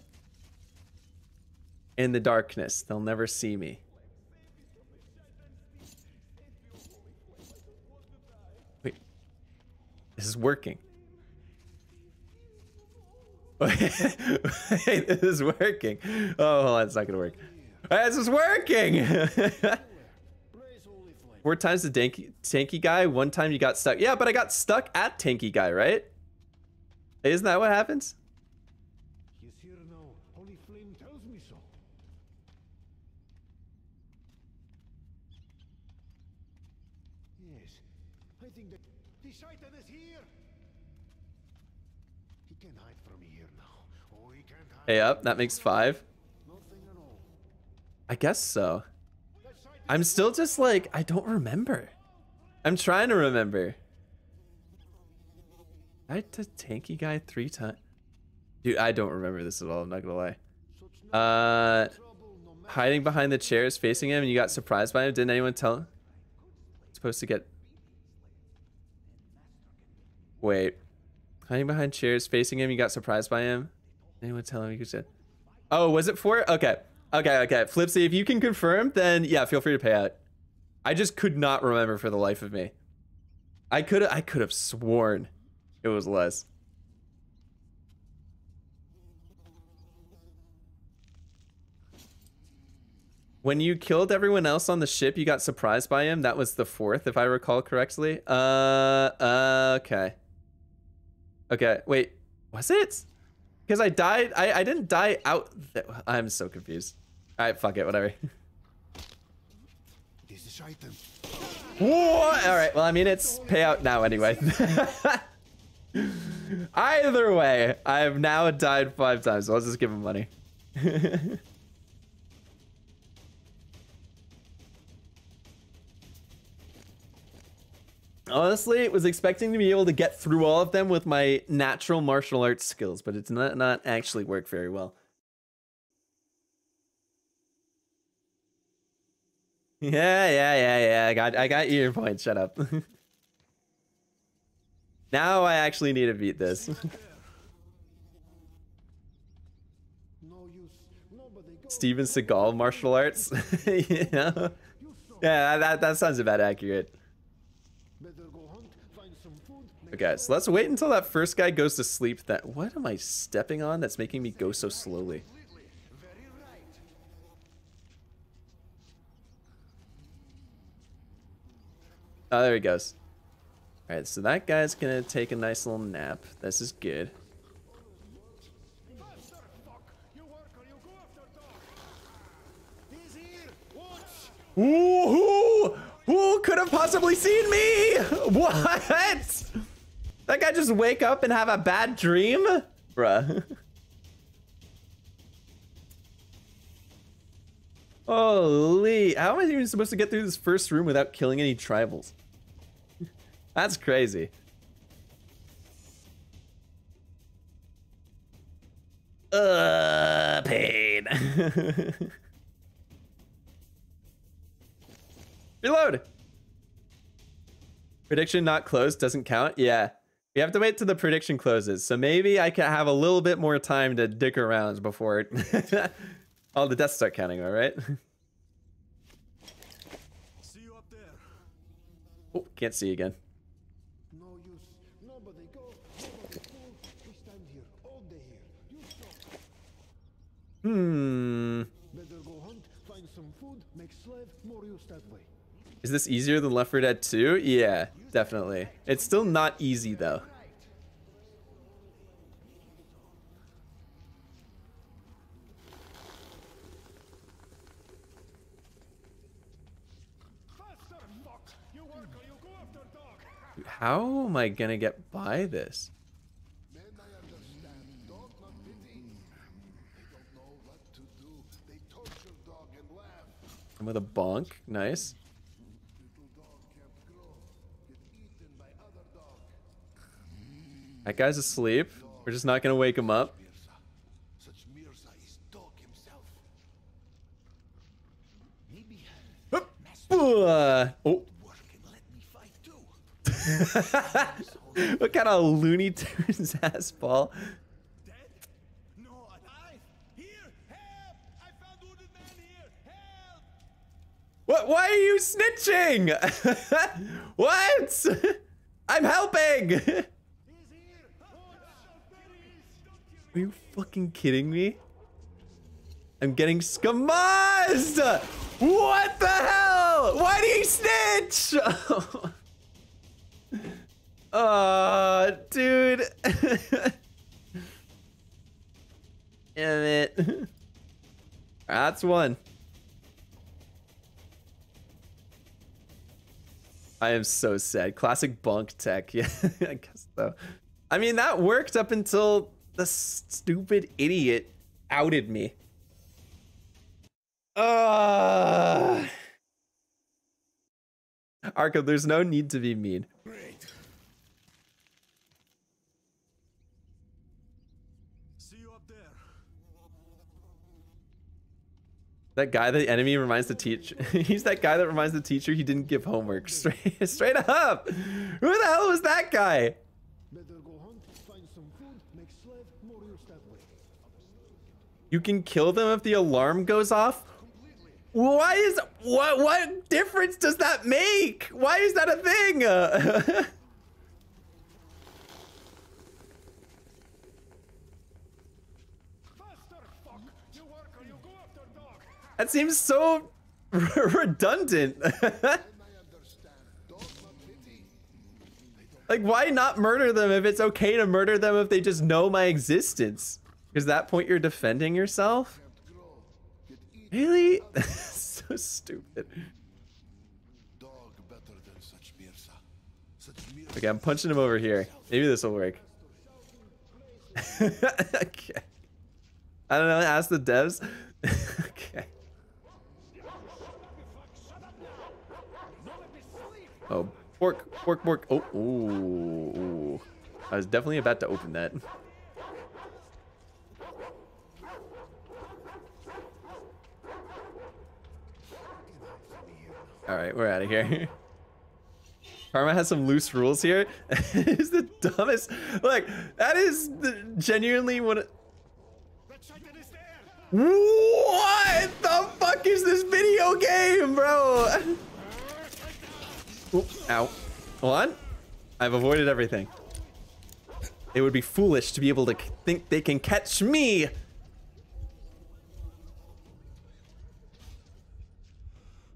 in the darkness, they'll never see me. Wait. This is working. Wait, this is working. Oh, it's not gonna work. This is working! Four times the tanky, tanky guy, one time you got stuck. Yeah, but I got stuck at tanky guy, right? Isn't that what happens? He's here now. Holy Flame tells me so. Yes, I think that the Shaitan is here. He can hide from here now. Oh, he can't hide. Hey, up. That makes five. I guess so. I'm still just like, I don't remember. I'm trying to remember. I had to tanky guy three times. Dude, I don't remember this at all. I'm not gonna lie. Uh, hiding behind the chairs, facing him, and you got surprised by him. Didn't anyone tell him? Supposed to get. Wait, hiding behind chairs, facing him. You got surprised by him. Anyone tell him you could? Oh, was it four? Okay, okay, okay. Flipsy, if you can confirm, then yeah, feel free to pay out. I just could not remember for the life of me. I could I could have sworn it was less. When you killed everyone else on the ship, you got surprised by him. That was the fourth, if I recall correctly. Uh, uh okay. Okay, wait, was it? Because I died, I, I didn't die out. I'm so confused. All right, fuck it, whatever. This is Shaitan. What? All right. Well, I mean, it's payout now anyway. Either way, I have now died five times. So I'll just give him money. Honestly, was expecting to be able to get through all of them with my natural martial arts skills, but it's not not actually work very well. Yeah, yeah, yeah, yeah. I got I got your point. Shut up. now I actually need to beat this. Steven Seagal martial arts. know? Yeah, that that sounds about accurate. Okay, so let's wait until that first guy goes to sleep. That what am I stepping on that's making me go so slowly? Oh, there he goes. Alright, so that guy's gonna take a nice little nap. This is good. Ooh, who, who could have possibly seen me? What? That guy just wake up and have a bad dream? Bruh. Holy, how am I even supposed to get through this first room without killing any tribals? That's crazy. Uh, pain. Reload. Prediction not closed doesn't count. Yeah. We have to wait till the prediction closes. So maybe I can have a little bit more time to dick around before all the deaths start counting, all right? See you up there. Oh, can't see again. No use. Nobody go. Nobody fool. We stand here all day here. You stop. Hmm. Better go hunt, find some food, make slave, more use that way. Is this easier than Left 4 Dead 2? Yeah, definitely. It's still not easy though. How am I gonna get by this? I'm with a bonk. Nice. That guy's asleep. We're just not gonna wake him up. Oh. what kind of Looney Tunes ass ball? What? Why are you snitching? what? I'm helping. Are you fucking kidding me? I'm getting skamazed! What the hell? Why do you snitch? Oh, dude. Damn it. That's one. I am so sad. Classic bunk tech. Yeah, I guess so. I mean, that worked up until the stupid idiot outed me. Uh Arkham, there's no need to be mean. That guy, the enemy reminds the teacher. He's that guy that reminds the teacher he didn't give homework. Straight, straight up. Who the hell was that guy? You can kill them if the alarm goes off. Why is what? What difference does that make? Why is that a thing? that seems so redundant. like, why not murder them if it's okay to murder them if they just know my existence? Because that point you're defending yourself? Really? so stupid. Okay, I'm punching him over here. Maybe this will work. okay. I don't know. Ask the devs. okay. Oh, pork, pork, pork. Oh, ooh, ooh. I was definitely about to open that. All right, we're out of here. Karma has some loose rules here. it's the dumbest. Like, that is the, genuinely what. What the fuck is this video game, bro? Ow. Hold on. I've avoided everything. It would be foolish to be able to think they can catch me.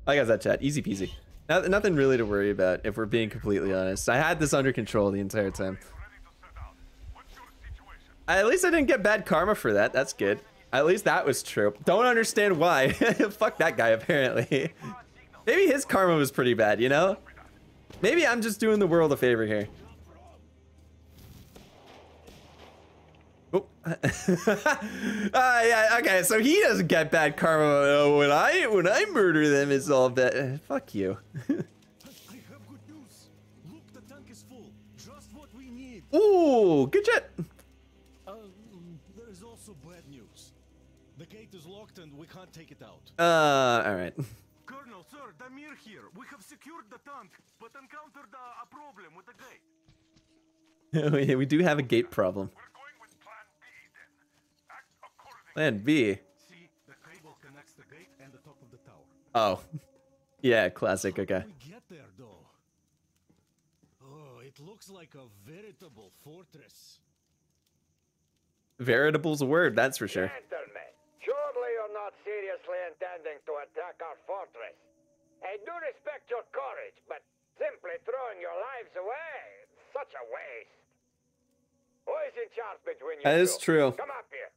I got that chat. Easy peasy. Not, nothing really to worry about, if we're being completely honest. I had this under control the entire time. At least I didn't get bad karma for that. That's good. At least that was true. Don't understand why. Fuck that guy, apparently. Maybe his karma was pretty bad, you know? Maybe I'm just doing the world a favor here. Oh. uh, yeah, okay, so he doesn't get bad karma when I when I murder them. It's all bad. Uh, fuck you. Ooh, good there is also bad news. The gate is locked and we can't take it out. Uh, all right. Colonel, sir, Damir here. We have secured the tank, but encountered a, uh, a problem with the gate. Oh, we, we do have a gate problem. Plan B. See, the cable connects the gate and the top of the tower. Oh. Yeah, classic, okay. We get there though. Oh, it looks like a veritable fortress. Veritable's a word, that's for sure. Gentlemen, surely you're not seriously intending to attack our fortress. I do respect your courage, but simply throwing your lives away, it's such a waste. Who is in charge between you That is two? true. Come up here.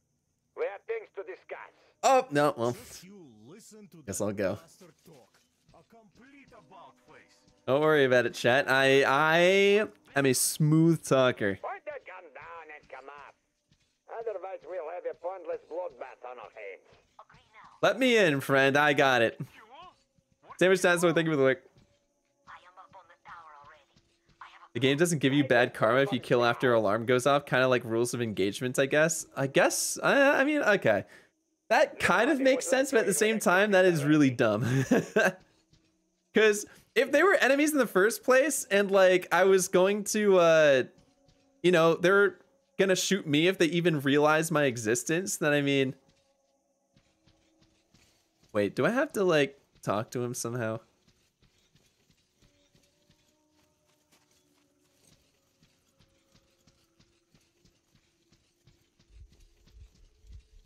We have things to discuss. Oh no, well, guess I'll go. Don't worry about it, chat. I I am a smooth talker. Point that gun down and come up. Otherwise, we'll have a pointless bloodbath on our hands. Let me in, friend. I got it. Sandwich Dinosaur, thank you for the work. The game doesn't give you bad karma if you kill after alarm goes off, kind of like rules of engagement, I guess. I guess. I, I mean, okay. That kind of makes sense, but at the same time, that is really dumb. Because if they were enemies in the first place, and like I was going to, uh, you know, they're gonna shoot me if they even realize my existence, then I mean, wait, do I have to like talk to him somehow?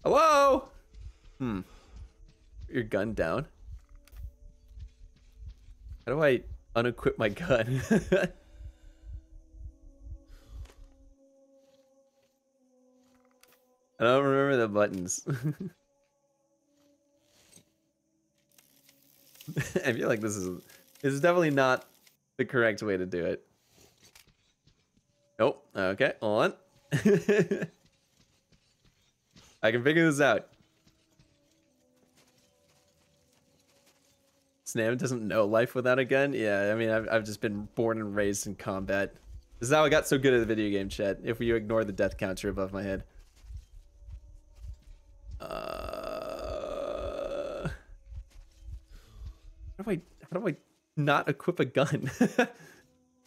Hello? Hmm. Your gun down. How do I unequip my gun? I don't remember the buttons. I feel like this is this is definitely not the correct way to do it. Nope. Okay, on. I can figure this out. Snam doesn't know life without a gun. Yeah, I mean, I've, I've just been born and raised in combat. This is how I got so good at the video game chat. If you ignore the death counter above my head. Uh, how do I how do I not equip a gun?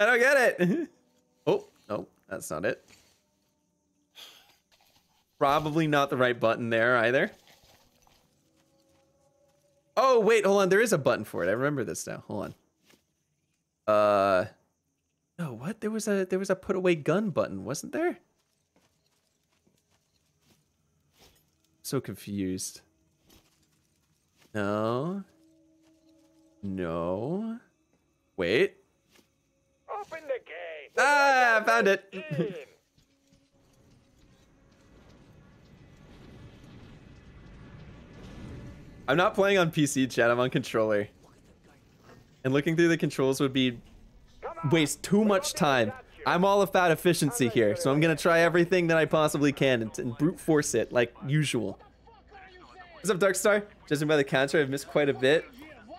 I don't get it. oh, no, that's not it. Probably not the right button there either. Oh, wait, hold on. There is a button for it. I remember this now. Hold on. Uh No, what? There was a there was a put away gun button, wasn't there? So confused. No. No. Wait. Open the gate. Ah, I found it. I'm not playing on PC, chat. I'm on controller. And looking through the controls would be waste too much time. I'm all about efficiency here, so I'm gonna try everything that I possibly can and, and brute force it like usual. What's up, Darkstar? Judging by the counter, I've missed quite a bit.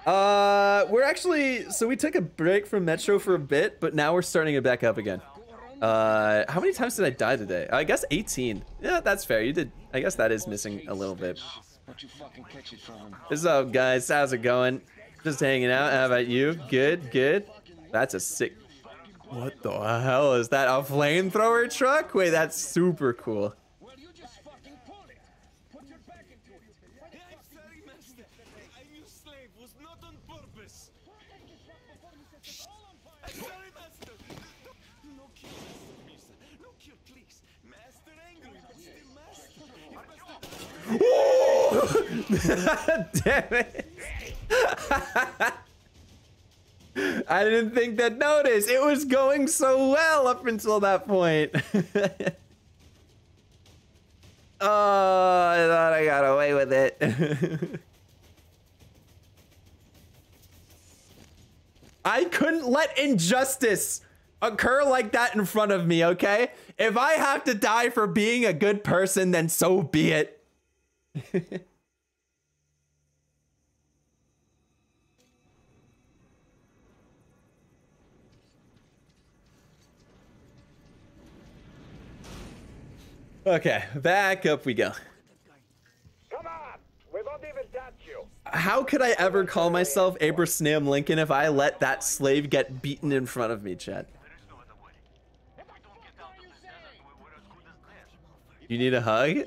Uh, we're actually so we took a break from Metro for a bit, but now we're starting it back up again. Uh, how many times did I die today? I guess 18. Yeah, that's fair. You did. I guess that is missing a little bit. What'd you fucking catch it from? What's up, guys? How's it going? Just hanging out. How about you? Good, good. That's a sick. What the hell is that? A flamethrower truck? Wait, that's super cool. Damn it. I didn't think that notice. It was going so well up until that point. oh, I thought I got away with it. I couldn't let injustice occur like that in front of me, okay? If I have to die for being a good person, then so be it. Okay, back up we go. Come on. We won't even touch you. How could I ever call myself Abraham Lincoln if I let that slave get beaten in front of me, Chad? You need a hug?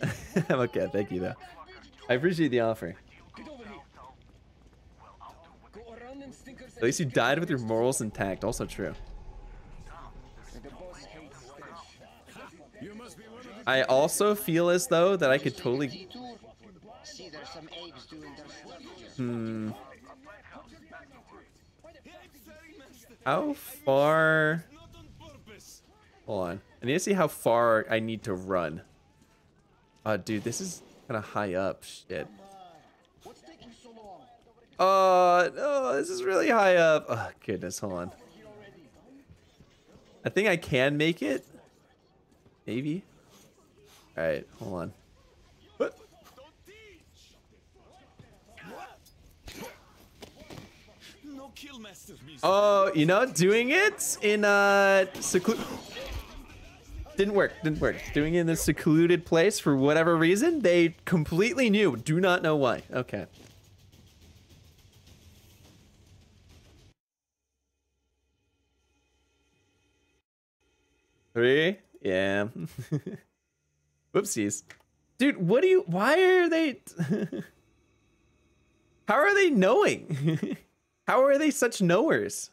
I'm okay, thank you though. I appreciate the offer. At least you died with your morals intact, also true. I also feel as though that I could totally See, there's some apes doing their stuff. Hmm. How far? Hold on. I need to see how far I need to run. Oh, dude, this is kind of high up. Shit. Oh, no, this is really high up. Oh, goodness, hold on. I think I can make it. Maybe. All right, hold on. Oh, you know, doing it in a seclu didn't work. Didn't work. Doing it in a secluded place for whatever reason, they completely knew. Do not know why. Okay. Three? Yeah. Whoopsies. Dude, what do you why are they How are they knowing? How are they such knowers?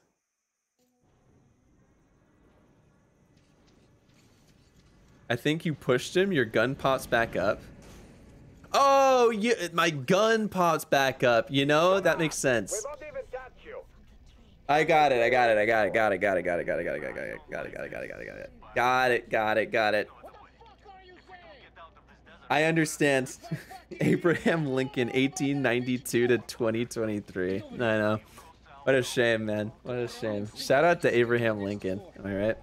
I think you pushed him. Your gun pops back up. Oh, you, my gun pops back up. You know, that makes sense. I got it. I got it. I got it. Got it. Got it. Got it. Got it. Got it. Got it. Got it. Got it. Got it. Got it. Got it. Got it. Got it. Got it. Got it. I understand. Abraham Lincoln, 1892 to 2023. I know. What a shame, man. What a shame. Shout out to Abraham Lincoln. I right?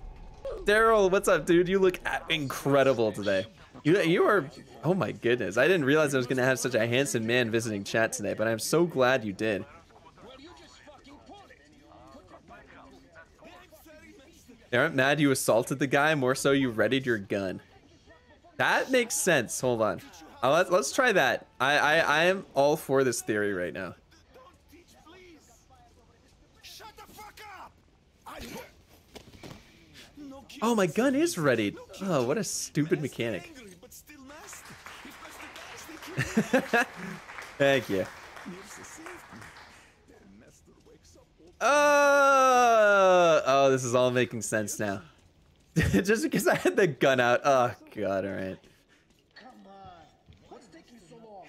Daryl, what's up, dude? You look incredible today. You, you are. Oh my goodness. I didn't realize I was going to have such a handsome man visiting chat today, but I'm so glad you did. You aren't mad you assaulted the guy, more so you readied your gun. That makes sense. Hold on. Uh, let's, let's try that. I, I, I am all for this theory right now. Oh, my gun is ready. Oh, what a stupid mechanic. Thank you. Oh, oh, this is all making sense now. Just because I had the gun out. Oh, God, all right. Come on. What's taking so long?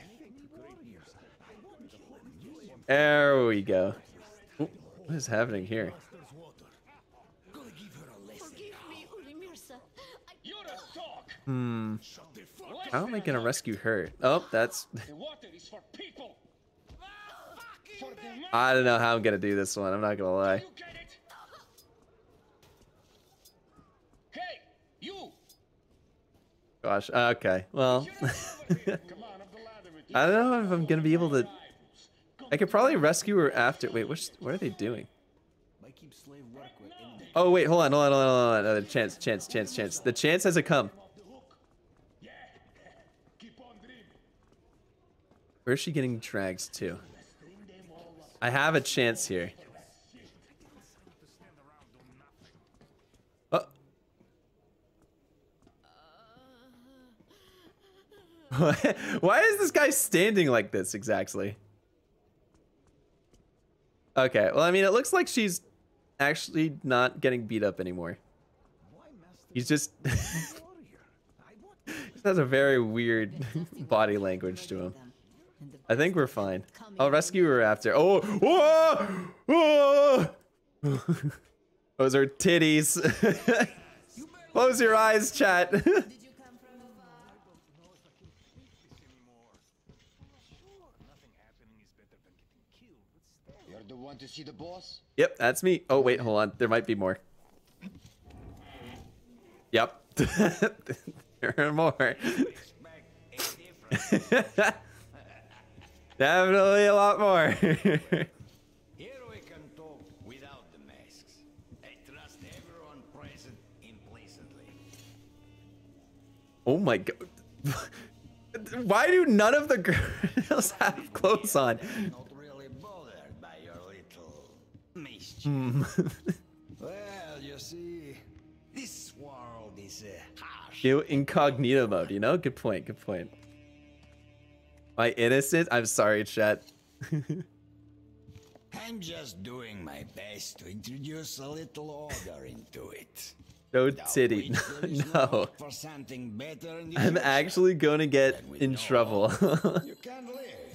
There we go. What is happening here? Hmm. How am I gonna rescue her? Oh, that's. I don't know how I'm gonna do this one. I'm not gonna lie. Gosh. Uh, okay. Well. I don't know if I'm gonna be able to. I could probably rescue her after. Wait, what's, what are they doing? Oh wait, hold on, hold on, hold on, hold on. Another chance, chance, chance, chance. The chance has come. Where's she getting dragged to? I have a chance here. Why is this guy standing like this exactly? Okay, well, I mean, it looks like she's actually not getting beat up anymore. He's just... he has a very weird body language to him. I think we're fine. I'll rescue her after. Oh! Whoa! Oh! Those are titties. Close your eyes, chat. You're the one to see the boss? Yep, that's me. Oh, wait, hold on. There might be more. Yep. there are more. Definitely a lot more. Here we can talk without the masks. I trust everyone present implicitly. oh my god. Why do none of the girls have clothes on? Not really bothered by your little mischief. Hmm. well, you see, this world is uh, harsh. You incognito mode, you know? Good point, good point. My innocent? I'm sorry, chat. I'm just doing my best to introduce a little order into it. No titty. No. For something better in the I'm actually going to get in trouble. You can live.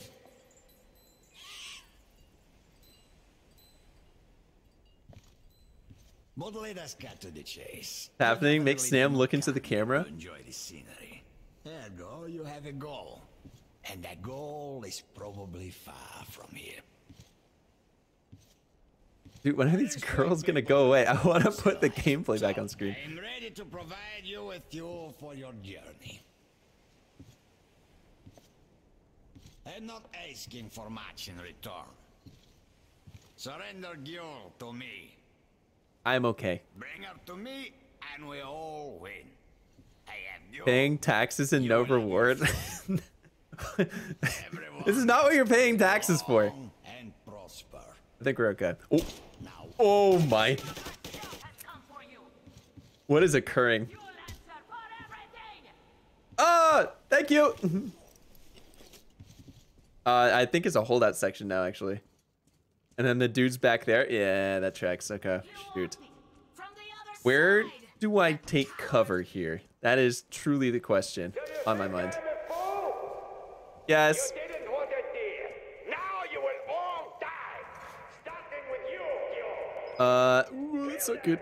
But let us cut to the chase. happening? Make Snam look into the camera. Enjoy the scenery. Ergo, you have a goal. And that goal is probably far from here. Dude, when are these girls gonna go away? I want to put the gameplay back on screen. I'm ready to provide you with fuel for your journey. I'm not asking for much in return. Surrender Gyul to me. I'm okay. Bring her to me, and we all win. I have Gyul. Paying taxes and no reward. this is not what you're paying taxes for. And prosper. I think we're okay. Oh, oh my. What is occurring? Ah, thank you. uh, I think it's a holdout section now, actually. And then the dude's back there. Yeah, that tracks. Okay, shoot. Where do I take cover here? That is truly the question on my mind. Yes. Didn't want it there. Now you will all die. Starting with you, Gyul. Uh, ooh, that's so good.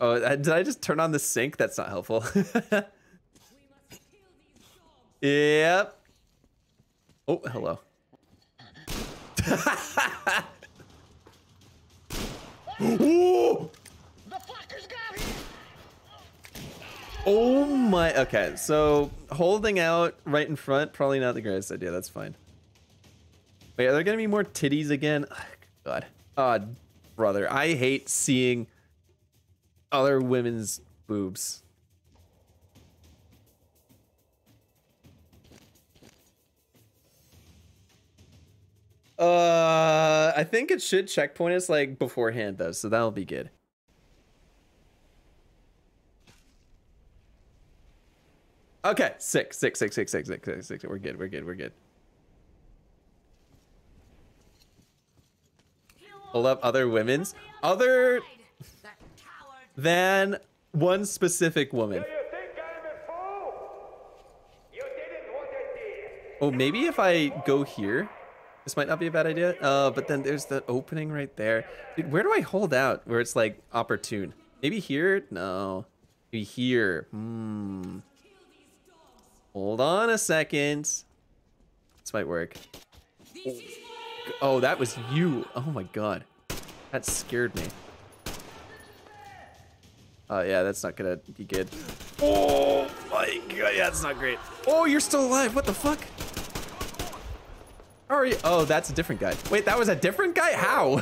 Oh, uh, did I just turn on the sink? That's not helpful. yep. Oh, hello. Oh my, okay, so holding out right in front, probably not the greatest idea, that's fine. Wait, are there gonna be more titties again? God. Oh, brother, I hate seeing other women's boobs. Uh, I think it should checkpoint us like beforehand though, so that'll be good. Okay, six, six, six, six, six, six, six, six. We're good. We're good. We're good. Hold up, other women's, other than one specific woman. Oh, maybe if I go here, this might not be a bad idea. Uh, but then there's the opening right there. Dude, where do I hold out where it's like opportune? Maybe here? No. Maybe here. Hmm. Hold on a second. This might work. Oh, oh, that was you. Oh my god. That scared me. Oh, yeah, that's not gonna be good. Oh my god, yeah, that's not great. Oh, you're still alive. What the fuck? Oh, that's a different guy. Wait, that was a different guy? How?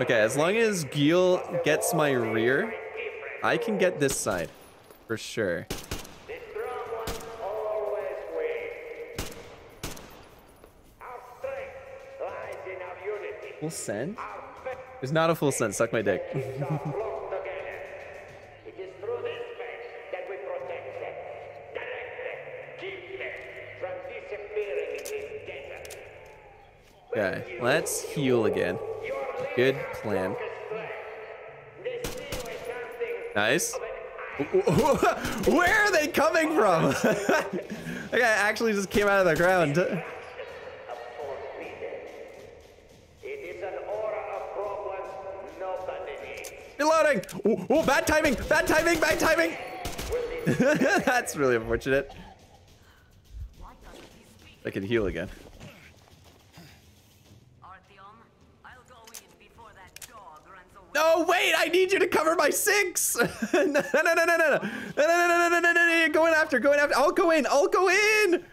okay, as long as Gyul gets my rear, I can get this side. For sure. Full send? There's not a full send. Suck my dick. Okay, let's heal again. Good plan. Nice. Where are they coming from? that guy actually just came out of the ground. Reloading! Oh, oh, bad timing! Bad timing! Bad timing! That's really unfortunate. I can heal again. No, wait! I need you to cover my six! no, no, no, no, no, no, no, no, no, no, no, no, no, no, going after, going after. I'll go in, I'll go in!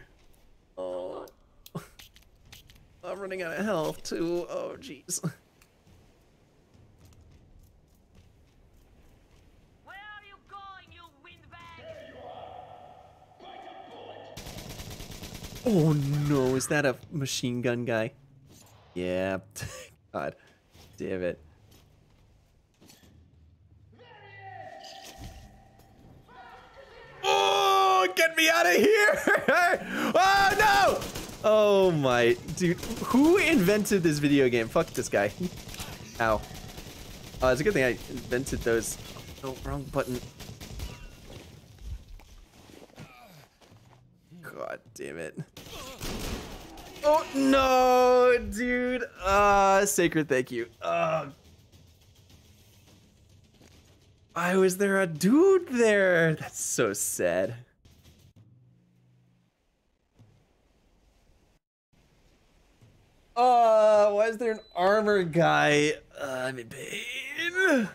Oh. I'm running out of health, too. Oh, jeez. Where are you going, you windbag? There you are. Oh no, is that a machine gun guy? Yeah. God damn it. Get me out of here! oh no! Oh my, dude, who invented this video game? Fuck this guy. Ow. Oh, it's a good thing I invented those. Oh, wrong button. God damn it. Oh no, dude. Uh sacred thank you. Uh Why was there a dude there? That's so sad. Oh, why is there an armor guy? Uh, I'm in pain.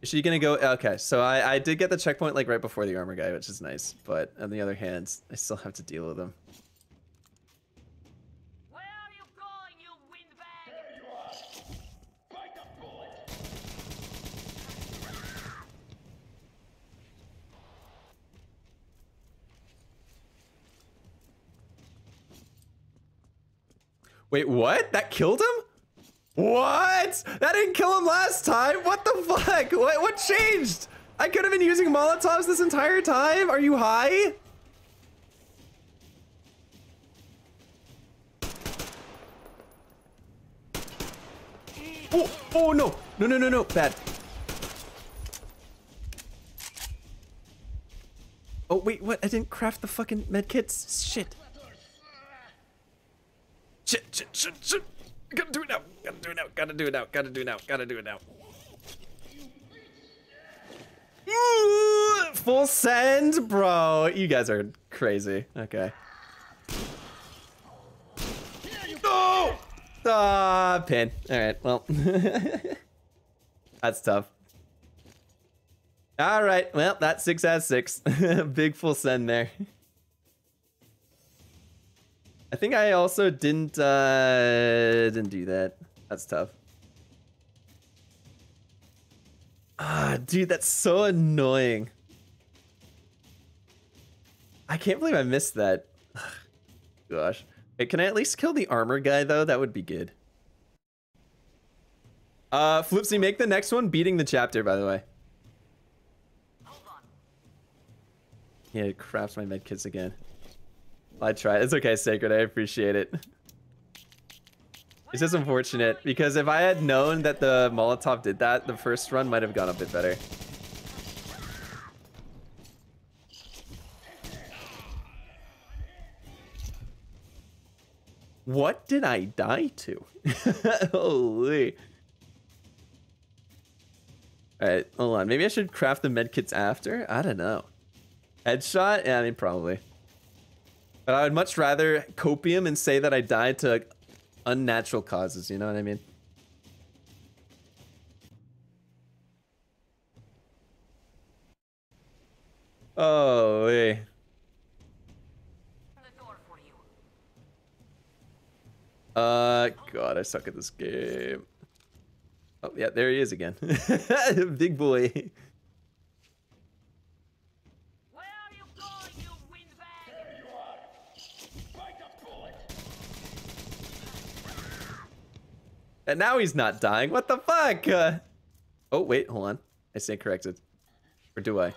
Is she gonna go? Okay, so I, I did get the checkpoint like right before the armor guy, which is nice. But on the other hand, I still have to deal with him. Wait, what? That killed him? What? That didn't kill him last time? What the fuck? What, what changed? I could have been using Molotovs this entire time? Are you high? Oh, oh no. No, no, no, no. Bad. Oh, wait, what? I didn't craft the fucking medkits. Shit. Shit, shit, shit, shit. Gotta do it now. Gotta do it now. Gotta do it now. Gotta do it now. Gotta do it now. Ooh, full send, bro. You guys are crazy. Okay. No! Ah, pin. All right. Well, that's tough. All right. Well, that's six as six. Big full send there. I think I also didn't uh didn't do that. That's tough. Ah, dude, that's so annoying. I can't believe I missed that. Gosh. Hey, can I at least kill the armor guy though? That would be good. Uh, Flipsy, make the next one beating the chapter, by the way. Yeah, craft my medkits again. I tried. It's okay, Sacred. I appreciate it. It's just unfortunate because if I had known that the Molotov did that, the first run might have gone a bit better. What did I die to? Holy. Alright, hold on. Maybe I should craft the medkits after? I don't know. Headshot? Yeah, I mean, probably. But I would much rather copium and say that I died to unnatural causes, you know what I mean? Oh, hey. Uh, God, I suck at this game. Oh, yeah, there he is again. Big boy. And now he's not dying. What the fuck? Uh, oh, wait, hold on. I stand corrected. Or do I?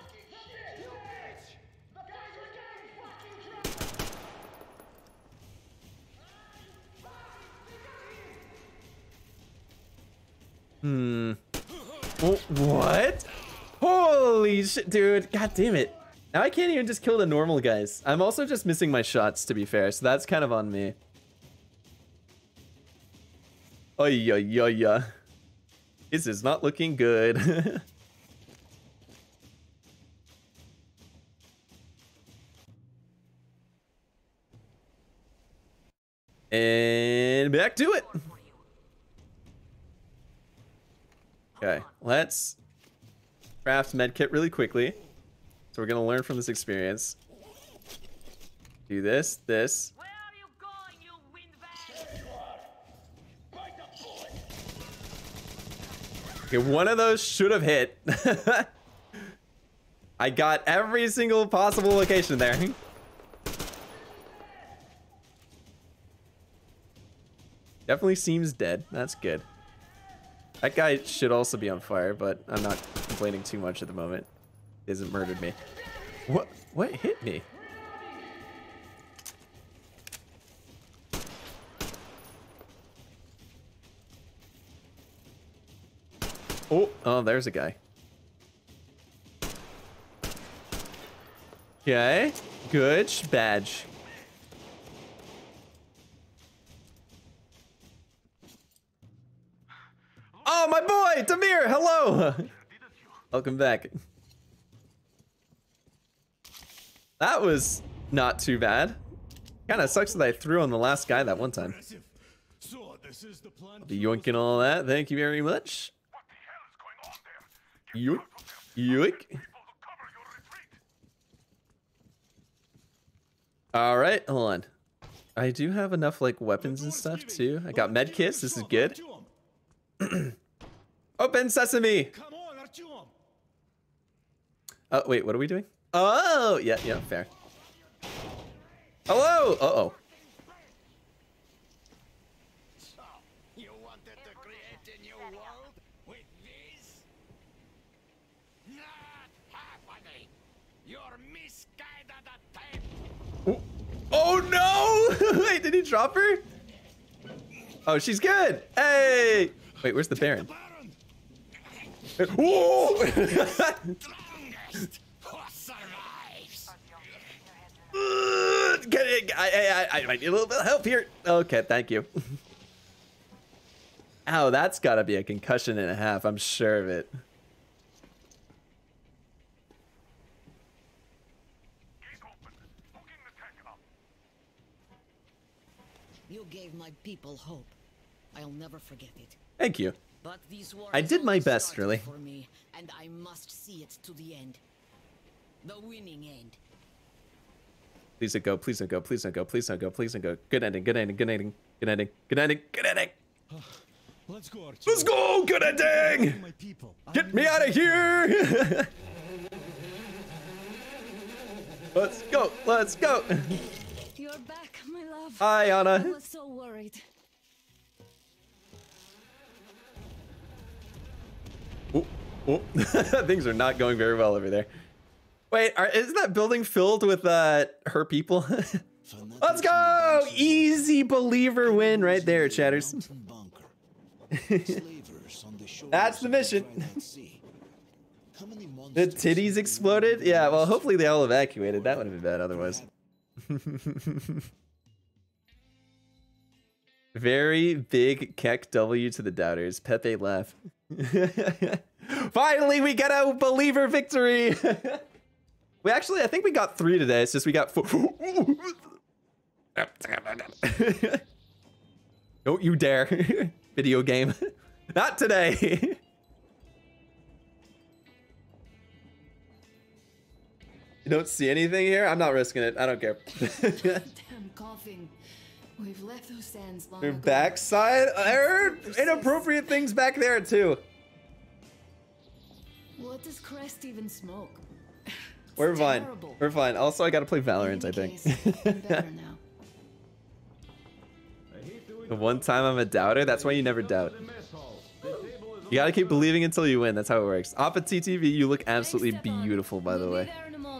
Hmm. Oh, what? Holy shit, dude. God damn it. Now I can't even just kill the normal guys. I'm also just missing my shots, to be fair, so that's kind of on me. Ay, yeah, yeah, yeah. This is not looking good. and back to it. Okay, let's craft medkit really quickly. So we're gonna learn from this experience. Do this, this. Okay, one of those should have hit. I got every single possible location there. Definitely seems dead. That's good. That guy should also be on fire, but I'm not complaining too much at the moment. He hasn't murdered me. What? What hit me? Oh, oh, there's a guy. Okay, good badge. Oh, my boy, Damir, hello. Welcome back. That was not too bad. Kind of sucks that I threw on the last guy that one time. I'll be yoinking all that. Thank you very much. Yoink. Yoink. All right, hold on. I do have enough like weapons and stuff too. I got medkits. This is good. Open sesame. Oh wait, what are we doing? Oh yeah, yeah, fair. Hello. Uh oh. So, you wanted to create a new world with this? Not happening! You're misguided attempt! Oh no! Wait, did he drop her? Oh, she's good. Hey. Wait, where's the Baron? Whoa! Get it? I, I, I might need a little bit of help here. Okay, thank you. Ow, that's gotta be a concussion and a half. I'm sure of it. You gave my people hope. I'll never forget it. Thank you. But these wars I did my best, really. For me, and I must see it to the end. The winning end. Please don't go. Please don't go. Please don't go. Please don't go. Please don't go. Good ending. Good ending. Good ending. Good ending. Good ending. Good ending. Let's go, Artyom. Let's go. Good ending. My people. Get me out of here. Let's go. Let's go. Love. Hi, I was so worried. Oh, oh. Things are not going very well over there. Wait, are, is that building filled with uh her people? Let's go! Easy believer win right there, chatters. That's the mission. The titties exploded? Yeah, well, hopefully they all evacuated. That would have been bad otherwise. Very big Keck W to the doubters. Pepe left. Finally, we get a believer victory. we actually, I think we got three today. It's just we got four. Don't you dare. Video game. Not today. you don't see anything here? I'm not risking it. I don't care. Damn coughing. We've left those sands long Your ago. backside? There are inappropriate things back there too. What does Crest even smoke? We're fine. We're fine. Also, I gotta play Valorant, I think. I'm better now. the one time I'm a doubter, that's why you never doubt. You gotta keep believing until you win. That's how it works. Oppa TTV, you look absolutely beautiful, by the way.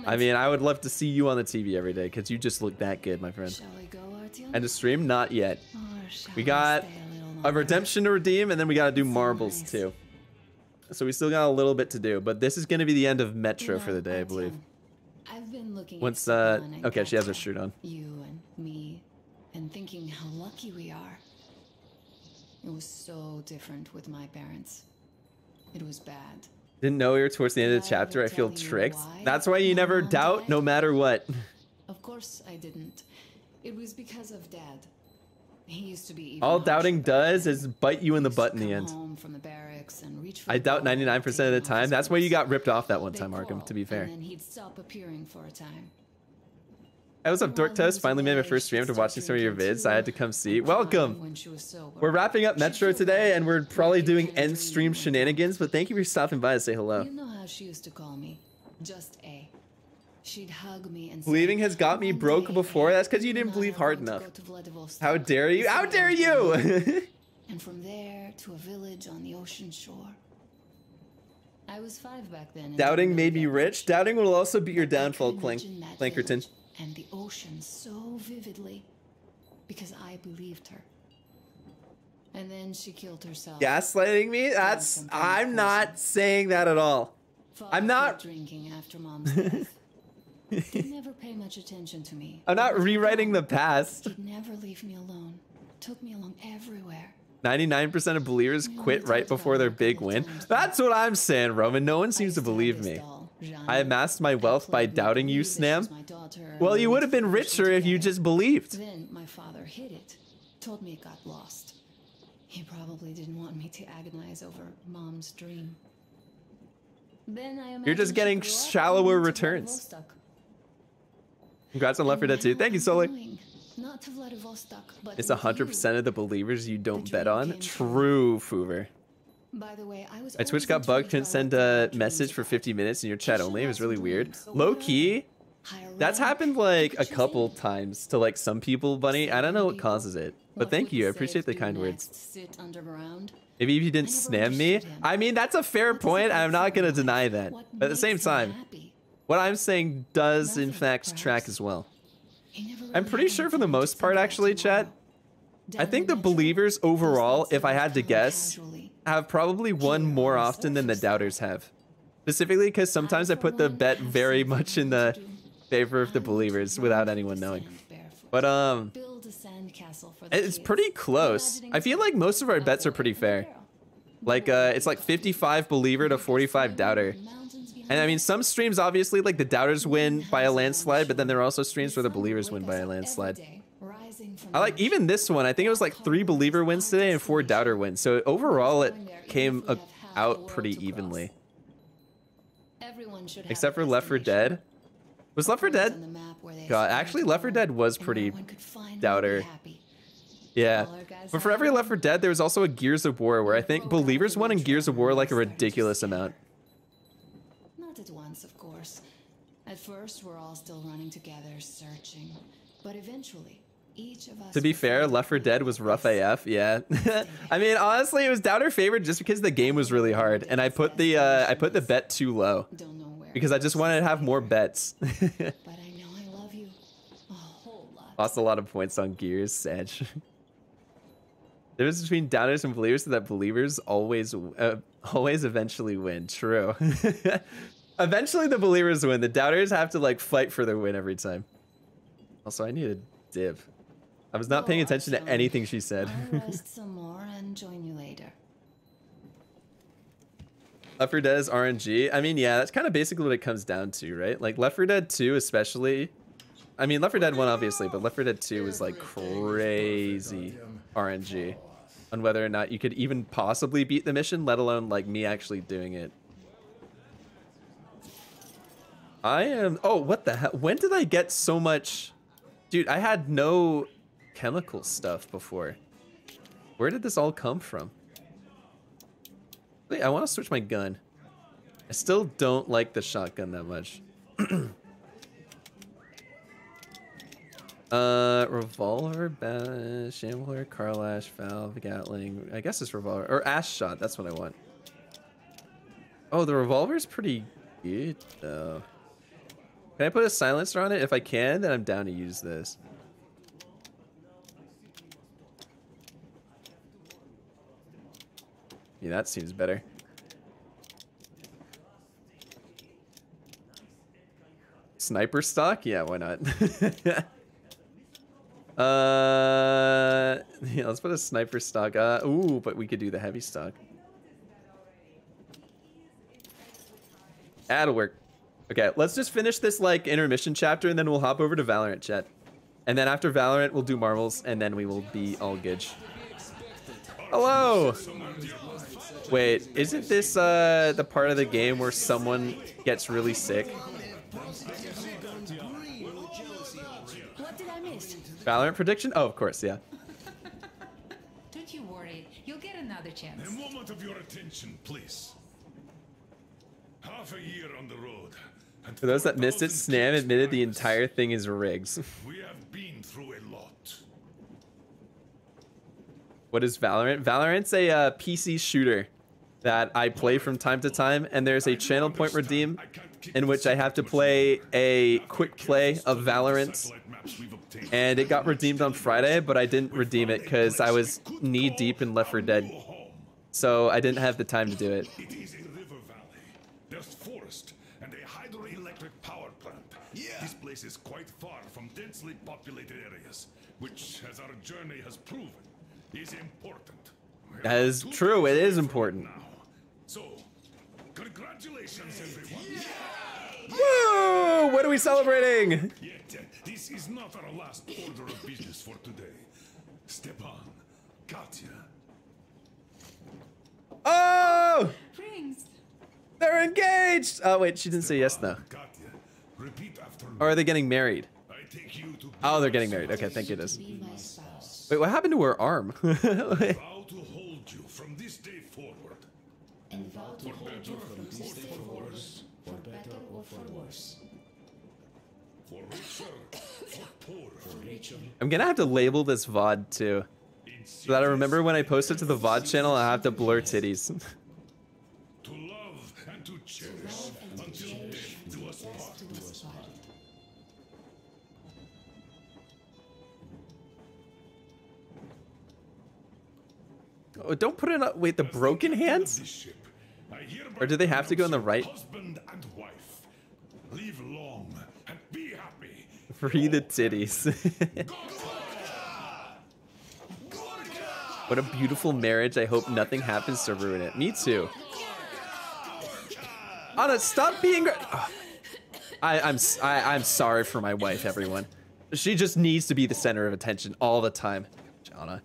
I mean, I would love to see you on the TV every day because you just look that good, my friend. Shall we go, Artyom? And to stream, not yet. Or We got a redemption to redeem, and then we gotta do marbles too. So we still got a little bit to do, but this is gonna be the end of Metro for the day, I believe. I've been looking at Once uh, okay, she has her shirt on. You and me, and thinking how lucky we are. It was so different with my parents. It was bad. Didn't know we were towards the end of the chapter. I feel tricked. That's why you never doubt, no matter what. Of course I didn't. It was because of Dad. He used to be All doubting does is bite you in the butt in the end. the barracks and reach for I doubt 99% of the take him off time. That's why you got ripped off that one time, Arkham, to be fair. And then he'd stop appearing for a time. Hey, what's up, Dork Toast? Finally made my first stream after watching some of your vids. I had to come see. Welcome! When she was sober. We're wrapping up Metro today, and we're probably doing end stream shenanigans, but thank you for stopping by to say hello. You know how she used to call me? Just A. She'd hug me and Believing has got me broke before. That's because you didn't believe hard enough. go to Vladivostok. How dare you? How dare you? and from there to a village on the ocean shore. I was five back then. Doubting made me rich. Doubting will also be your downfall, Clank. Clankerton. And the ocean so vividly because I believed her. And then she killed herself. Gaslighting me? That's. I'm not saying that at all. I'm not. drinking after mom's death. He'd never pay much attention to me. I'm not rewriting the past. He'd never leave me alone. Took me along everywhere. 99% of believers quit right before their big win. That's what I'm saying, Roman. No one seems to believe me. I amassed my wealth by doubting you, Snam. Well, you would have been richer if you just believed. Then my father hid it. Told me it got lost. He probably didn't want me to agonize over mom's dream. Then I You're just getting she grew up shallower and went to returns. Congrats on Left 4 Dead 2. Thank you, Sully. Not to Vladivostok, but It's 100% of the believers you don't bet on. True, Foover. By the way, I was My Twitch got bugged. Couldn't send a message for 50 minutes in your chat only. It was really weird. Low key, that's happened like a couple times to like some people, Bunny. I don't know what causes it, but thank you. I appreciate the kind words. sit underground. Maybe if you didn't snam me. I mean, that's a fair point. I'm not gonna deny that. But at the same time, what I'm saying does in fact track as well. I'm pretty sure for the most part, actually, chat. I think the believers overall, if I had to guess, have probably won more often than the doubters have. Specifically because sometimes I put the bet very much in the favor of the believers without anyone knowing. But um, Build a sandcastle for the it's pretty close. I feel like most of our bets are pretty fair. Like uh, it's like 55 believer to 45 doubter. And I mean, some streams obviously like the doubters win by a landslide, but then there are also streams where the believers win by a landslide. I like even this one. I think it was like three believer wins today and four doubter wins. So overall, it came out pretty evenly, except for Left 4 Dead. Was Left 4 Dead? God, actually, Left 4 Dead was pretty doubter. Yeah, but for every Left 4 Dead, there was also a Gears of War where I think believers won in Gears of War like a ridiculous amount. Not at once, of course. At first, we're all still running together, searching. But eventually, each of us. To be fair, Left 4 Dead was rough AF. Yeah, I mean honestly, it was doubter favored just because the game was really hard, and I put the uh, I put the bet too low because I just wanted to have more bets. Lost a lot of points on Gears Edge. The difference between doubters and believers is that believers always, uh, always eventually win. True. eventually the believers win. The doubters have to like fight for their win every time. Also, I need a div. I was not paying attention to anything she said. I'll rest some more and join you later. Left 4 Dead is RNG. I mean, yeah, that's kind of basically what it comes down to, right? Like Left 4 Dead 2 especially. I mean, Left 4 Dead 1 obviously, but Left 4 Dead 2 was like crazy RNG on whether or not you could even possibly beat the mission, let alone like me actually doing it. I am. Oh, what the hell? When did I get so much? Dude, I had no chemical stuff before. Where did this all come from? Wait, I want to switch my gun. I still don't like the shotgun that much. uh, revolver, ba- shambler, Kalash, valve, Gatling. I guess it's revolver or Ashot. That's what I want. Oh, the revolver's pretty good though. Can I put a silencer on it? If I can, then I'm down to use this. Yeah, that seems better. Sniper stock? Yeah, why not? uh, yeah, let's put a sniper stock. Uh, ooh, but we could do the heavy stock. That'll work. Okay, let's just finish this like intermission chapter and then we'll hop over to Valorant chat. And then after Valorant, we'll do marbles and then we will be all good. Hello! Wait, isn't this uh, the part of the game where someone gets really sick? What did I miss? Valorant prediction? Oh, of course, yeah. Don't you worry. You'll get another chance. A moment of your attention, please. Half a year on the road. For those that missed it, Snam admitted the entire thing is rigs. we have been through a lot. What is Valorant? Valorant's a uh, PC shooter that I play from time to time, and there's a channel point redeem in which I have to play a quick play of Valorant. And it got redeemed on Friday, but I didn't redeem it because I was knee deep in Left 4 Dead. So I didn't have the time to do it. Densely populated areas, which, as our journey has proven, is important. That is true. It is important. Now. So, congratulations, everyone. Woo! What are we celebrating? Yet, this is not our last order of business for today. Stepan, Katya, Oh! Rings. They're engaged! Oh, wait, she didn't say yes, though. Katya, repeat after me. Or are they getting married? I take you to Oh, they're getting married. Okay, thank goodness. Wait, what happened to her arm? vow to hold you from this day forward. And vow to hold you from this day forward, for better or for worse. For richer, for poorer. For richer. I'm gonna have to label this VOD too. So that I remember when I post it to the VOD channel, I have to blur titties. oh, don't put it on. Wait, the broken hands? Or do they have to go on the right? Long and be happy. Free the titties. what a beautiful marriage. I hope nothing happens to ruin it. Me too. Anna, stop being. Ugh. I, I'm I, am sorry for my wife, everyone. She just needs to be the center of attention all the time. Anna,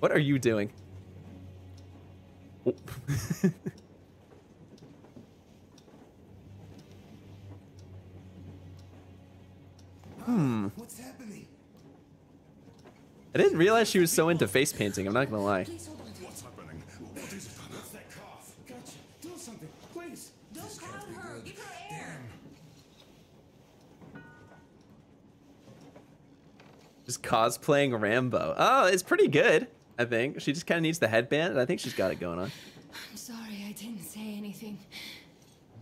what are you doing? Oh. hmm. What's happening? I didn't realize she was so into face painting. I'm not gonna lie. What's happening? What is it? What's that cough? Gotcha. Do something, please. Don't crowd her. Give her air. Just cosplaying Rambo. Oh, it's pretty good. I think she just kind of needs the headband. and I think she's got it going on. I'm sorry I didn't say anything.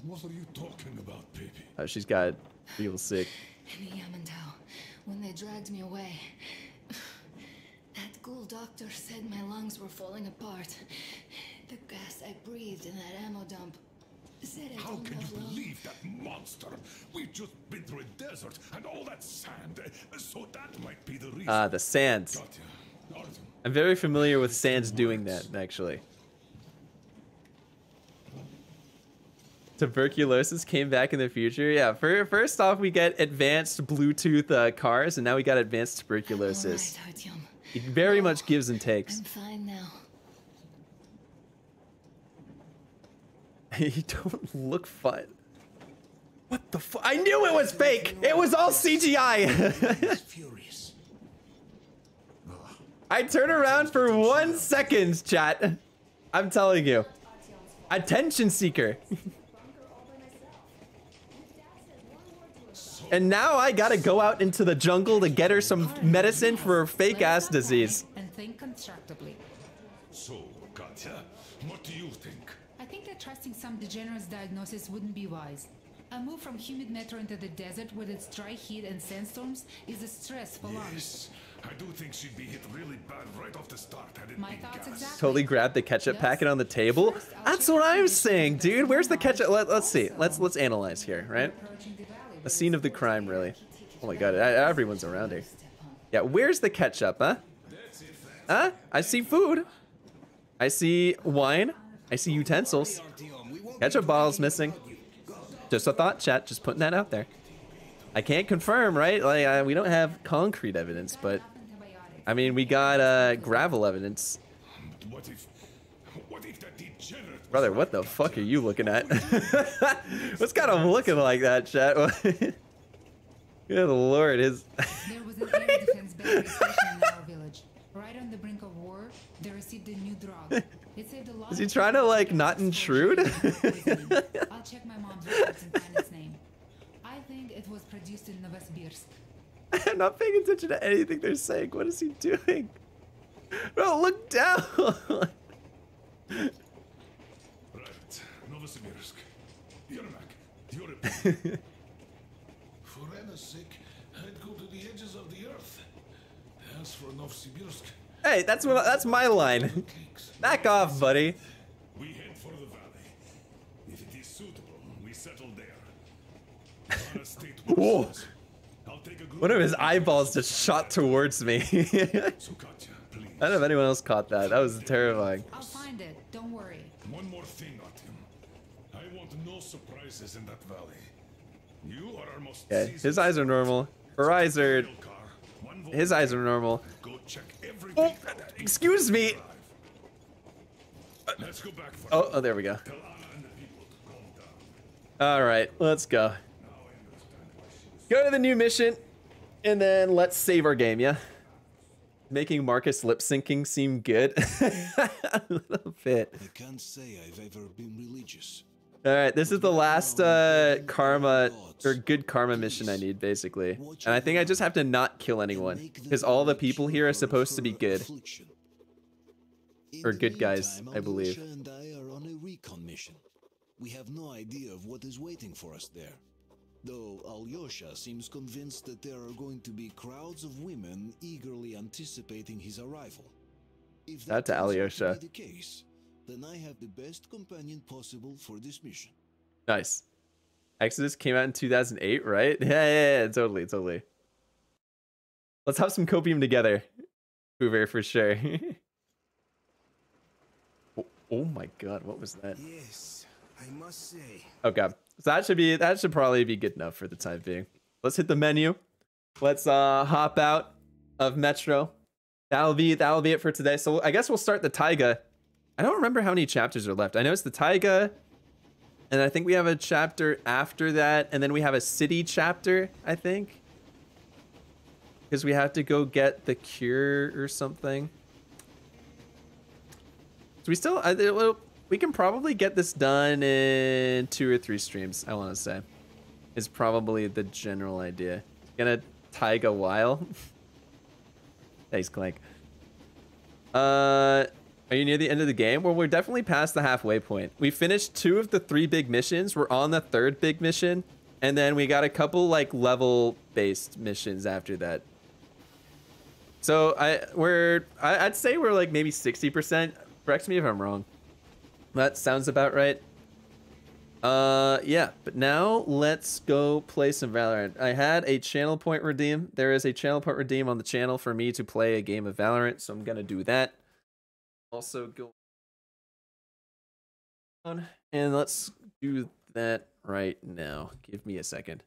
What are you talking about, baby? Oh, she's got it real sick. In the Yamantau, when they dragged me away, that ghoul doctor said my lungs were falling apart. The gas I breathed in that ammo dump said I How don't can you lung. believe that monster? We've just been through a desert and all that sand, uh, so that might be the reason. Ah, the sands. I'm very familiar with sands doing that, actually. Tuberculosis came back in the future. Yeah, fir- first off, we get advanced Bluetooth uh, cars, and now we got advanced tuberculosis. All right, Artyom. It very much gives and takes. I'm fine now. you don't look fun. What the fu- I knew it was fake! It was all CGI! Furious. I turn around for one second, chat. I'm telling you. Attention seeker. and now I gotta go out into the jungle to get her some medicine for her fake ass disease. And think constructively. So, Katya, what do you think? I think that trusting some degenerate's diagnosis wouldn't be wise. A move from humid metro into the desert with its dry heat and sandstorms is a stress for lungs. Yes, I do think she'd be hit really bad right off the start had it My been thoughts gas. exactly. Totally grabbed the ketchup packet on the table. That's what I'm saying, dude. Where's the ketchup? Let, let's see. Let's let's analyze here, right? A scene of the crime, really. Oh my god, I- everyone's around here. Yeah, where's the ketchup, huh? Huh? I see food. I see wine. I see utensils. Ketchup bottle's missing. Just a thought, chat. Just putting that out there. I can't confirm, right? Like, uh, we don't have concrete evidence, but I mean, we got uh, gravel evidence. What if, what if that Brother, what the fuck are you looking at? What's got him looking like that, chat? Good lord, his. There was an air defense battery station in our village. Right on the brink of war, they received a new drug. It saved a lot Is he of trying to like not intrude? I'll check my mom's records and find its name. I'm not paying attention to anything they're saying. What is he doing? Bro, look down. Right, Novosibirsk. Yermak, your opinion. For Anna's sake, I'd go to the edges of the earth. As for Novosibirsk, hey, that's what that's my line. Back off, buddy. we head for the valley. If it is suitable, we settle there. Whoa. works. I'll take a group One of his eyeballs just shot towards me. I don't know if anyone else caught that. That was terrifying. I'll find it. Don't worry. One more thing, Artyom. I want no surprises in that valley. You are our most Okay, his eyes are normal. Her. His eyes are normal. Go check Oh, excuse me. Let's go back for Oh, oh, there we go. All right, let's go. Go to the new mission, and then let's save our game. Yeah. Making Marcus lip syncing seem good. A little bit. I can't say I've ever been religious. All right, this is the last uh, karma or good karma mission I need, basically. And I think I just have to not kill anyone because all the people here are supposed to be good or good guys, I believe. Alyosha and I are on a recon mission. We have no idea of what is waiting for us there. Though Alyosha seems convinced that there are going to be crowds of women eagerly anticipating his arrival. If Shout out to turns out Alyosha. the case, then I have the best companion possible for this mission. Nice. Exodus came out in 2008, right? Yeah, yeah, yeah, totally, totally. Let's have some copium together, Hoover, for sure. oh, oh my god, what was that? Yes, I must say. Oh, okay, so that should be that should probably be good enough for the time being. Let's hit the menu. Let's uh hop out of Metro. That'll be that'll be it for today. So I guess we'll start the Taiga. I don't remember how many chapters are left. I know it's the Taiga, and I think we have a chapter after that, and then we have a city chapter. I think because we have to go get the cure or something. So we still, I, we can probably get this done in two or three streams. I want to say, is probably the general idea. Gonna take a while. Thanks, Clank. Uh, are you near the end of the game? Well, we're definitely past the halfway point. We finished two of the three big missions. We're on the third big mission, and then we got a couple like level-based missions after that. So I we're I, I'd say we're like maybe 60%. Correct me if I'm wrong. That sounds about right. Uh yeah, but now let's go play some Valorant. I had a channel point redeem. There is a channel point redeem on the channel for me to play a game of Valorant, so I'm gonna do that. Also go on and let's do that right now. Give me a second.